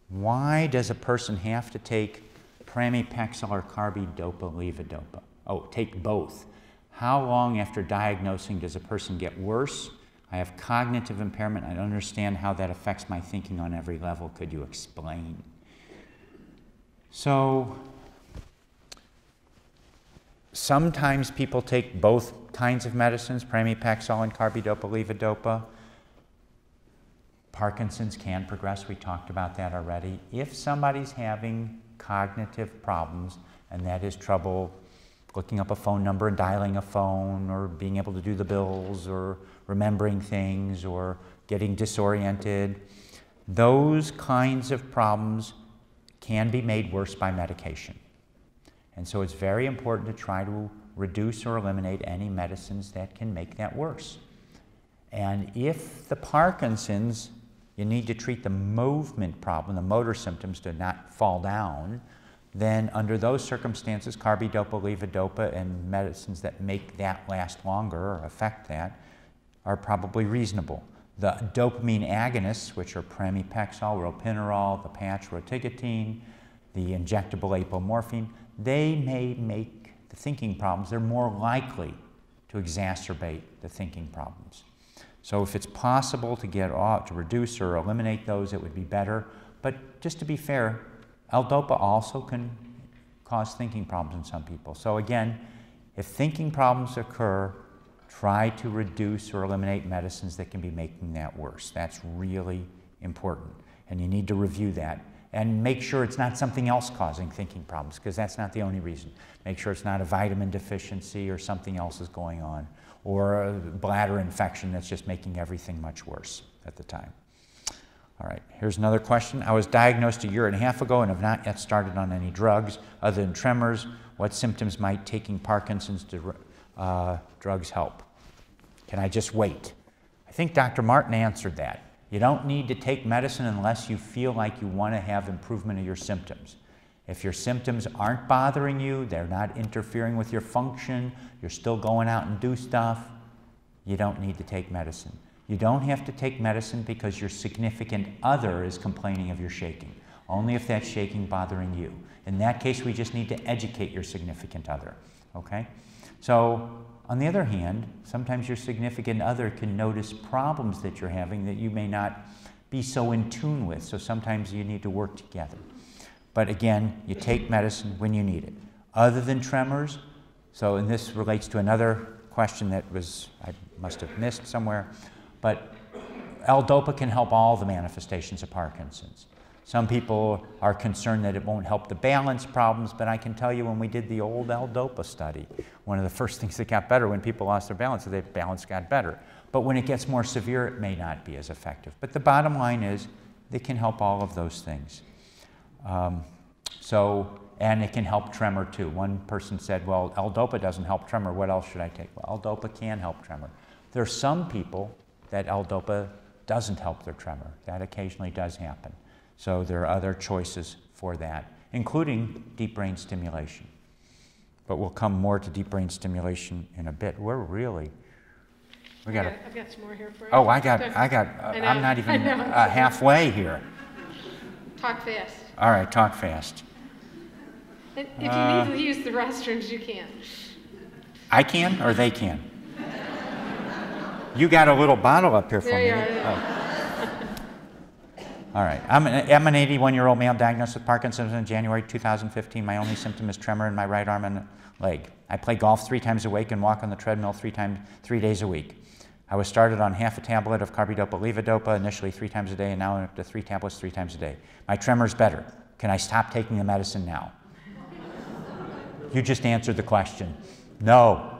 why does a person have to take pramipexole or carbidopa levodopa? Oh, take both. How long after diagnosing does a person get worse? I have cognitive impairment. I don't understand how that affects my thinking on every level. Could you explain? So, sometimes people take both kinds of medicines, pramipexole and carbidopa levodopa. Parkinson's can progress. We talked about that already. If somebody's having cognitive problems, and that is trouble looking up a phone number and dialing a phone, or being able to do the bills, or remembering things, or getting disoriented, those kinds of problems can be made worse by medication. And so it's very important to try to reduce or eliminate any medicines that can make that worse. And if the Parkinson's you need to treat the movement problem, the motor symptoms to not fall down, then under those circumstances, carbidopa, levodopa, and medicines that make that last longer or affect that are probably reasonable. The dopamine agonists, which are pramipexole, ropinirole, the patch rotigotine, the injectable apomorphine, they may make the thinking problems, they're more likely to exacerbate the thinking problems. So if it's possible to get off, to reduce or eliminate those, it would be better. But just to be fair, L-DOPA also can cause thinking problems in some people. So again, if thinking problems occur, try to reduce or eliminate medicines that can be making that worse. That's really important. And you need to review that. And make sure it's not something else causing thinking problems, because that's not the only reason. Make sure it's not a vitamin deficiency or something else is going on or a bladder infection that's just making everything much worse at the time. All right, here's another question. I was diagnosed a year and a half ago and have not yet started on any drugs other than tremors. What symptoms might taking Parkinson's uh, drugs help? Can I just wait? I think Dr. Martin answered that. You don't need to take medicine unless you feel like you want to have improvement of your symptoms. If your symptoms aren't bothering you, they're not interfering with your function, you're still going out and do stuff, you don't need to take medicine. You don't have to take medicine because your significant other is complaining of your shaking. Only if that's shaking bothering you. In that case, we just need to educate your significant other. Okay? So, on the other hand, sometimes your significant other can notice problems that you're having that you may not be so in tune with. So sometimes you need to work together. But again, you take medicine when you need it. Other than tremors, so and this relates to another question that was I must have missed somewhere, but L-DOPA can help all the manifestations of Parkinson's. Some people are concerned that it won't help the balance problems, but I can tell you when we did the old L-DOPA study, one of the first things that got better when people lost their balance, is their balance got better. But when it gets more severe, it may not be as effective. But the bottom line is, they can help all of those things. Um, so, and it can help tremor too. One person said, well, L-DOPA doesn't help tremor. What else should I take? Well, L-DOPA can help tremor. There are some people that L-DOPA doesn't help their tremor. That occasionally does happen. So there are other choices for that, including deep brain stimulation. But we'll come more to deep brain stimulation in a bit. We're really, we got. I've got some more here for you. Oh, I got. I got. Uh, I I'm not even uh, halfway here. Talk fast. All right, talk fast. And If Uh, you need to use the restrooms, you can. I can or they can? You got a little bottle up here for There me. you are. Oh. All right. I'm an, I'm an 81 year old male diagnosed with Parkinson's in January 2015. My only symptom is tremor in my right arm and leg. I play golf three times a week and walk on the treadmill three, times, three days a week. I was started on half a tablet of carbidopa levodopa initially three times a day, and now I'm up to three tablets three times a day. My tremor is better. Can I stop taking the medicine now? You just answered the question. No.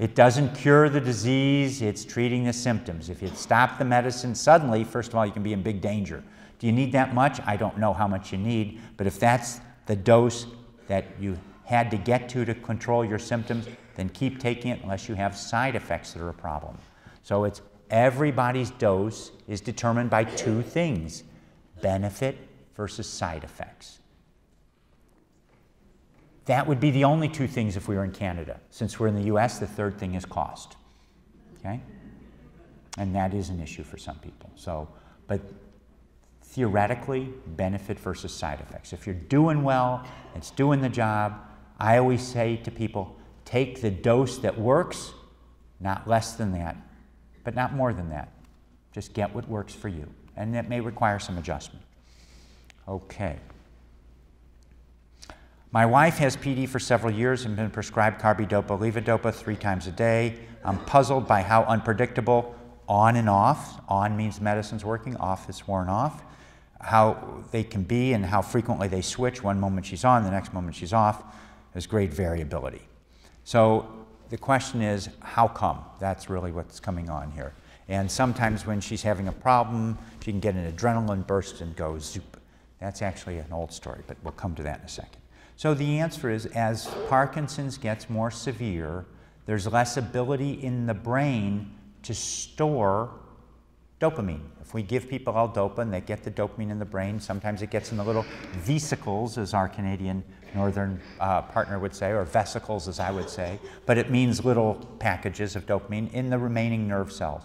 It doesn't cure the disease, it's treating the symptoms. If you stop the medicine suddenly, first of all, you can be in big danger. Do you need that much? I don't know how much you need, but if that's the dose that you had to get to to control your symptoms, then keep taking it unless you have side effects that are a problem. So it's everybody's dose is determined by two things benefit versus side effects. That would be the only two things if we were in Canada. Since we're in the US, the third thing is cost. Okay? And that is an issue for some people. So, but theoretically, benefit versus side effects. If you're doing well, it's doing the job, I always say to people, take the dose that works, not less than that, but not more than that. Just get what works for you. And that may require some adjustment. Okay. My wife has PD for several years and been prescribed carbidopa, levodopa three times a day. I'm puzzled by how unpredictable on and off, on means medicine's working, off is worn off, how they can be and how frequently they switch. One moment she's on, the next moment she's off. There's great variability. So the question is, how come? That's really what's coming on here. And sometimes when she's having a problem, she can get an adrenaline burst and go zoop. That's actually an old story, but we'll come to that in a second. So the answer is as Parkinson's gets more severe, there's less ability in the brain to store dopamine. If we give people L-Dopa and they get the dopamine in the brain, sometimes it gets in the little vesicles, as our Canadian northern uh, partner would say, or vesicles, as I would say, but it means little packages of dopamine in the remaining nerve cells.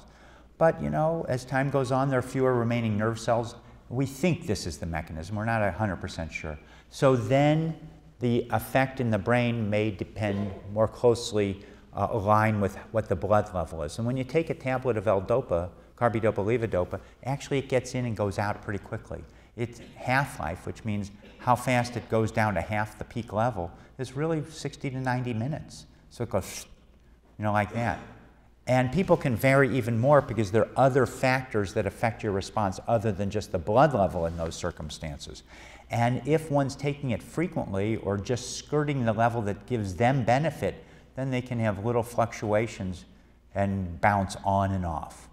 But you know, as time goes on, there are fewer remaining nerve cells. We think this is the mechanism. We're not 100% sure. So then the effect in the brain may depend more closely uh, align with what the blood level is. And when you take a tablet of L-Dopa, carbidopa levodopa, actually it gets in and goes out pretty quickly. Its half-life, which means how fast it goes down to half the peak level, is really 60 to 90 minutes. So it goes, you know, like that. And people can vary even more because there are other factors that affect your response other than just the blood level in those circumstances. And if one's taking it frequently or just skirting the level that gives them benefit, then they can have little fluctuations and bounce on and off.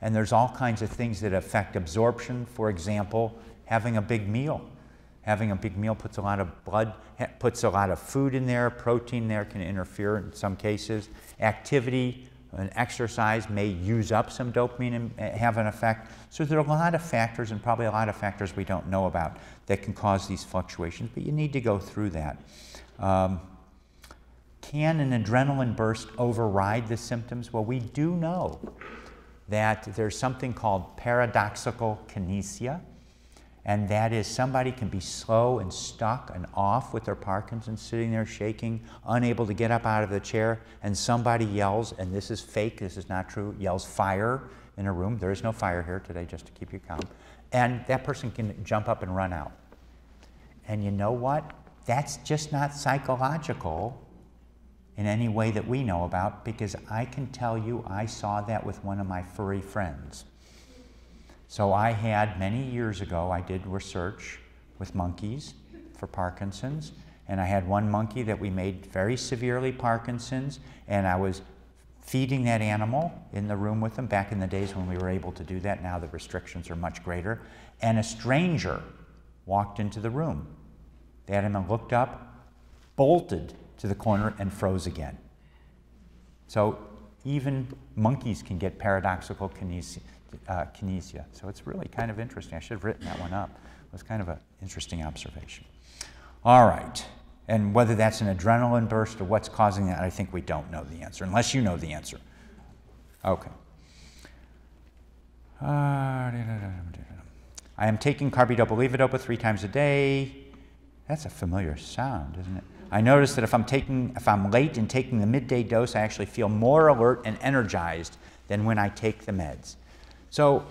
And there's all kinds of things that affect absorption. For example, having a big meal. Having a big meal puts a lot of blood, puts a lot of food in there, protein there can interfere in some cases. Activity and exercise may use up some dopamine and have an effect. So there are a lot of factors and probably a lot of factors we don't know about that can cause these fluctuations, but you need to go through that. Um, can an adrenaline burst override the symptoms? Well, we do know that there's something called paradoxical kinesia, and that is somebody can be slow and stuck and off with their Parkinson's, sitting there shaking, unable to get up out of the chair, and somebody yells, and this is fake, this is not true, yells fire in a room. There is no fire here today, just to keep you calm. And that person can jump up and run out. And you know what? That's just not psychological in any way that we know about because I can tell you I saw that with one of my furry friends. So I had many years ago, I did research with monkeys for Parkinson's, and I had one monkey that we made very severely Parkinson's, and I was feeding that animal in the room with them back in the days when we were able to do that. Now the restrictions are much greater. And a stranger walked into the room. The animal looked up, bolted to the corner and froze again. So even monkeys can get paradoxical kinesia, uh, kinesia. So it's really kind of interesting. I should have written that one up. It was kind of an interesting observation. All right. And whether that's an adrenaline burst or what's causing that, I think we don't know the answer, unless you know the answer. Okay. Uh, I am taking carbidopa levodopa three times a day. That's a familiar sound, isn't it? I notice that if I'm, taking, if I'm late in taking the midday dose, I actually feel more alert and energized than when I take the meds. So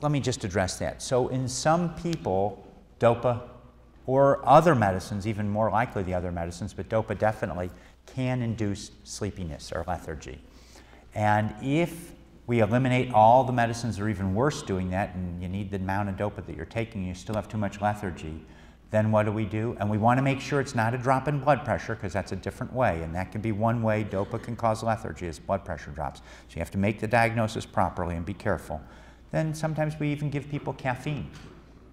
let me just address that. So in some people, DOPA or other medicines, even more likely the other medicines, but DOPA definitely can induce sleepiness or lethargy. And if we eliminate all the medicines or even worse doing that, and you need the amount of DOPA that you're taking, you still have too much lethargy, then what do we do? And we want to make sure it's not a drop in blood pressure because that's a different way. And that can be one way DOPA can cause lethargy as blood pressure drops. So you have to make the diagnosis properly and be careful. Then sometimes we even give people caffeine.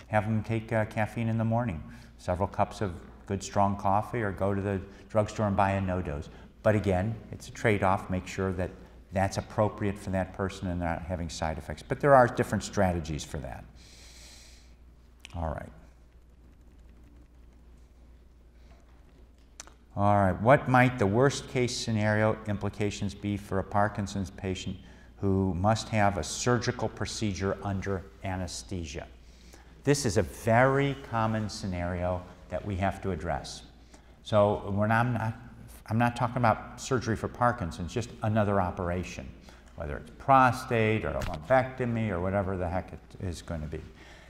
Have them take uh, caffeine in the morning, several cups of good strong coffee, or go to the drugstore and buy a no dose. But again, it's a trade off. Make sure that that's appropriate for that person and they're not having side effects. But there are different strategies for that. All right. All right, what might the worst case scenario implications be for a Parkinson's patient who must have a surgical procedure under anesthesia? This is a very common scenario that we have to address. So not, I'm not I'm not talking about surgery for Parkinson's, just another operation, whether it's prostate or a lumpectomy or whatever the heck it is going to be.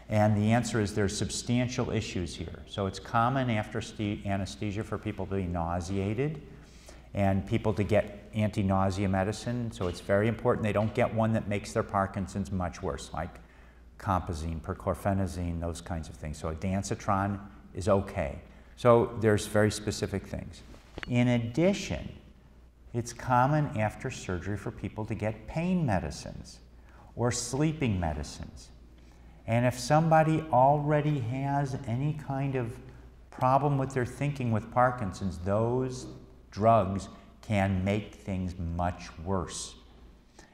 And the answer is there's substantial issues here. So it's common after anesthesia for people to be nauseated and people to get anti-nausea medicine. So it's very important they don't get one that makes their Parkinson's much worse, like compazine, perchlorphenazine, those kinds of things. So Ondansetron is okay. So there's very specific things. In addition, it's common after surgery for people to get pain medicines or sleeping medicines. And if somebody already has any kind of problem with their thinking with Parkinson's, those drugs can make things much worse.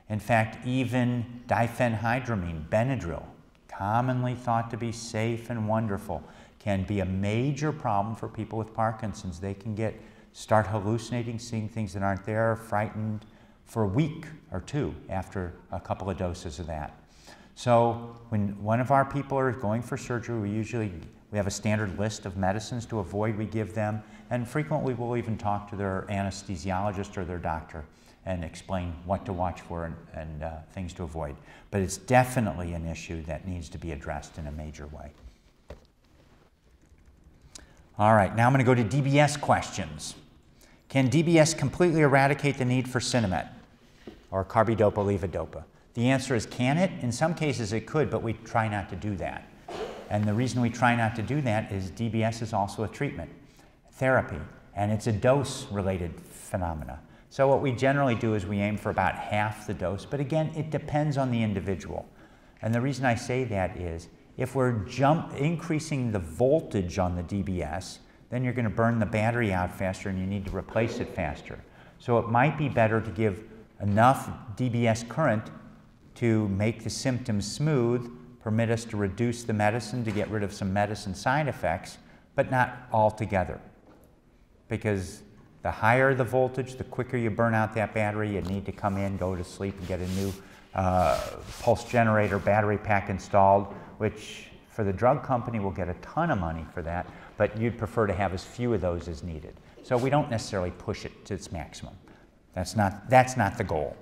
In fact, even diphenhydramine, Benadryl, commonly thought to be safe and wonderful, can be a major problem for people with Parkinson's. They can get start hallucinating, seeing things that aren't there, frightened for a week or two after a couple of doses of that. So when one of our people are going for surgery, we usually we have a standard list of medicines to avoid we give them, and frequently we'll even talk to their anesthesiologist or their doctor and explain what to watch for and, and uh, things to avoid. But it's definitely an issue that needs to be addressed in a major way. All right, now I'm going to go to DBS questions. Can DBS completely eradicate the need for Sinemet or carbidopa levodopa? The answer is can it? In some cases it could, but we try not to do that. And the reason we try not to do that is DBS is also a treatment, therapy, and it's a dose related phenomena. So what we generally do is we aim for about half the dose, but again, it depends on the individual. And the reason I say that is if we're jump, increasing the voltage on the DBS, then you're going to burn the battery out faster and you need to replace it faster. So it might be better to give enough DBS current to make the symptoms smooth permit us to reduce the medicine to get rid of some medicine side effects, but not altogether. Because the higher the voltage, the quicker you burn out that battery. You need to come in, go to sleep, and get a new uh, pulse generator battery pack installed, which for the drug company will get a ton of money for that, but you'd prefer to have as few of those as needed. So we don't necessarily push it to its maximum. That's not, that's not the goal.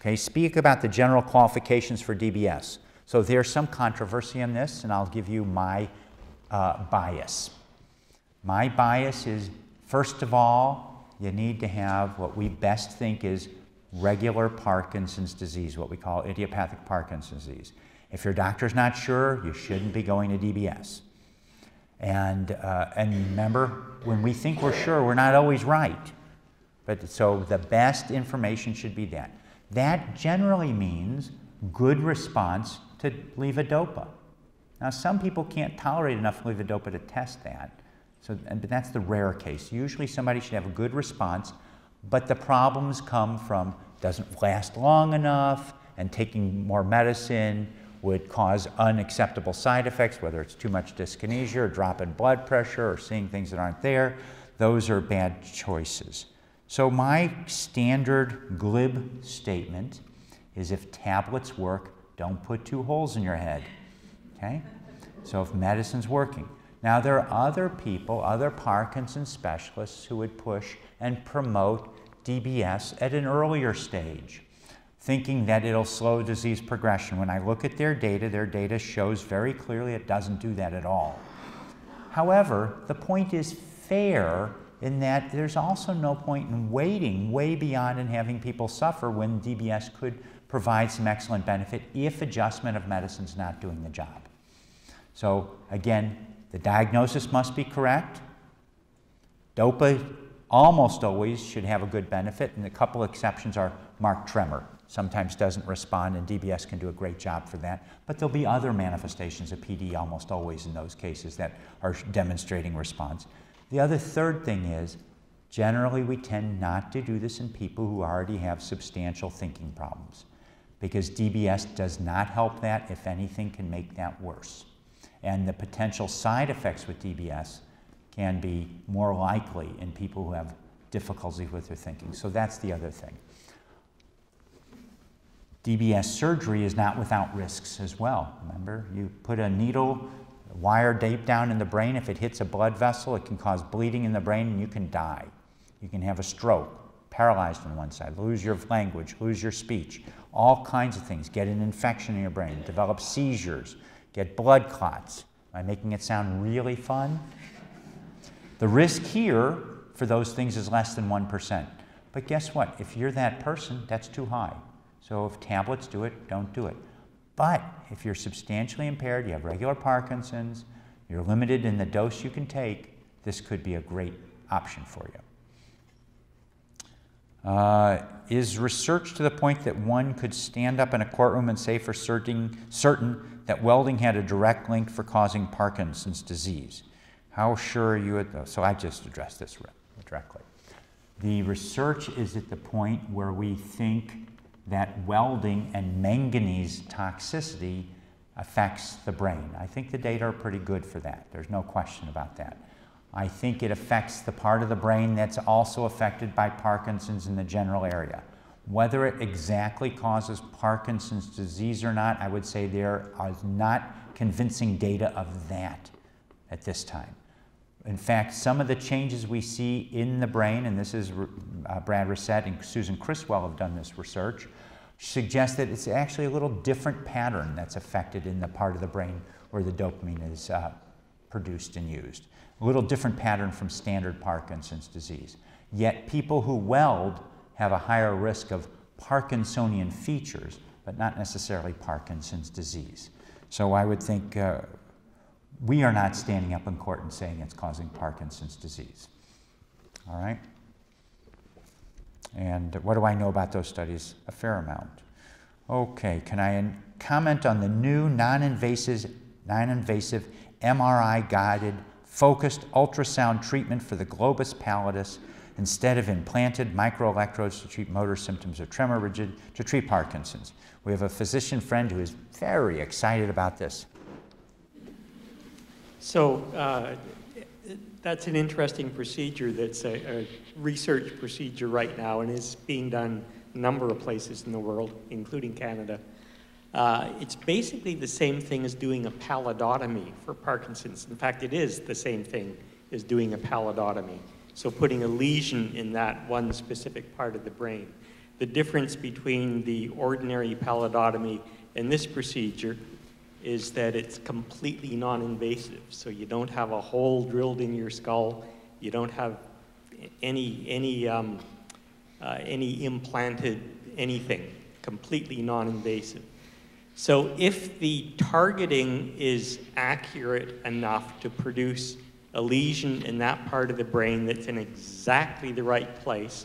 Okay, speak about the general qualifications for DBS. So there's some controversy in this, and I'll give you my uh, bias. My bias is, first of all, you need to have what we best think is regular Parkinson's disease, what we call idiopathic Parkinson's disease. If your doctor's not sure, you shouldn't be going to DBS. And, uh, and remember, when we think we're sure, we're not always right. But so the best information should be that. That generally means good response to levodopa. Now, some people can't tolerate enough levodopa to test that, so, but that's the rare case. Usually somebody should have a good response, but the problems come from doesn't last long enough, and taking more medicine would cause unacceptable side effects, whether it's too much dyskinesia or drop in blood pressure or seeing things that aren't there. Those are bad choices. So my standard glib statement is if tablets work, don't put two holes in your head. Okay? So if medicine's working. Now, there are other people, other Parkinson's specialists, who would push and promote DBS at an earlier stage, thinking that it'll slow disease progression. When I look at their data, their data shows very clearly it doesn't do that at all. However, the point is fair in that there's also no point in waiting way beyond and having people suffer when DBS could provide some excellent benefit if adjustment of medicine is not doing the job. So again, the diagnosis must be correct. DOPA almost always should have a good benefit, and a couple exceptions are marked tremor. Sometimes doesn't respond, and DBS can do a great job for that. But there'll be other manifestations of PD almost always in those cases that are demonstrating response. The other third thing is generally we tend not to do this in people who already have substantial thinking problems because DBS does not help that. If anything, can make that worse. And the potential side effects with DBS can be more likely in people who have difficulty with their thinking. So that's the other thing. DBS surgery is not without risks as well. Remember, you put a needle, wire deep down in the brain. If it hits a blood vessel, it can cause bleeding in the brain and you can die. You can have a stroke, paralyzed on one side, lose your language, lose your speech, all kinds of things. Get an infection in your brain, develop seizures, get blood clots. Am I making it sound really fun? The risk here for those things is less than 1%. But guess what? If you're that person, that's too high. So if tablets do it, don't do it. But if you're substantially impaired, you have regular Parkinson's, you're limited in the dose you can take, this could be a great option for you. Uh, is research to the point that one could stand up in a courtroom and say for certain, certain that welding had a direct link for causing Parkinson's disease? How sure are you at? So I just addressed this directly. The research is at the point where we think that welding and manganese toxicity affects the brain. I think the data are pretty good for that. There's no question about that. I think it affects the part of the brain that's also affected by Parkinson's in the general area. Whether it exactly causes Parkinson's disease or not, I would say there is not convincing data of that at this time. In fact, some of the changes we see in the brain, and this is uh, Brad Racette and Susan Criswell have done this research, suggest that it's actually a little different pattern that's affected in the part of the brain where the dopamine is uh, produced and used. A little different pattern from standard Parkinson's disease. Yet people who weld have a higher risk of Parkinsonian features, but not necessarily Parkinson's disease. So I would think uh, we are not standing up in court and saying it's causing Parkinson's disease. All right? And what do I know about those studies? A fair amount. Okay, can I comment on the new non-invasive, non-invasive MRI-guided focused ultrasound treatment for the globus pallidus instead of implanted microelectrodes to treat motor symptoms of tremor rigid to treat Parkinson's. We have a physician friend who is very excited about this. So uh, that's an interesting procedure that's a, a, research procedure right now and is being done a number of places in the world, including Canada. Uh, it's basically the same thing as doing a pallidotomy for Parkinson's. In fact, it is the same thing as doing a pallidotomy. So putting a lesion in that one specific part of the brain. The difference between the ordinary pallidotomy and this procedure is that it's completely non-invasive. So you don't have a hole drilled in your skull. You don't have any, any, um, uh, any implanted anything, completely non-invasive. So if the targeting is accurate enough to produce a lesion in that part of the brain that's in exactly the right place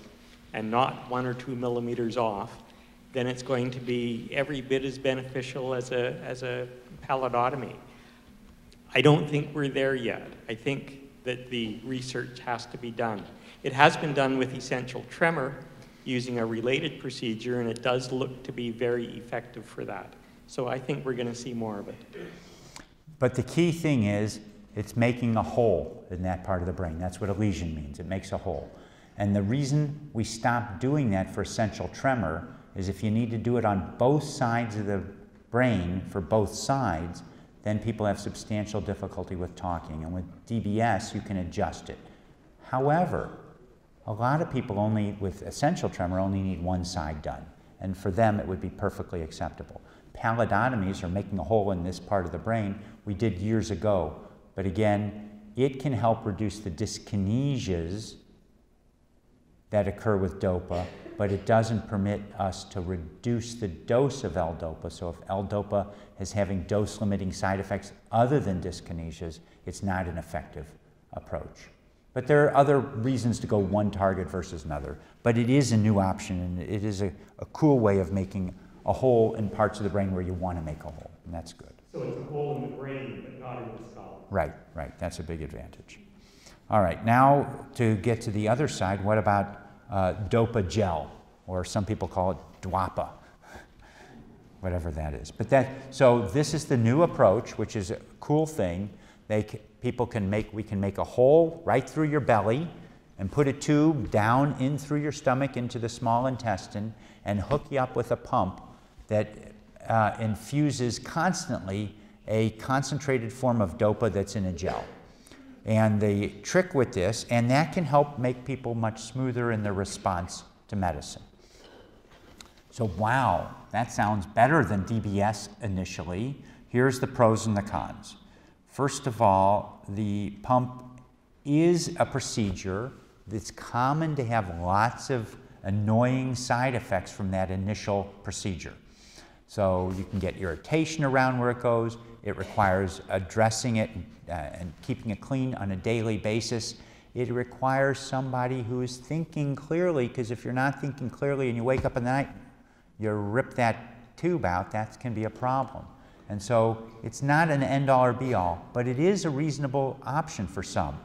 and not one or two millimeters off, then it's going to be every bit as beneficial as a, as a pallidotomy. I don't think we're there yet. I think that the research has to be done. It has been done with essential tremor using a related procedure, and it does look to be very effective for that. So I think we're going to see more of it. But the key thing is it's making a hole in that part of the brain. That's what a lesion means. It makes a hole. And the reason we stop doing that for essential tremor is if you need to do it on both sides of the brain for both sides, then people have substantial difficulty with talking. And with DBS, you can adjust it. However, a lot of people only, with essential tremor, only need one side done. And for them, it would be perfectly acceptable. Pallidotomies, are making a hole in this part of the brain, we did years ago. But again, it can help reduce the dyskinesias that occur with DOPA but it doesn't permit us to reduce the dose of L-DOPA. So if L-DOPA is having dose-limiting side effects other than dyskinesias, it's not an effective approach. But there are other reasons to go one target versus another. But it is a new option, and it is a, a cool way of making a hole in parts of the brain where you want to make a hole, and that's good. So it's a hole in the brain, but not in the skull. Right, right. That's a big advantage. All right, now to get to the other side, what about uh, DOPA gel, or some people call it Duopa, whatever that is. But that, so this is the new approach, which is a cool thing. They, people can make, we can make a hole right through your belly and put a tube down in through your stomach into the small intestine and hook you up with a pump that uh, infuses constantly a concentrated form of DOPA that's in a gel. And the trick with this, and that can help make people much smoother in their response to medicine. So, wow, that sounds better than DBS initially. Here's the pros and the cons. First of all, the pump is a procedure that's common to have lots of annoying side effects from that initial procedure. So you can get irritation around where it goes. It requires addressing it uh, and keeping it clean on a daily basis. It requires somebody who is thinking clearly, because if you're not thinking clearly and you wake up in the night, you rip that tube out, that can be a problem. And so it's not an end all or be all, but it is a reasonable option for some.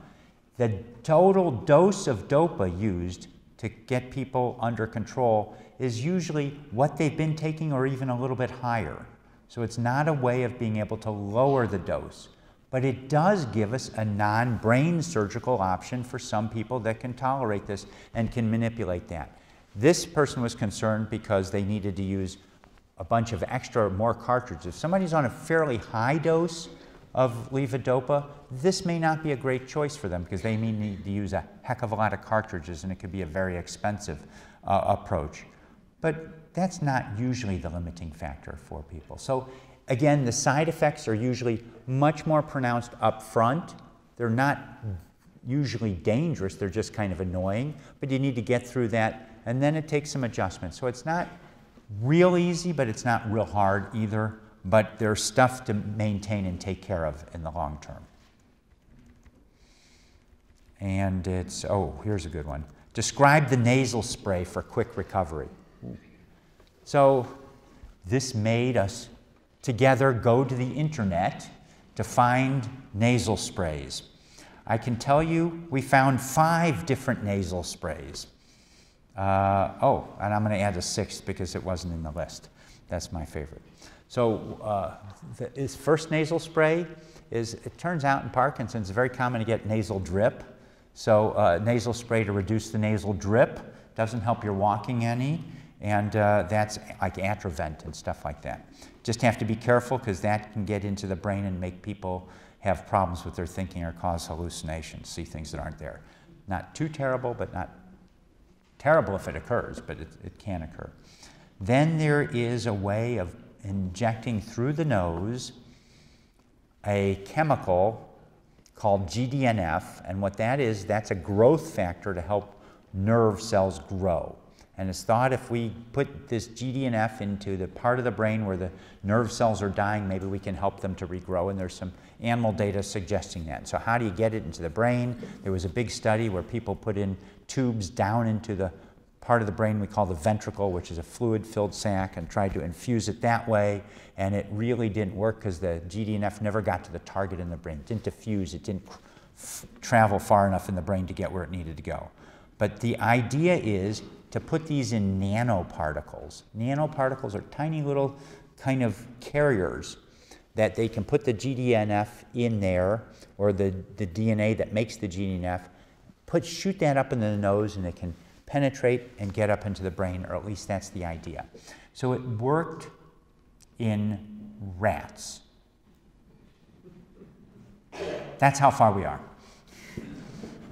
The total dose of DOPA used to get people under control is usually what they've been taking or even a little bit higher. So it's not a way of being able to lower the dose, but it does give us a non brain surgical option for some people that can tolerate this and can manipulate that. This person was concerned because they needed to use a bunch of extra more cartridges. If somebody's on a fairly high dose of levodopa, this may not be a great choice for them because they may need to use a heck of a lot of cartridges and it could be a very expensive uh, approach. But that's not usually the limiting factor for people. So again, the side effects are usually much more pronounced up front. They're not usually dangerous, they're just kind of annoying, but you need to get through that and then it takes some adjustment. So it's not real easy, but it's not real hard either. But there's stuff to maintain and take care of in the long term. And it's, oh, here's a good one. Describe the nasal spray for quick recovery. So this made us together go to the internet to find nasal sprays. I can tell you we found five different nasal sprays. Uh, oh, and I'm going to add a sixth because it wasn't in the list. That's my favorite. So uh, the, first nasal spray is, it turns out in Parkinson's, it's very common to get nasal drip. So uh, nasal spray to reduce the nasal drip doesn't help your walking any, and uh, that's like Atrovent and stuff like that. Just have to be careful because that can get into the brain and make people have problems with their thinking or cause hallucinations, see things that aren't there. Not too terrible, but not terrible if it occurs, but it, it can occur. Then there is a way of injecting through the nose a chemical called GDNF, and what that is, that's a growth factor to help nerve cells grow. And it's thought if we put this GDNF into the part of the brain where the nerve cells are dying, maybe we can help them to regrow. And there's some animal data suggesting that. So, how do you get it into the brain? There was a big study where people put in tubes down into the part of the brain we call the ventricle, which is a fluid filled sac, and tried to infuse it that way. And it really didn't work because the GDNF never got to the target in the brain. It didn't diffuse, it didn't travel far enough in the brain to get where it needed to go. But the idea is to put these in nanoparticles. Nanoparticles are tiny little kind of carriers that they can put the GDNF in there, or the, the DNA that makes the GDNF, put, shoot that up in the nose, and it can penetrate and get up into the brain, or at least that's the idea. So it worked in rats. That's how far we are.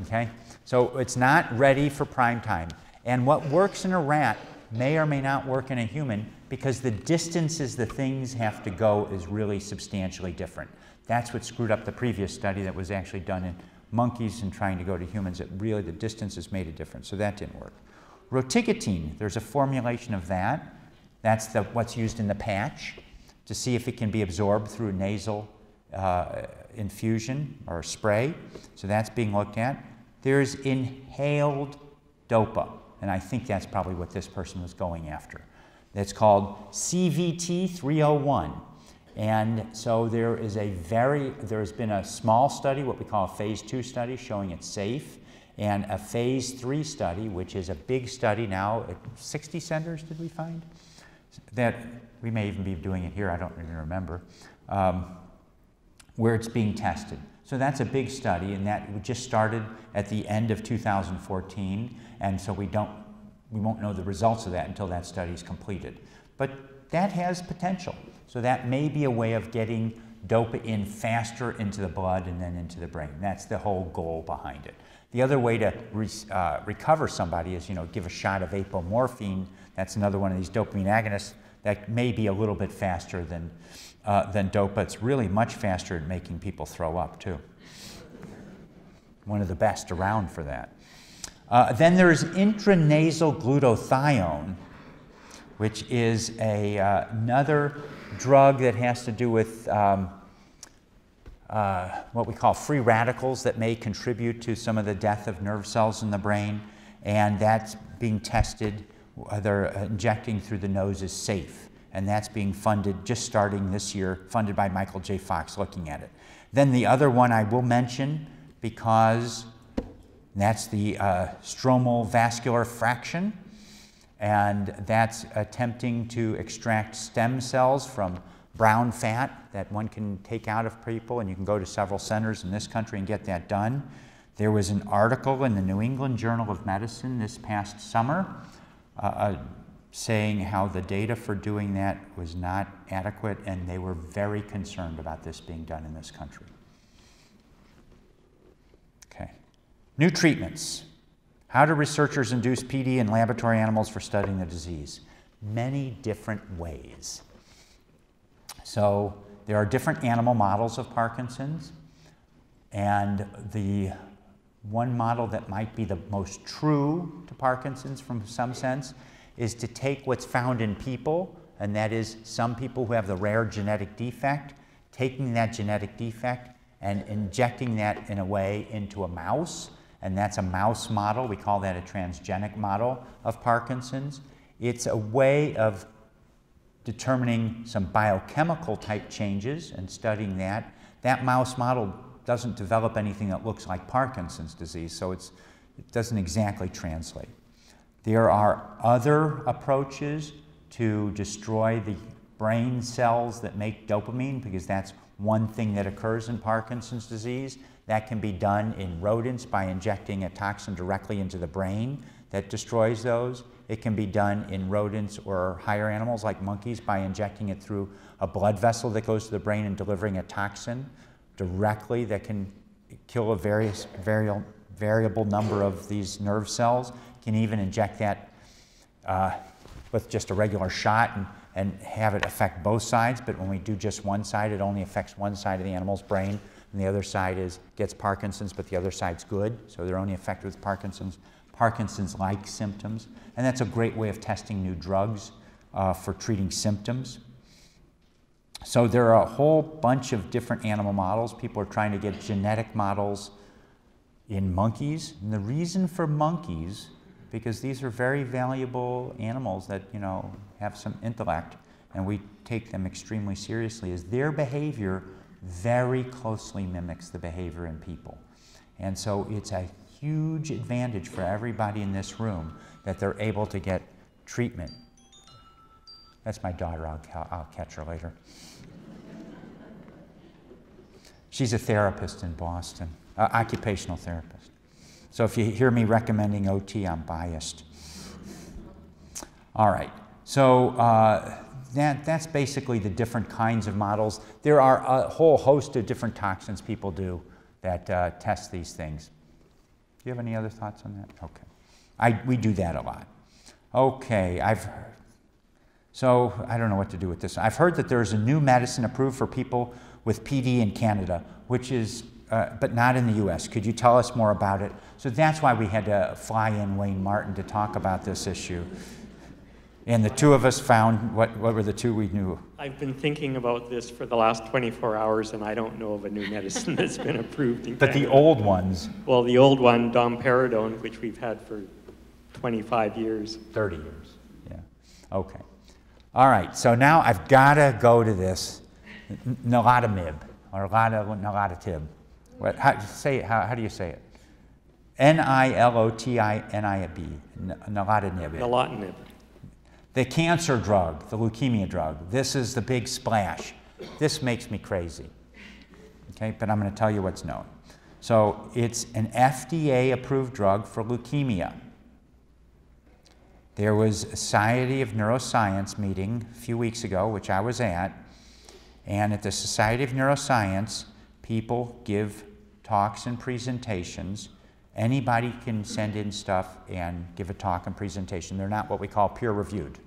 Okay? So it's not ready for prime time. And what works in a rat may or may not work in a human because the distances the things have to go is really substantially different. That's what screwed up the previous study that was actually done in monkeys and trying to go to humans, that really the distances made a difference. So that didn't work. Rotigotine, there's a formulation of that. That's the, what's used in the patch to see if it can be absorbed through nasal uh, infusion or spray. So that's being looked at. There's inhaled DOPA, and I think that's probably what this person was going after. It's called CVT 301. And so there is a very, there's been a small study, what we call a phase two study, showing it's safe, and a phase three study, which is a big study now, 60 centers, did we find? That we may even be doing it here, I don't even remember, um, where it's being tested. So that's a big study, and that just started at the end of 2014, and so we don't, we won't know the results of that until that study is completed. But that has potential. So that may be a way of getting dope it in faster into the blood and then into the brain. That's the whole goal behind it. The other way to re uh, recover somebody is, you know, give a shot of apomorphine. That's another one of these dopamine agonists that may be a little bit faster than, uh, than dope, it's really much faster at making people throw up, too. One of the best around for that. Uh, then there's intranasal glutathione, which is a, uh, another drug that has to do with um, uh, what we call free radicals that may contribute to some of the death of nerve cells in the brain, and that's being tested. Whether injecting through the nose is safe, and that's being funded just starting this year, funded by Michael J. Fox looking at it. Then the other one I will mention because that's the uh, stromal vascular fraction, and that's attempting to extract stem cells from brown fat that one can take out of people, and you can go to several centers in this country and get that done. There was an article in the New England Journal of Medicine this past summer uh, uh, saying how the data for doing that was not adequate, and they were very concerned about this being done in this country. Okay. New treatments. How do researchers induce PD in laboratory animals for studying the disease? Many different ways. So there are different animal models of Parkinson's, and the one model that might be the most true to Parkinson's from some sense is to take what's found in people, and that is some people who have the rare genetic defect, taking that genetic defect and injecting that in a way into a mouse, and that's a mouse model. We call that a transgenic model of Parkinson's. It's a way of determining some biochemical type changes and studying that. That mouse model doesn't develop anything that looks like Parkinson's disease, so it doesn't exactly translate. There are other approaches to destroy the brain cells that make dopamine because that's one thing that occurs in Parkinson's disease. That can be done in rodents by injecting a toxin directly into the brain that destroys those. It can be done in rodents or higher animals like monkeys by injecting it through a blood vessel that goes to the brain and delivering a toxin directly that can kill a various variable, variable number of these nerve cells. Can even inject that uh, with just a regular shot and, and have it affect both sides. But when we do just one side, it only affects one side of the animal's brain, and the other side is gets Parkinson's, but the other side's good. So they're only affected with Parkinson's Parkinson's-like symptoms. And that's a great way of testing new drugs uh, for treating symptoms. So there are a whole bunch of different animal models. People are trying to get genetic models in monkeys. And the reason for monkeys, because these are very valuable animals that, you know, have some intellect, and we take them extremely seriously, is their behavior very closely mimics the behavior in people. And so it's a huge advantage for everybody in this room that they're able to get treatment. That's my daughter. I'll, I'll catch her later. She's a therapist in Boston, uh, occupational therapist. So if you hear me recommending OT, I'm biased. All right. So uh, that, that's basically the different kinds of models. There are a whole host of different toxins people do that uh, test these things. Do you have any other thoughts on that? Okay. I, we do that a lot. Okay, I've so I don't know what to do with this. I've heard that there's a new medicine approved for people with PD in Canada, which is, uh, but not in the U.S. Could you tell us more about it? So that's why we had to fly in Wayne Martin to talk about this issue. And the two of us found what, what were the two we knew? I've been thinking about this for the last 24 hours, and I don't know of a new medicine that's been approved But the old ones, Well, the old one, domperidone, which we've had for 25 years. 30 years. Yeah. Okay. All right. So now I've got to go to this nilotinib or nilotinib. What? How say it? How, how do you say it? N I L O T I N I B. Nilotinib. Nilotinib. The cancer drug, the leukemia drug. This is the big splash. This makes me crazy. Okay, but I'm going to tell you what's known. So it's an FDA approved drug for leukemia. There was a Society of Neuroscience meeting a few weeks ago, which I was at, And at the Society of Neuroscience, people give talks and presentations. Anybody can send in stuff and give a talk and presentation. They're not what we call peer reviewed.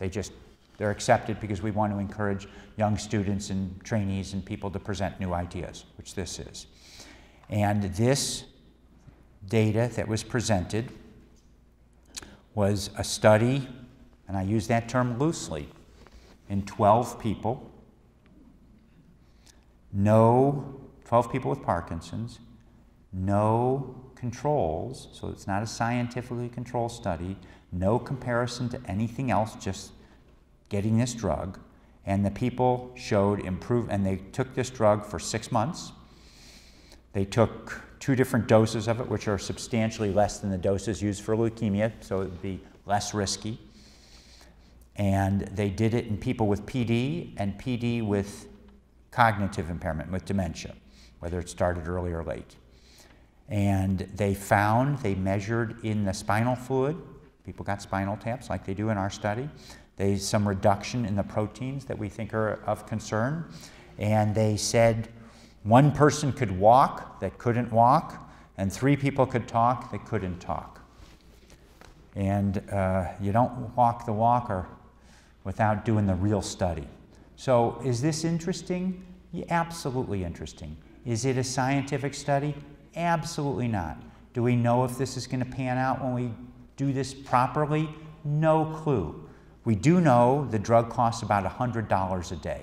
They just, they're accepted because we want to encourage young students and trainees and people to present new ideas, which this is. And this data that was presented was a study, and I use that term loosely, in 12 people. No, 12 people with Parkinson's, no controls, so it's not a scientifically controlled study, no comparison to anything else, just getting this drug. And the people showed improve, and they took this drug for six months. They took two different doses of it, which are substantially less than the doses used for leukemia, so it would be less risky. And they did it in people with PD and PD with cognitive impairment, with dementia, whether it started early or late. And they found, they measured in the spinal fluid, people got spinal taps like they do in our study. They some reduction in the proteins that we think are of concern. And they said one person could walk that couldn't walk, and three people could talk that couldn't talk. And uh, you don't walk the walker without doing the real study. So, is this interesting? Yeah, absolutely interesting. Is it a scientific study? Absolutely not. Do we know if this is going to pan out when we do this properly? No clue. We do know the drug costs about $100 a day.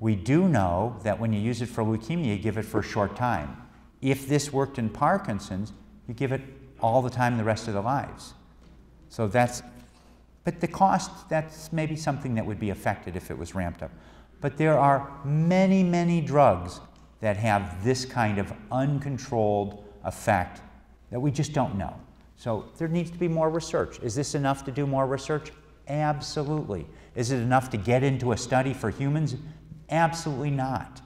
We do know that when you use it for leukemia, you give it for a short time. If this worked in Parkinson's, you give it all the time the rest of their lives. So that's, but the cost, that's maybe something that would be affected if it was ramped up. But there are many, many drugs that have this kind of uncontrolled effect that we just don't know. So there needs to be more research. Is this enough to do more research? Absolutely. Is it enough to get into a study for humans? Absolutely not.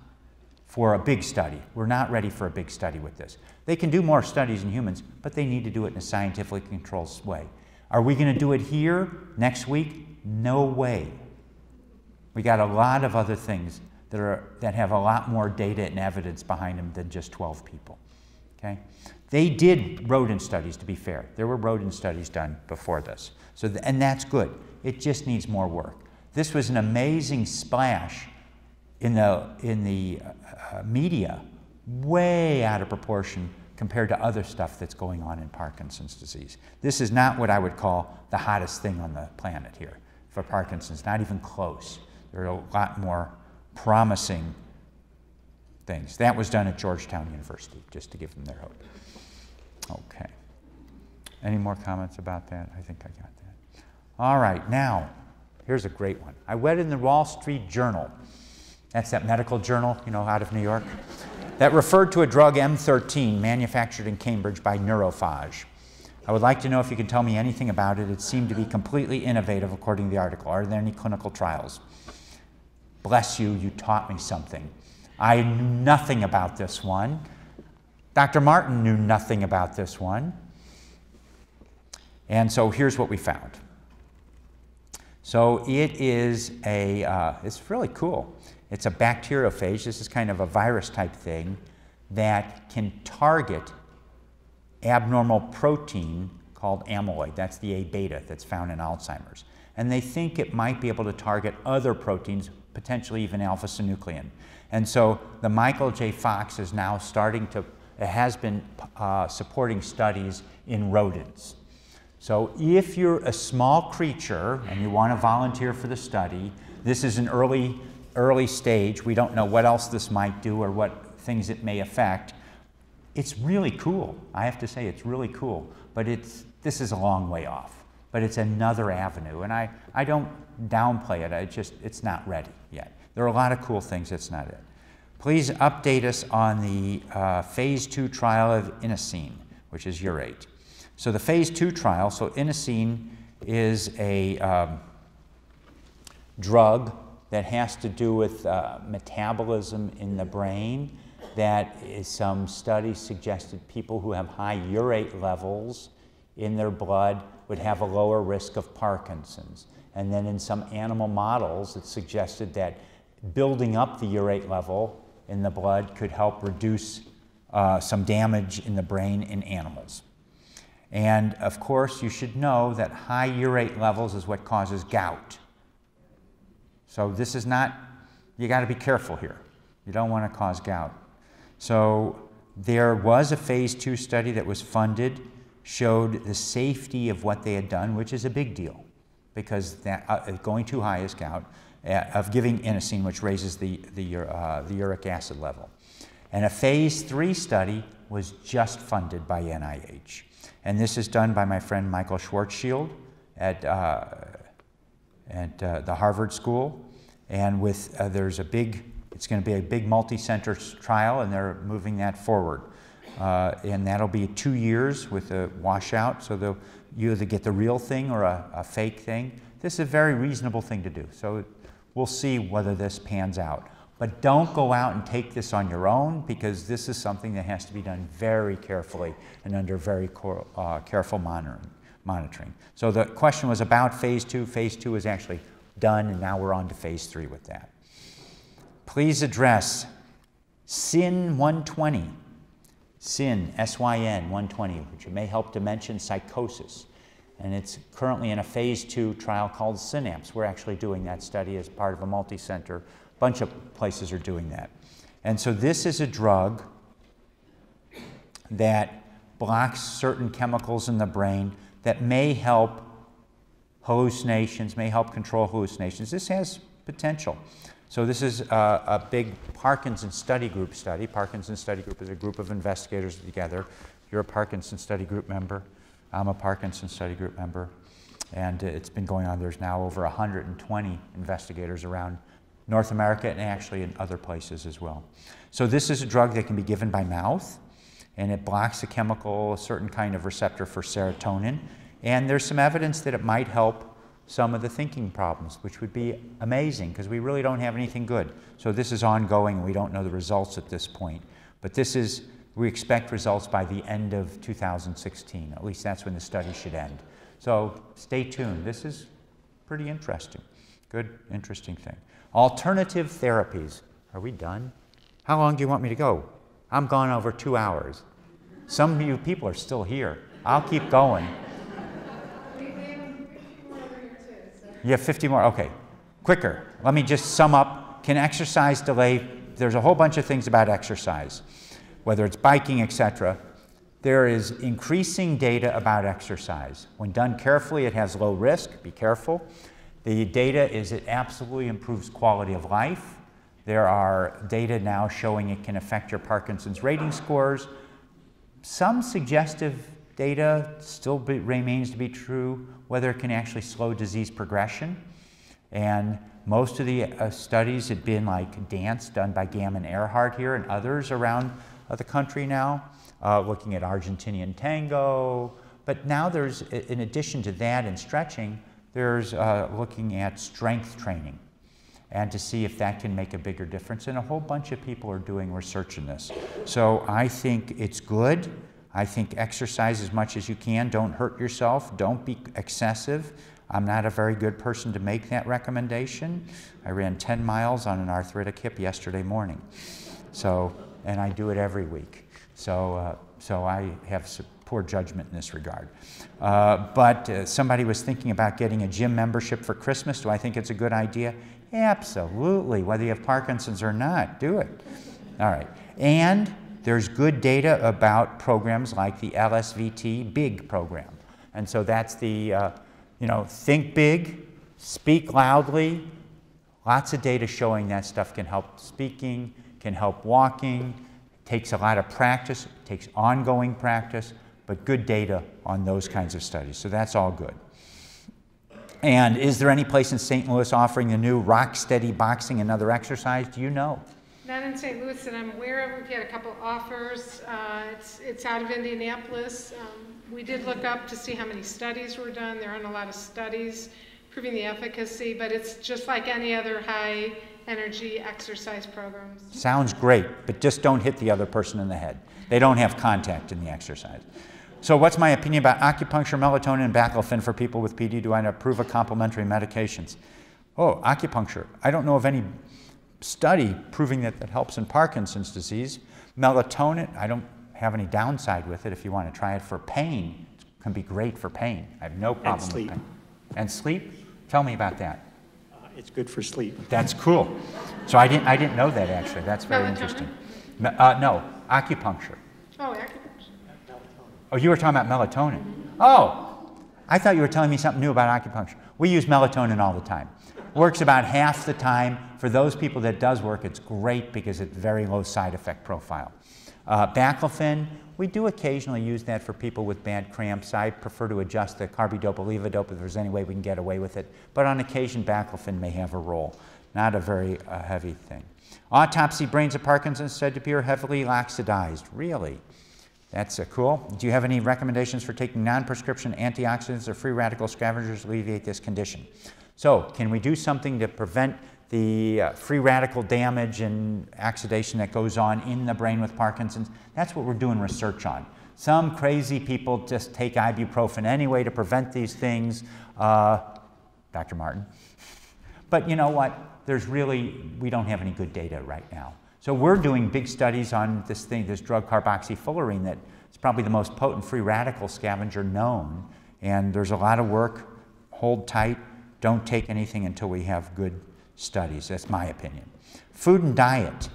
For a big study. We're not ready for a big study with this. They can do more studies in humans, but they need to do it in a scientifically controlled way. Are we going to do it here next week? No way. We got a lot of other things that, are, that have a lot more data and evidence behind them than just 12 people. Okay? They did rodent studies, to be fair. There were rodent studies done before this. So, th and that's good. It just needs more work. This was an amazing splash in the, in the uh, media, way out of proportion compared to other stuff that's going on in Parkinson's disease. This is not what I would call the hottest thing on the planet here for Parkinson's, not even close. There are a lot more promising things. That was done at Georgetown University, just to give them their hope. Okay. Any more comments about that? I think I got that. All right, now, here's a great one. I read in the Wall Street Journal, that's that medical journal, you know, out of New York, that referred to a drug M13 manufactured in Cambridge by Neurophage. I would like to know if you can tell me anything about it. It seemed to be completely innovative according to the article. Are there any clinical trials? Bless you, you taught me something. I knew nothing about this one. Dr. Martin knew nothing about this one. And so here's what we found. So it is a, uh, it's really cool. It's a bacteriophage. This is kind of a virus type thing that can target abnormal protein called amyloid. That's the A beta that's found in Alzheimer's. And they think it might be able to target other proteins potentially even alpha synuclein. And so the Michael J. Fox is now starting to, has been uh, supporting studies in rodents. So if you're a small creature and you want to volunteer for the study, this is an early, early stage. We don't know what else this might do or what things it may affect. It's really cool. I have to say, it's really cool. But it's, this is a long way off. But it's another avenue. And I, I don't downplay it. I just, it's not ready yet. There are a lot of cool things, that's not it. Please update us on the uh, phase two trial of inosine, which is urate. So the phase two trial, so inosine is a um, drug that has to do with uh, metabolism in the brain. That is some studies suggested people who have high urate levels in their blood would have a lower risk of Parkinson's. And then in some animal models, it suggested that building up the urate level in the blood could help reduce uh, some damage in the brain in animals. And of course, you should know that high urate levels is what causes gout. So this is not, you got to be careful here. You don't want to cause gout. So there was a phase two study that was funded, showed the safety of what they had done, which is a big deal because that, uh, going too high is gout, of giving inosine, which raises the, the, uh, the uric acid level. And a phase three study was just funded by NIH. And this is done by my friend Michael Schwarzschild at, uh, at uh, the Harvard School. And with, uh, there's a big, it's going to be a big multi-center trial, and they're moving that forward. Uh, and that'll be two years with a washout, so they'll you either get the real thing or a, a fake thing. This is a very reasonable thing to do. So we'll see whether this pans out. But don't go out and take this on your own because this is something that has to be done very carefully and under very uh, careful monitoring, monitoring. So the question was about phase two. Phase two is actually done, and now we're on to phase three with that. Please address SYN 120. SYN, S-Y-N 120, which may help to mention psychosis. And it's currently in a phase two trial called Synapse. We're actually doing that study as part of a multi-center bunch of places are doing that. And so this is a drug that blocks certain chemicals in the brain that may help hallucinations, may help control hallucinations. This has potential. So this is a, a big Parkinson study group study. Parkinson study group is a group of investigators together. You're a Parkinson study group member. I'm a Parkinson study group member. And it's been going on. There's now over 120 investigators around North America and actually in other places as well. So this is a drug that can be given by mouth, and it blocks a chemical, a certain kind of receptor for serotonin. And there's some evidence that it might help some of the thinking problems, which would be amazing because we really don't have anything good. So this is ongoing, we don't know the results at this point. But this is, we expect results by the end of 2016. At least that's when the study should end. So stay tuned. This is pretty interesting. Good, interesting thing. Alternative therapies. Are we done? How long do you want me to go? I'm gone over two hours. Some of you people are still here. I'll keep going. You have 50 more? Okay. Quicker. Let me just sum up. Can exercise delay? There's a whole bunch of things about exercise, whether it's biking, etc. There is increasing data about exercise. When done carefully, it has low risk. Be careful. The data is it absolutely improves quality of life. There are data now showing it can affect your Parkinson's rating scores. Some suggestive data still be, remains to be true, whether it can actually slow disease progression. And most of the uh, studies had been like dance done by Gammon Earhart here and others around uh, the country now, uh, looking at Argentinian tango. But now there's, in addition to that and stretching, there's uh, looking at strength training and to see if that can make a bigger difference. And a whole bunch of people are doing research in this. So I think it's good. I think exercise as much as you can. Don't hurt yourself. Don't be excessive. I'm not a very good person to make that recommendation. I ran 10 miles on an arthritic hip yesterday morning. So, and I do it every week. So, uh, so I have poor judgment in this regard. Uh, but uh, somebody was thinking about getting a gym membership for Christmas. Do I think it's a good idea? Absolutely. Whether you have Parkinson's or not, do it. All right. And there's good data about programs like the LSVT BIG program. And so that's the, uh, you know, think big, speak loudly. Lots of data showing that stuff can help speaking, can help walking, takes a lot of practice, takes ongoing practice but good data on those kinds of studies. So that's all good. And is there any place in St. Louis offering the new rock steady boxing and other exercise? Do you know? Not in St. Louis that I'm aware of. We've had a couple offers. Uh, it's, it's out of Indianapolis. Um, we did look up to see how many studies were done. There aren't a lot of studies proving the efficacy, but it's just like any other high energy exercise programs. Sounds great, but just don't hit the other person in the head. They don't have contact in the exercise. So what's my opinion about acupuncture, melatonin, and baclofen for people with PD? Do I approve of complementary medications? Oh, acupuncture. I don't know of any study proving that that helps in Parkinson's disease. Melatonin, I don't have any downside with it if you want to try it for pain. It can be great for pain. I have no problem sleep. with pain. And sleep? Tell me about that. It's good for sleep. That's cool. So I didn't, I didn't know that actually. That's very Melatonin? interesting. Me- Uh, no, acupuncture. Oh, acupuncture. Oh, you were talking about melatonin. Oh, I thought you were telling me something new about acupuncture. We use melatonin all the time. Works about half the time. For those people that does work, it's great because it's very low side effect profile. Uh, baclofen, we do occasionally use that for people with bad cramps. I prefer to adjust the carbidopa levodopa if there's any way we can get away with it. But on occasion, baclofen may have a role. Not a very uh, heavy thing. Autopsy brains of Parkinson's said to appear heavily laxidized. Really? That's uh, cool. Do you have any recommendations for taking non-prescription antioxidants or free radical scavengers to alleviate this condition? So, can we do something to prevent the uh, free radical damage and oxidation that goes on in the brain with Parkinson's? That's what we're doing research on. Some crazy people just take ibuprofen anyway to prevent these things. Uh, Dr. Martin. But you know what? There's really, we don't have any good data right now. So we're doing big studies on this thing, this drug carboxyfullerene that is probably the most potent free radical scavenger known. And there's a lot of work. Hold tight. Don't take anything until we have good studies. That's my opinion. Food and diet.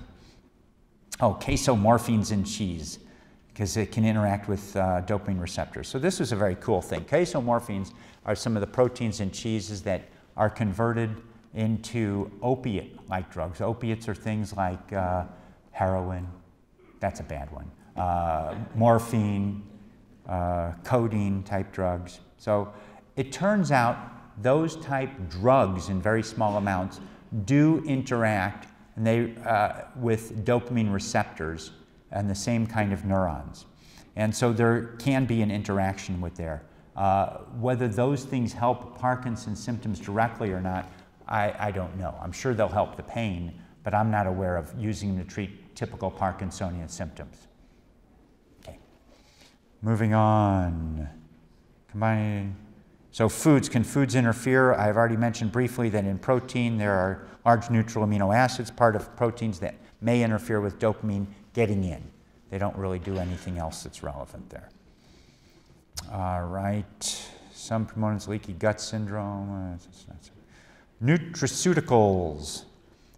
Oh, casomorphins in cheese because it can interact with uh, dopamine receptors. So this is a very cool thing. Casomorphins are some of the proteins in cheeses that are converted into opiate-like drugs. Opiates are things like uh, heroin. That's a bad one. Uh, morphine, uh, codeine type drugs. So it turns out those type drugs in very small amounts do interact and they, uh, with dopamine receptors and the same kind of neurons. And so there can be an interaction with there. Uh, whether those things help Parkinson's symptoms directly or not, I, I don't know. I'm sure they'll help the pain, but I'm not aware of using them to treat typical Parkinsonian symptoms. Okay. Moving on. Combining. So foods, can foods interfere? I've already mentioned briefly that in protein there are large neutral amino acids, part of proteins that may interfere with dopamine getting in. They don't really do anything else that's relevant there. All right. Some proponents leaky gut syndrome. uh, Nutraceuticals.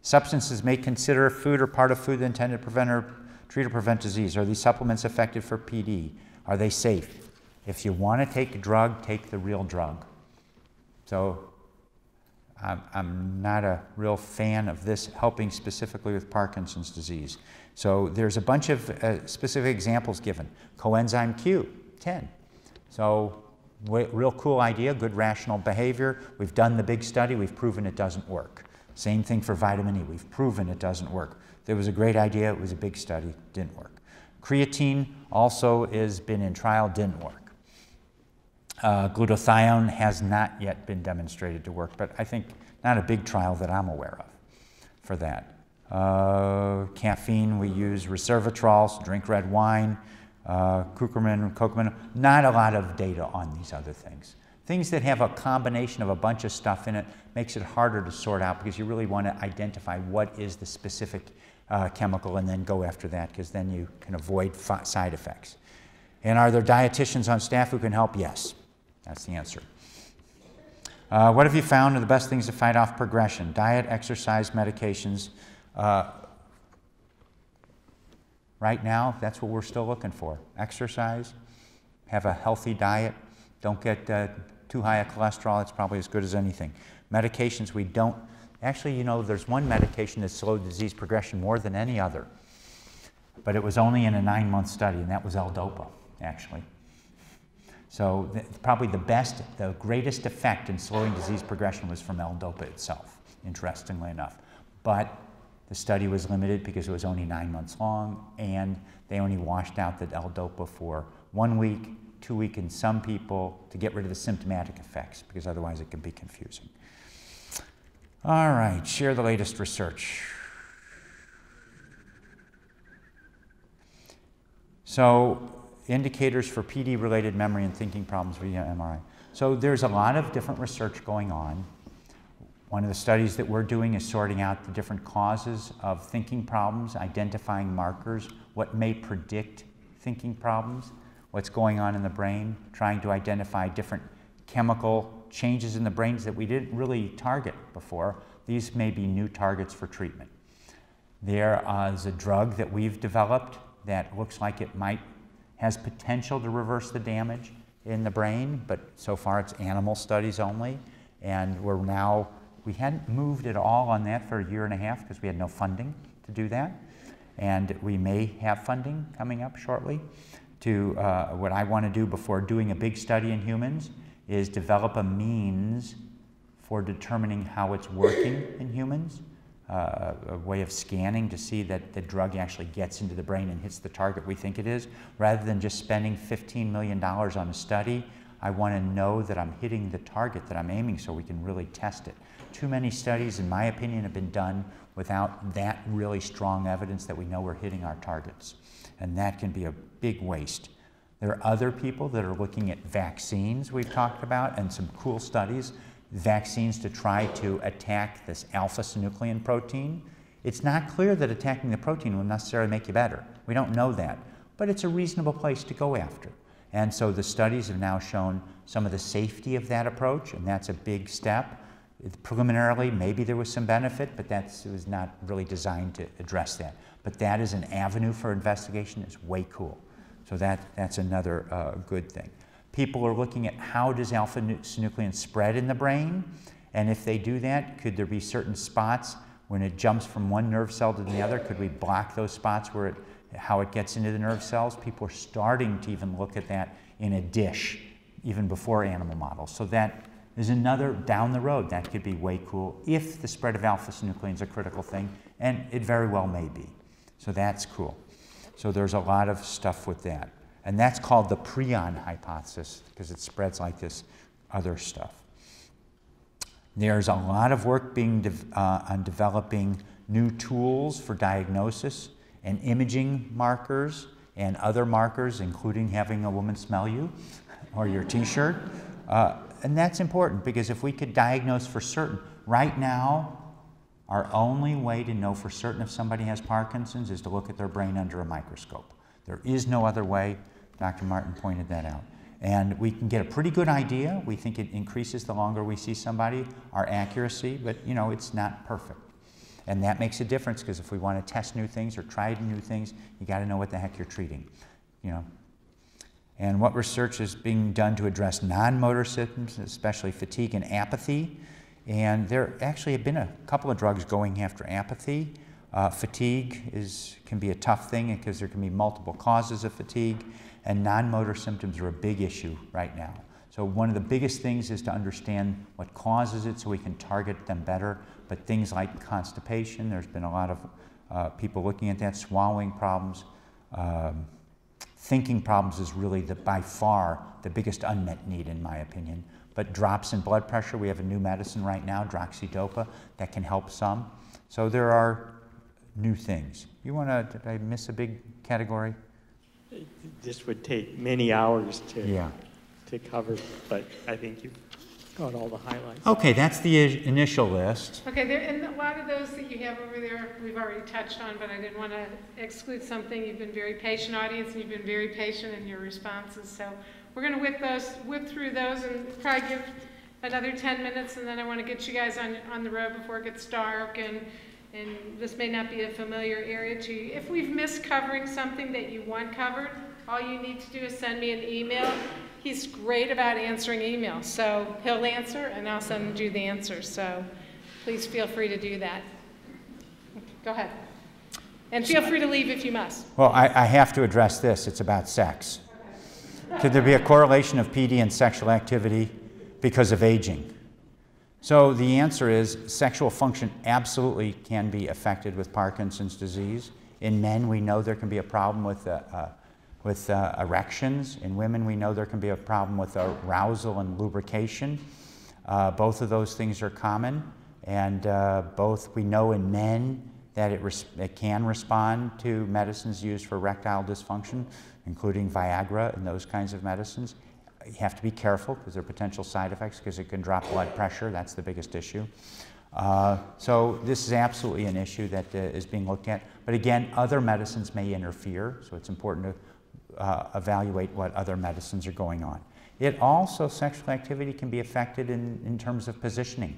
Substances may consider food or part of food intended to prevent or treat or prevent disease. Are these supplements effective for PD? Are they safe? If you want to take a drug, take the real drug. So I'm, I'm not a real fan of this helping specifically with Parkinson's disease. So there's a bunch of uh, specific examples given. Coenzyme Q10. So wa- real cool idea, good rational behavior. We've done the big study, we've proven it doesn't work. Same thing for vitamin E, we've proven it doesn't work. There was a great idea, it was a big study, didn't work. Creatine also has been in trial, didn't work. Uh, glutathione has not yet been demonstrated to work, but I think not a big trial that I'm aware of for that. Uh, caffeine, we use resveratrol, drink red wine, uh, curcumin. Not a lot of data on these other things. Things that have a combination of a bunch of stuff in it makes it harder to sort out because you really want to identify what is the specific uh, chemical and then go after that because then you can avoid side effects. And are there dietitians on staff who can help? Yes, that's the answer. Uh, what have you found are the best things to fight off progression? Diet, exercise, medications. Uh, right now, that's what we're still looking for. Exercise, have a healthy diet, don't get uh, too high a cholesterol, it's probably as good as anything. Medications, we don't, actually, you know, there's one medication that slowed disease progression more than any other, but it was only in a nine month study, and that was L-DOPA, actually. So th- probably the best, the greatest effect in slowing disease progression was from L-DOPA itself, interestingly enough. But the study was limited because it was only nine months long, and they only washed out the L-DOPA for one week, two week in some people to get rid of the symptomatic effects, because otherwise it can be confusing. All right, share the latest research. So, indicators for PD related memory and thinking problems via MRI. So, there's a lot of different research going on. one of the studies that we're doing is sorting out the different causes of thinking problems, identifying markers, what may predict thinking problems, what's going on in the brain, trying to identify different chemical changes in the brains that we didn't really target before. These may be new targets for treatment. There is a drug that we've developed that looks like it might has potential to reverse the damage in the brain, but so far it's animal studies only. And we're now we hadn't moved at all on that for a year and a half because we had no funding to do that. And we may have funding coming up shortly to uh, what I want to do before doing a big study in humans is develop a means for determining how it's working in humans, uh, a way of scanning to see that the drug actually gets into the brain and hits the target we think it is. Rather than just spending $15 million on a study, I want to know that I'm hitting the target that I'm aiming so we can really test it. Too many studies, in my opinion, have been done without that really strong evidence that we know we're hitting our targets. And that can be a big waste. There are other people that are looking at vaccines we've talked about and some cool studies, vaccines to try to attack this alpha synuclein protein. It's not clear that attacking the protein will necessarily make you better. We don't know that, but it's a reasonable place to go after. And so the studies have now shown some of the safety of that approach, and that's a big step. Preliminarily, maybe there was some benefit, but that was not really designed to address that. But that is an avenue for investigation. It's way cool. So that, that's another uh, good thing. People are looking at how does alpha-synuclein spread in the brain, and if they do that, could there be certain spots when it jumps from one nerve cell to the other? Could we block those spots where it, how it gets into the nerve cells? People are starting to even look at that in a dish, even before animal models. So that is another down the road that could be way cool if the spread of alpha-synuclein is a critical thing, and it very well may be. So that's cool. So there's a lot of stuff with that. And that's called the prion hypothesis because it spreads like this other stuff. There's a lot of work being de uh, on developing new tools for diagnosis and imaging markers and other markers, including having a woman smell you or your t-shirt. Uh, and that's important because if we could diagnose for certain, right now, our only way to know for certain if somebody has Parkinson's is to look at their brain under a microscope. There is no other way. Dr. Martin pointed that out. And we can get a pretty good idea. We think it increases the longer we see somebody, our accuracy, but you know, it's not perfect. And that makes a difference because if we want to test new things or try new things, you got to know what the heck you're treating. You know, and what research is being done to address non-motor symptoms, especially fatigue and apathy. And there actually have been a couple of drugs going after apathy. Uh, fatigue is, can be a tough thing because there can be multiple causes of fatigue, and non-motor symptoms are a big issue right now. So one of the biggest things is to understand what causes it so we can target them better. But things like constipation, there's been a lot of uh, people looking at that, swallowing problems, um, thinking problems is really the, by far the biggest unmet need in my opinion. But drops in blood pressure, we have a new medicine right now, droxidopa, that can help some. So there are new things. You want to, did I miss a big category? This would take many hours to, yeah. to cover, but I think you got all the highlights. Okay, that's the initial list. Okay, there, and a lot of those that you have over there, we've already touched on, but I didn't want to exclude something. You've been very patient, audience, and you've been very patient in your responses. So we're going to whip those, whip through those, and probably give another 10 minutes, and then I want to get you guys on on the road before it gets dark, and and this may not be a familiar area to you. If we've missed covering something that you want covered, all you need to do is send me an email he's great about answering emails. So he'll answer and I'll send you the answer. So please feel free to do that. Go ahead. And feel free to leave if you must. Well, I, I have to address this. It's about sex. Could there be a correlation of PD and sexual activity because of aging? So the answer is sexual function absolutely can be affected with Parkinson's disease. In men, we know there can be a problem with uh, uh, with uh, erections. In women, we know there can be a problem with arousal and lubrication. Uh, both of those things are common, and uh, both we know in men that it, it, can respond to medicines used for erectile dysfunction, including Viagra and those kinds of medicines. You have to be careful because there are potential side effects because it can drop blood pressure. That's the biggest issue. Uh, so this is absolutely an issue that uh, is being looked at. But again, other medicines may interfere, so it's important to uh, evaluate what other medicines are going on. It also, sexual activity can be affected in, in terms of positioning.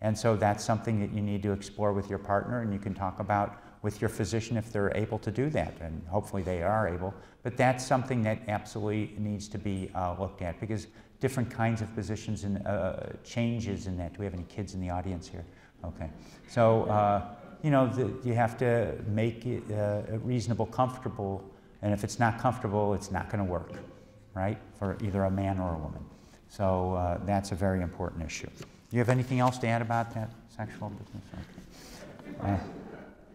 And so that's something that you need to explore with your partner and you can talk about with your physician if they're able to do that. And hopefully they are able. But that's something that absolutely needs to be uh, looked at because different kinds of positions and uh, changes in that. Do we have any kids in the audience here? Okay. So, uh, you know, the, you have to make it uh, reasonable, comfortable. And if it's not comfortable, it's not going to work, right? For either a man or a woman. So uh, that's a very important issue. Do you have anything else to add about that sexual business? Okay.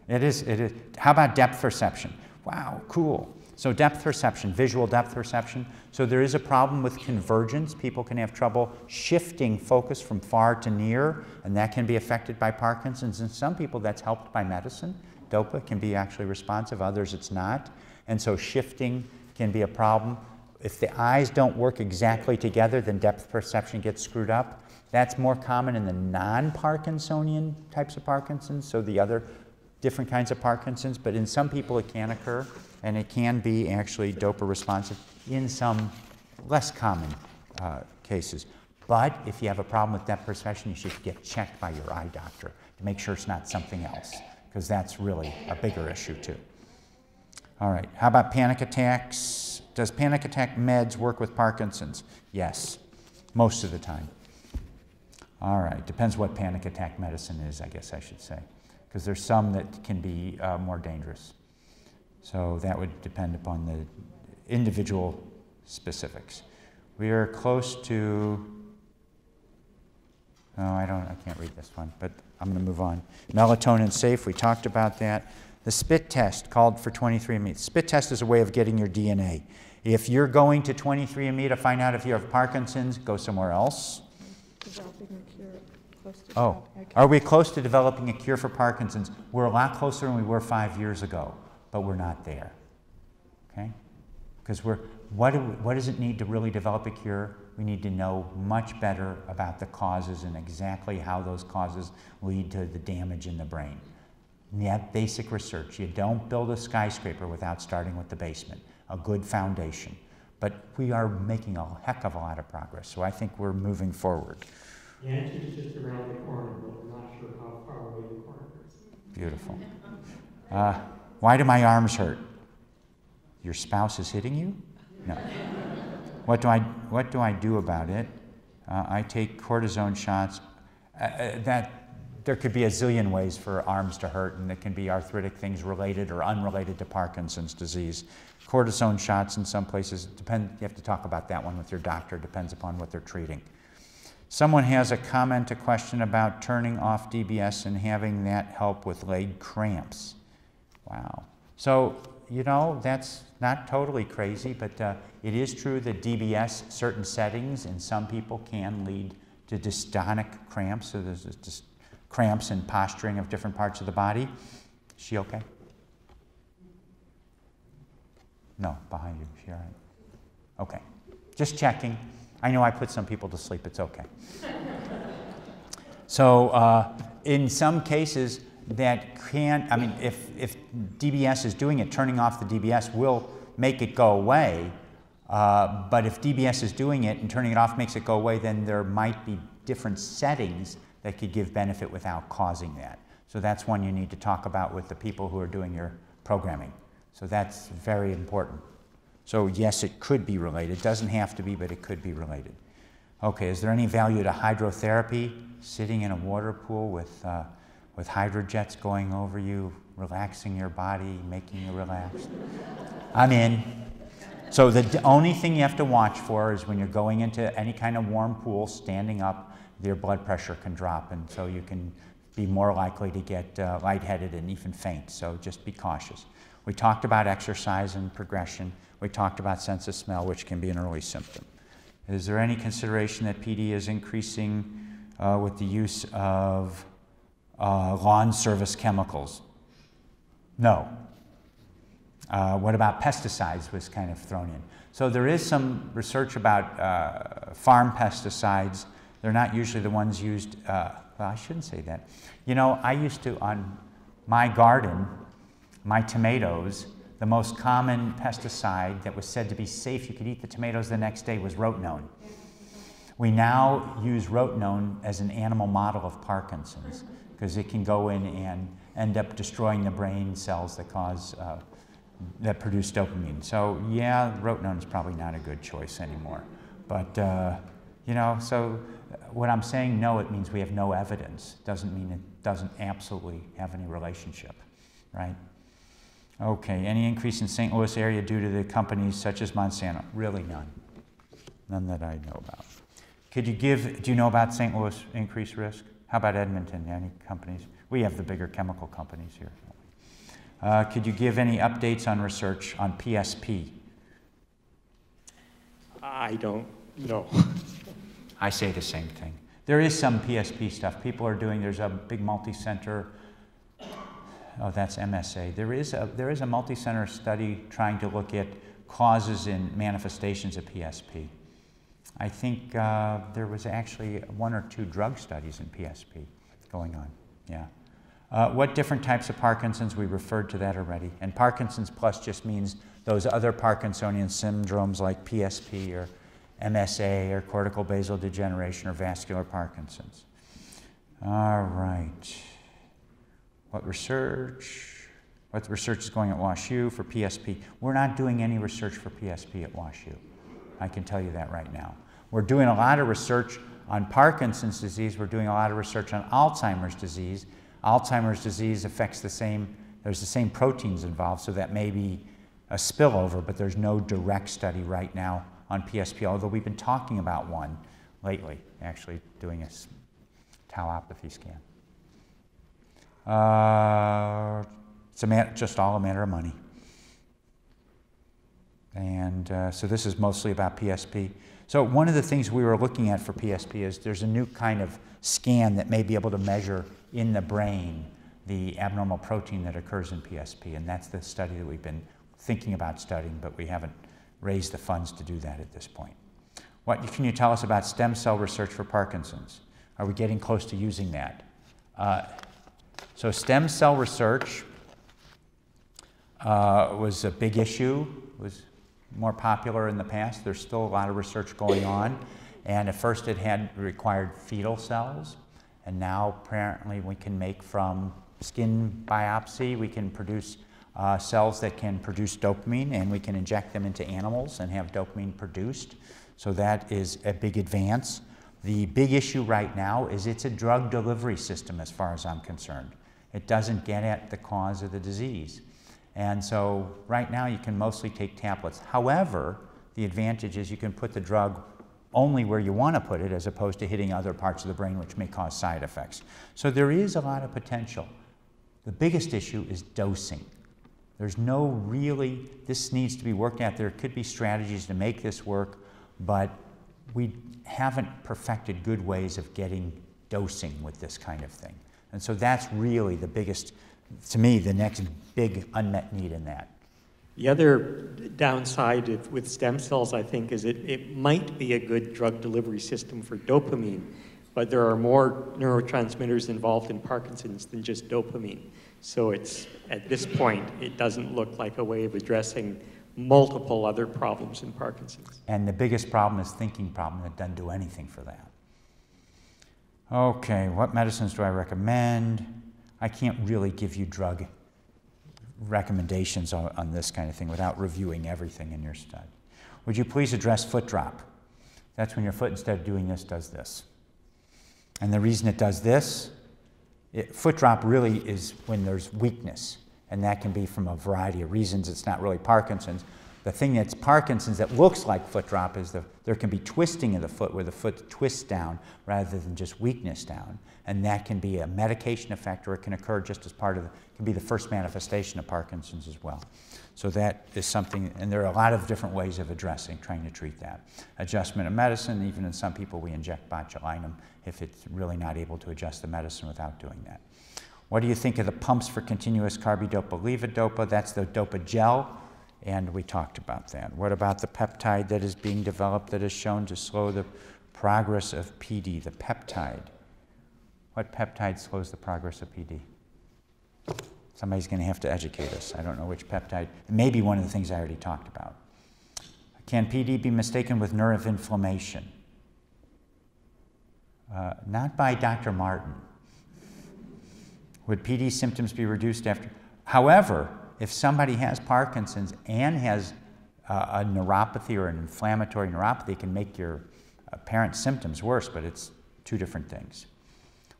It is, it is. How about depth perception? Wow, cool. So depth perception, visual depth perception. So there is a problem with convergence. People can have trouble shifting focus from far to near, and that can be affected by Parkinson's. And some people, that's helped by medicine. DOPA can be actually responsive, others it's not. And so shifting can be a problem. If the eyes don't work exactly together, then depth perception gets screwed up. That's more common in the non-Parkinsonian types of Parkinson's, so the other different kinds of Parkinson's, but in some people it can occur, and it can be actually DOPA responsive in some less common uh, cases. But if you have a problem with depth perception, you should get checked by your eye doctor to make sure it's not something else, because that's really a bigger issue too. All right, how about panic attacks? Does panic attack meds work with Parkinson's? Yes, most of the time. All right, depends what panic attack medicine is, I guess I should say because there's some that can be uh, more dangerous. So that would depend upon the individual specifics. We are close to, oh, I don't, I can't read this one, but I'm going to move on. Melatonin safe, we talked about that. The spit test called for 23andMe. Spit test is a way of getting your DNA. If you're going to 23andMe to find out if you have Parkinson's, go somewhere else. Cure. Oh, are we close to developing a cure for Parkinson's? We're a lot closer than we were five years ago, but we're not there. Okay? Because we're, what, do we, what does it need to really develop a cure? We need to know much better about the causes and exactly how those causes lead to the damage in the brain. And that basic research. You don't build a skyscraper without starting with the basement, a good foundation. But we are making a heck of a lot of progress, so I think we're moving forward. Just around the corner, but not sure how far away the corner is. Beautiful. Uh, why do my arms hurt? Your spouse is hitting you? No. what, do I, what do I do about it? Uh, I take cortisone shots. Uh, uh, that there could be a zillion ways for arms to hurt, and it can be arthritic things related or unrelated to Parkinson's disease. Cortisone shots in some places depend. You have to talk about that one with your doctor. Depends upon what they're treating. Someone has a comment, a question about turning off DBS and having that help with leg cramps. Wow. So, you know, that's not totally crazy, but uh, it is true that DBS, certain settings in some people can lead to dystonic cramps. So there's just cramps and posturing of different parts of the body. Is she okay? No, behind you. She all right? Okay. Just checking. I know I put some people to sleep, it's okay. so, uh, in some cases, that can't, I mean, if, if DBS is doing it, turning off the DBS will make it go away. Uh, but if DBS is doing it and turning it off makes it go away, then there might be different settings that could give benefit without causing that. So that's one you need to talk about with the people who are doing your programming. So that's very important. So yes, it could be related. It doesn't have to be, but it could be related. Okay, is there any value to hydrotherapy? Sitting in a water pool with, uh, with hydrojets going over you, relaxing your body, making you relax? I'm in. So the only thing you have to watch for is when you're going into any kind of warm pool, standing up, your blood pressure can drop, and so you can be more likely to get uh, lightheaded and even faint. So just be cautious. We talked about exercise and progression. We talked about sense of smell, which can be an early symptom. Is there any consideration that PD is increasing uh, with the use of uh, lawn service chemicals? No. Uh, what about pesticides was kind of thrown in. So there is some research about uh, farm pesticides. They're not usually the ones used uh, well, I shouldn't say that. You know, I used to, on my garden, my tomatoes, the most common pesticide that was said to be safe, you could eat the tomatoes the next day, was rotenone. We now use rotenone as an animal model of Parkinson's because it can go in and end up destroying the brain cells that cause uh, that produce dopamine. So yeah, rotenone is probably not a good choice anymore. But uh, you know, so when I'm saying no, it means we have no evidence. Doesn't mean it doesn't absolutely have any relationship, right? Okay, any increase in St. Louis area due to the companies such as Monsanto? Really none. None that I know about. Could you give, do you know about St. Louis increased risk? How about Edmonton? Any companies? We have the bigger chemical companies here. Uh, could you give any updates on research on PSP? I don't know. I say the same thing. There is some PSP stuff people are doing. There's a big multi-center. Oh, that's MSA. There is a there is a multi-center study trying to look at causes and manifestations of PSP. I think uh, there was actually one or two drug studies in PSP going on. Yeah. Uh, what different types of Parkinson's? We referred to that already. And Parkinson's plus just means those other Parkinsonian syndromes like PSP or MSA or cortical basal degeneration or vascular Parkinson's. All right. What research? What research is going at WashU for PSP? We're not doing any research for PSP at WashU. I can tell you that right now. We're doing a lot of research on Parkinson's disease. We're doing a lot of research on Alzheimer's disease. Alzheimer's disease affects the same, there's the same proteins involved, so that may be a spillover, but there's no direct study right now on PSP, although we've been talking about one lately, actually doing a tauopathy scan. Uh, it's a just all a matter of money. And uh, so this is mostly about PSP. So one of the things we were looking at for PSP is there's a new kind of scan that may be able to measure in the brain the abnormal protein that occurs in PSP, and that's the study that we've been thinking about studying, but we haven't raised the funds to do that at this point. What can you tell us about stem cell research for Parkinson's? Are we getting close to using that? Uh, so stem cell research uh, was a big issue, it was more popular in the past. There's still a lot of research going on. And at first it had required fetal cells. And now apparently we can make from skin biopsy, we can produce uh, cells that can produce dopamine and we can inject them into animals and have dopamine produced. So that is a big advance. The big issue right now is it's a drug delivery system as far as I'm concerned. It doesn't get at the cause of the disease. And so right now you can mostly take tablets. However, the advantage is you can put the drug only where you want to put it as opposed to hitting other parts of the brain which may cause side effects. So there is a lot of potential. The biggest issue is dosing. There's no really, this needs to be worked out. There could be strategies to make this work, but we haven't perfected good ways of getting dosing with this kind of thing. And so that's really the biggest, to me, the next big unmet need in that. The other downside with stem cells, I think, is it, it might be a good drug delivery system for dopamine, but there are more neurotransmitters involved in Parkinson's than just dopamine. So it's, at this point, it doesn't look like a way of addressing multiple other problems in Parkinson's. And the biggest problem is thinking problem that doesn't do anything for that. Okay, what medicines do I recommend? I can't really give you drug recommendations on, on, this kind of thing without reviewing everything in your study. Would you please address foot drop? That's when your foot, instead of doing this, does this. And the reason it does this it, foot drop really is when there's weakness, and that can be from a variety of reasons. It's not really Parkinson's. The thing that's Parkinson's that looks like foot drop is the, there can be twisting of the foot where the foot twists down rather than just weakness down. And that can be a medication effect or it can occur just as part of the, can be the first manifestation of Parkinson's as well. So that is something, and there are a lot of different ways of addressing, trying to treat that. Adjustment of medicine, even in some people we inject botulinum if it's really not able to adjust the medicine without doing that. What do you think of the pumps for continuous carbidopa levodopa? That's the dopa gel, and we talked about that. What about the peptide that is being developed that is shown to slow the progress of PD, the peptide? What peptide slows the progress of PD? Somebody's going to have to educate us. I don't know which peptide. It may be one of the things I already talked about. Can PD be mistaken with nerve inflammation? Uh, not by Dr. Martin. Would PD symptoms be reduced after? However, if somebody has Parkinson's and has uh, a neuropathy or an inflammatory neuropathy, can make your apparent symptoms worse, but it's two different things.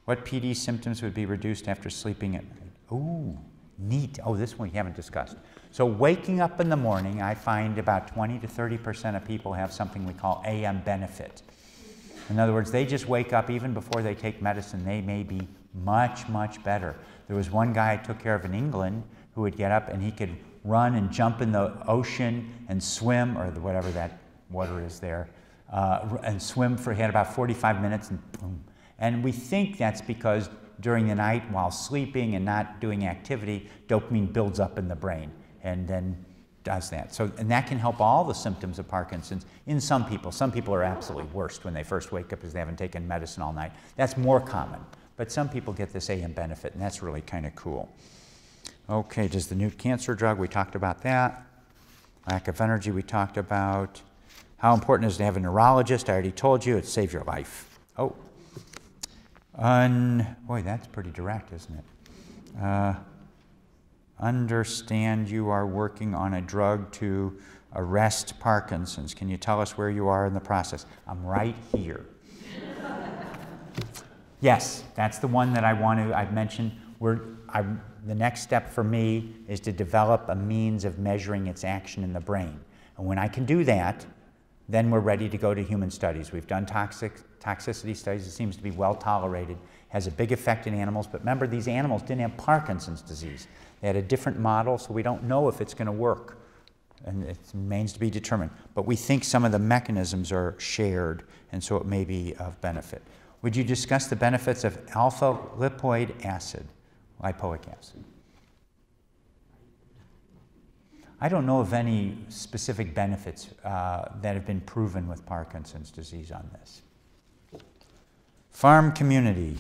What PD symptoms would be reduced after sleeping at night? Ooh, neat. Oh, this one we haven't discussed. So, waking up in the morning, I find about 20 to 30% of people have something we call AM benefit. In other words, they just wake up even before they take medicine, they may be much, much better. There was one guy I took care of in England who would get up and he could run and jump in the ocean and swim, or whatever that water is there, uh, and swim for, he had about 45 minutes and boom. And we think that's because during the night while sleeping and not doing activity, dopamine builds up in the brain and then does that. So, and that can help all the symptoms of Parkinson's in some people. Some people are absolutely worst when they first wake up because they haven't taken medicine all night. That's more common. But some people get this AM benefit, and that's really kind of cool. Okay, does the new cancer drug, we talked about that. Lack of energy, we talked about. How important is to have a neurologist? I already told you, it saves your life. Oh, un, boy, that's pretty direct, isn't it? Uh, understand you are working on a drug to arrest Parkinson's. Can you tell us where you are in the process? I'm right here. Yes, that's the one that I want to, I've mentioned. We're, I, the next step for me is to develop a means of measuring its action in the brain. And when I can do that, then we're ready to go to human studies. We've done toxic, toxicity studies. It seems to be well tolerated, has a big effect in animals. But remember, these animals didn't have Parkinson's disease. They had a different model, so we don't know if it's going to work. And it remains to be determined. But we think some of the mechanisms are shared, and so it may be of benefit. Would you discuss the benefits of alpha lipoid acid, lipoic acid? I don't know of any specific benefits uh, that have been proven with Parkinson's disease on this. Farm community.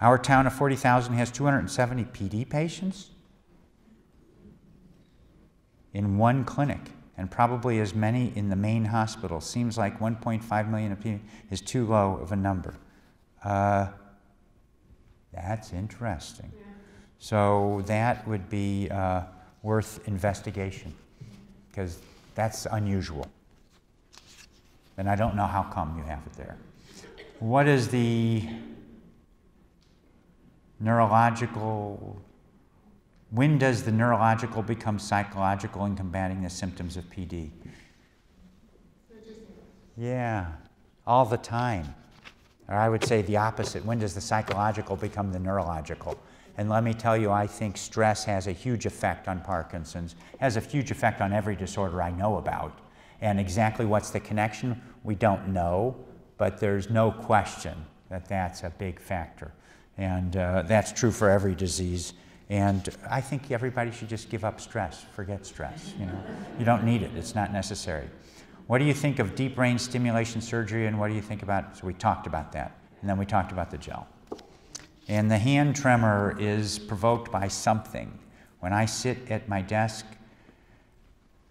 Our town of 40,000 has 270 PD patients in one clinic, and probably as many in the main hospital. Seems like 1.5 million is too low of a number. Uh, that's interesting. Yeah. So that would be. Uh, worth investigation because that's unusual. And I don't know how come you have it there. What is the neurological, when does the neurological become psychological in combating the symptoms of PD? Yeah, all the time. Or I would say the opposite. When does the psychological become the neurological? And let me tell you, I think stress has a huge effect on Parkinson's, has a huge effect on every disorder I know about. And exactly what's the connection, we don't know, but there's no question that that's a big factor. And uh, that's true for every disease. And I think everybody should just give up stress, forget stress. You know, you don't need it; it's not necessary. What do you think of deep brain stimulation surgery, and what do you think about? So we talked about that, and then we talked about the gel. And the hand tremor is provoked by something. When I sit at my desk,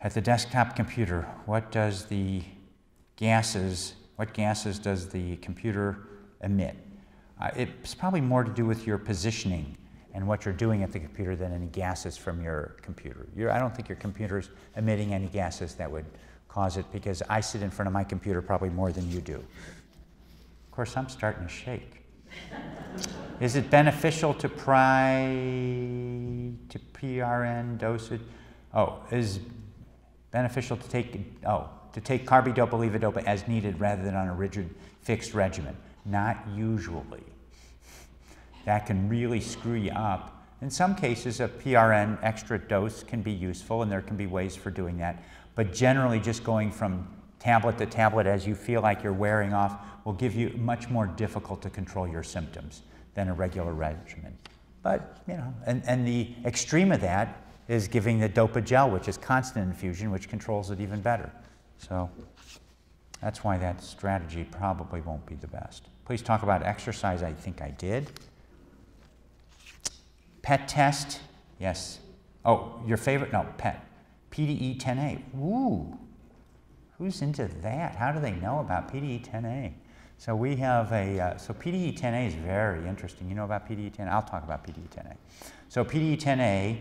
at the desktop computer, what does the gases, what gases does the computer emit? Uh, it's probably more to do with your positioning and what you're doing at the computer than any gases from your computer. You're, I don't think your computer's emitting any gases that would cause it because I sit in front of my computer probably more than you do. Of course, I'm starting to shake. Is it beneficial to pri to PRN dosage? Oh, is beneficial to take oh to take carbidopa levodopa as needed rather than on a rigid fixed regimen? Not usually. That can really screw you up. In some cases, a PRN extra dose can be useful, and there can be ways for doing that. But generally, just going from tablet to tablet as you feel like you're wearing off will give you much more difficult to control your symptoms than a regular regimen. But, you know, and, and the extreme of that is giving the dopa gel, which is constant infusion, which controls it even better. So that's why that strategy probably won't be the best. Please talk about exercise. I think I did. PET test. Yes. Oh, your favorite? No, PET. PDE 10A. Ooh. Who's into that? How do they know about PDE 10A? So we have a, uh, so PDE 10A is very interesting. You know about PDE 10A? I'll talk about PDE 10A. So PDE 10A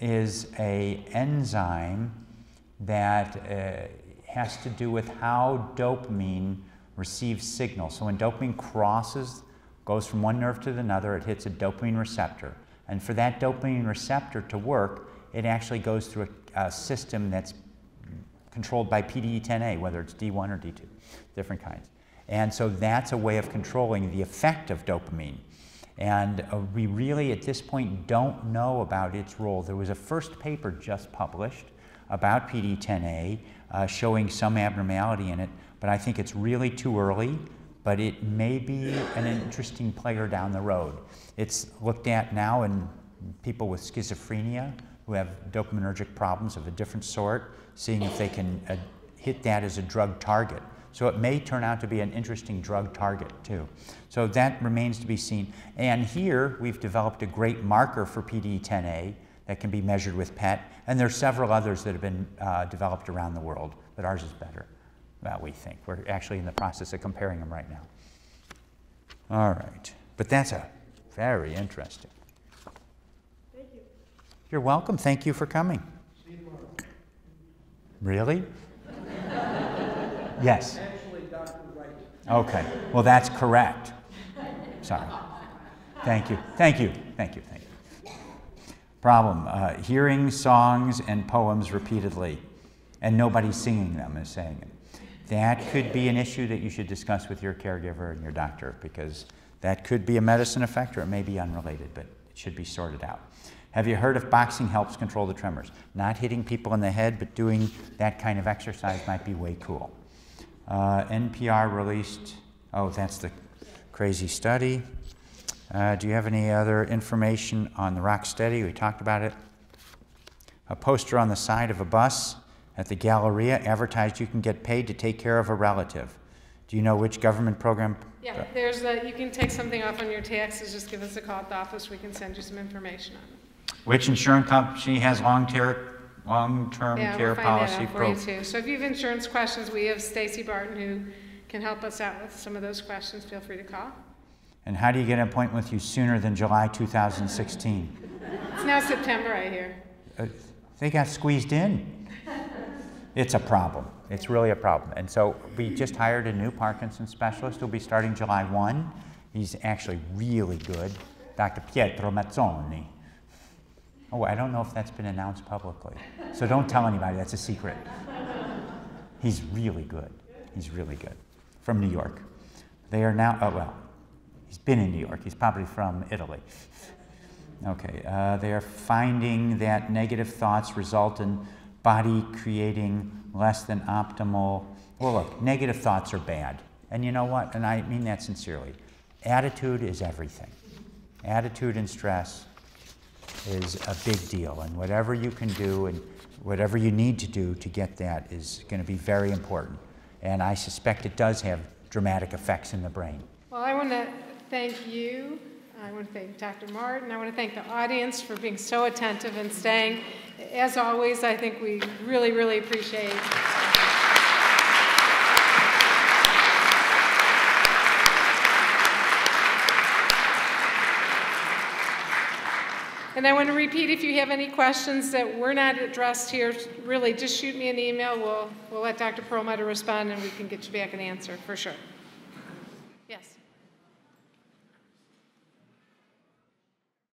is a enzyme that uh, has to do with how dopamine receives signals. So when dopamine crosses, goes from one nerve to another, it hits a dopamine receptor. And for that dopamine receptor to work, it actually goes through a, a system that's controlled by PDE10A, whether it's D1 or D2, different kinds. And so that's a way of controlling the effect of dopamine. And uh, we really, at this point, don't know about its role. There was a first paper just published about PDE10A uh, showing some abnormality in it, but I think it's really too early, but it may be an interesting player down the road. It's looked at now in people with schizophrenia who have dopaminergic problems of a different sort, seeing if they can uh, hit that as a drug target. So it may turn out to be an interesting drug target too. So that remains to be seen. And here we've developed a great marker for PDE10A that can be measured with PET, and there are several others that have been uh, developed around the world, but ours is better, well, we think. We're actually in the process of comparing them right now. All right, but that's a very interesting. Thank you. You're welcome. Thank you for coming. See you tomorrow. Really? yes. Actually, Dr. Wright. Okay. Well, that's correct. Sorry. Thank you. Thank you. Thank you. Thank you. Problem uh, hearing songs and poems repeatedly and nobody singing them is saying it. That could be an issue that you should discuss with your caregiver and your doctor because that could be a medicine effect or it may be unrelated, but it should be sorted out. Have you heard if boxing helps control the tremors? Not hitting people in the head, but doing that kind of exercise might be way cool. Uh, NPR released, oh, that's the crazy study. Uh, do you have any other information on the Rock Rocksteady? We talked about it. A poster on the side of a bus at the Galleria advertised you can get paid to take care of a relative. Do you know which government program? Yeah, there's a, you can take something off on your taxes, just give us a call at the office, we can send you some information on it. Which insurance company has long-term long-term Yeah, care we'll find that policy out for you too. So if you have insurance questions, we have Stacy Barton who can help us out with some of those questions, feel free to call. And how do you get an appointment with you sooner than July 2016? It's now September, I hear. Uh, they got squeezed in. It's a problem. It's really a problem. And so we just hired a new Parkinson's specialist who'll be starting July 1. He's actually really good, Dr. Pietro Mazzoni. Oh, I don't know if that's been announced publicly. So don't tell anybody, that's a secret. He's really good. He's really good. From New York. They are now, oh, well, he's been in New York. He's probably from Italy. Okay, uh, they are finding that negative thoughts result in body creating less than optimal. Well, look, negative thoughts are bad. And you know what? And I mean that sincerely. Attitude is everything. Attitude and stress is a big deal. And whatever you can do and whatever you need to do to get that is going to be very important. And I suspect it does have dramatic effects in the brain. Well, I want to thank you. I want to thank Dr. Martin. I want to thank the audience for being so attentive and staying. As always, I think we really, really appreciate um, And I want to repeat if you have any questions that were not addressed here, really just shoot me an email. We'll, we'll let Dr. Perlmutter respond and we can get you back an answer for sure.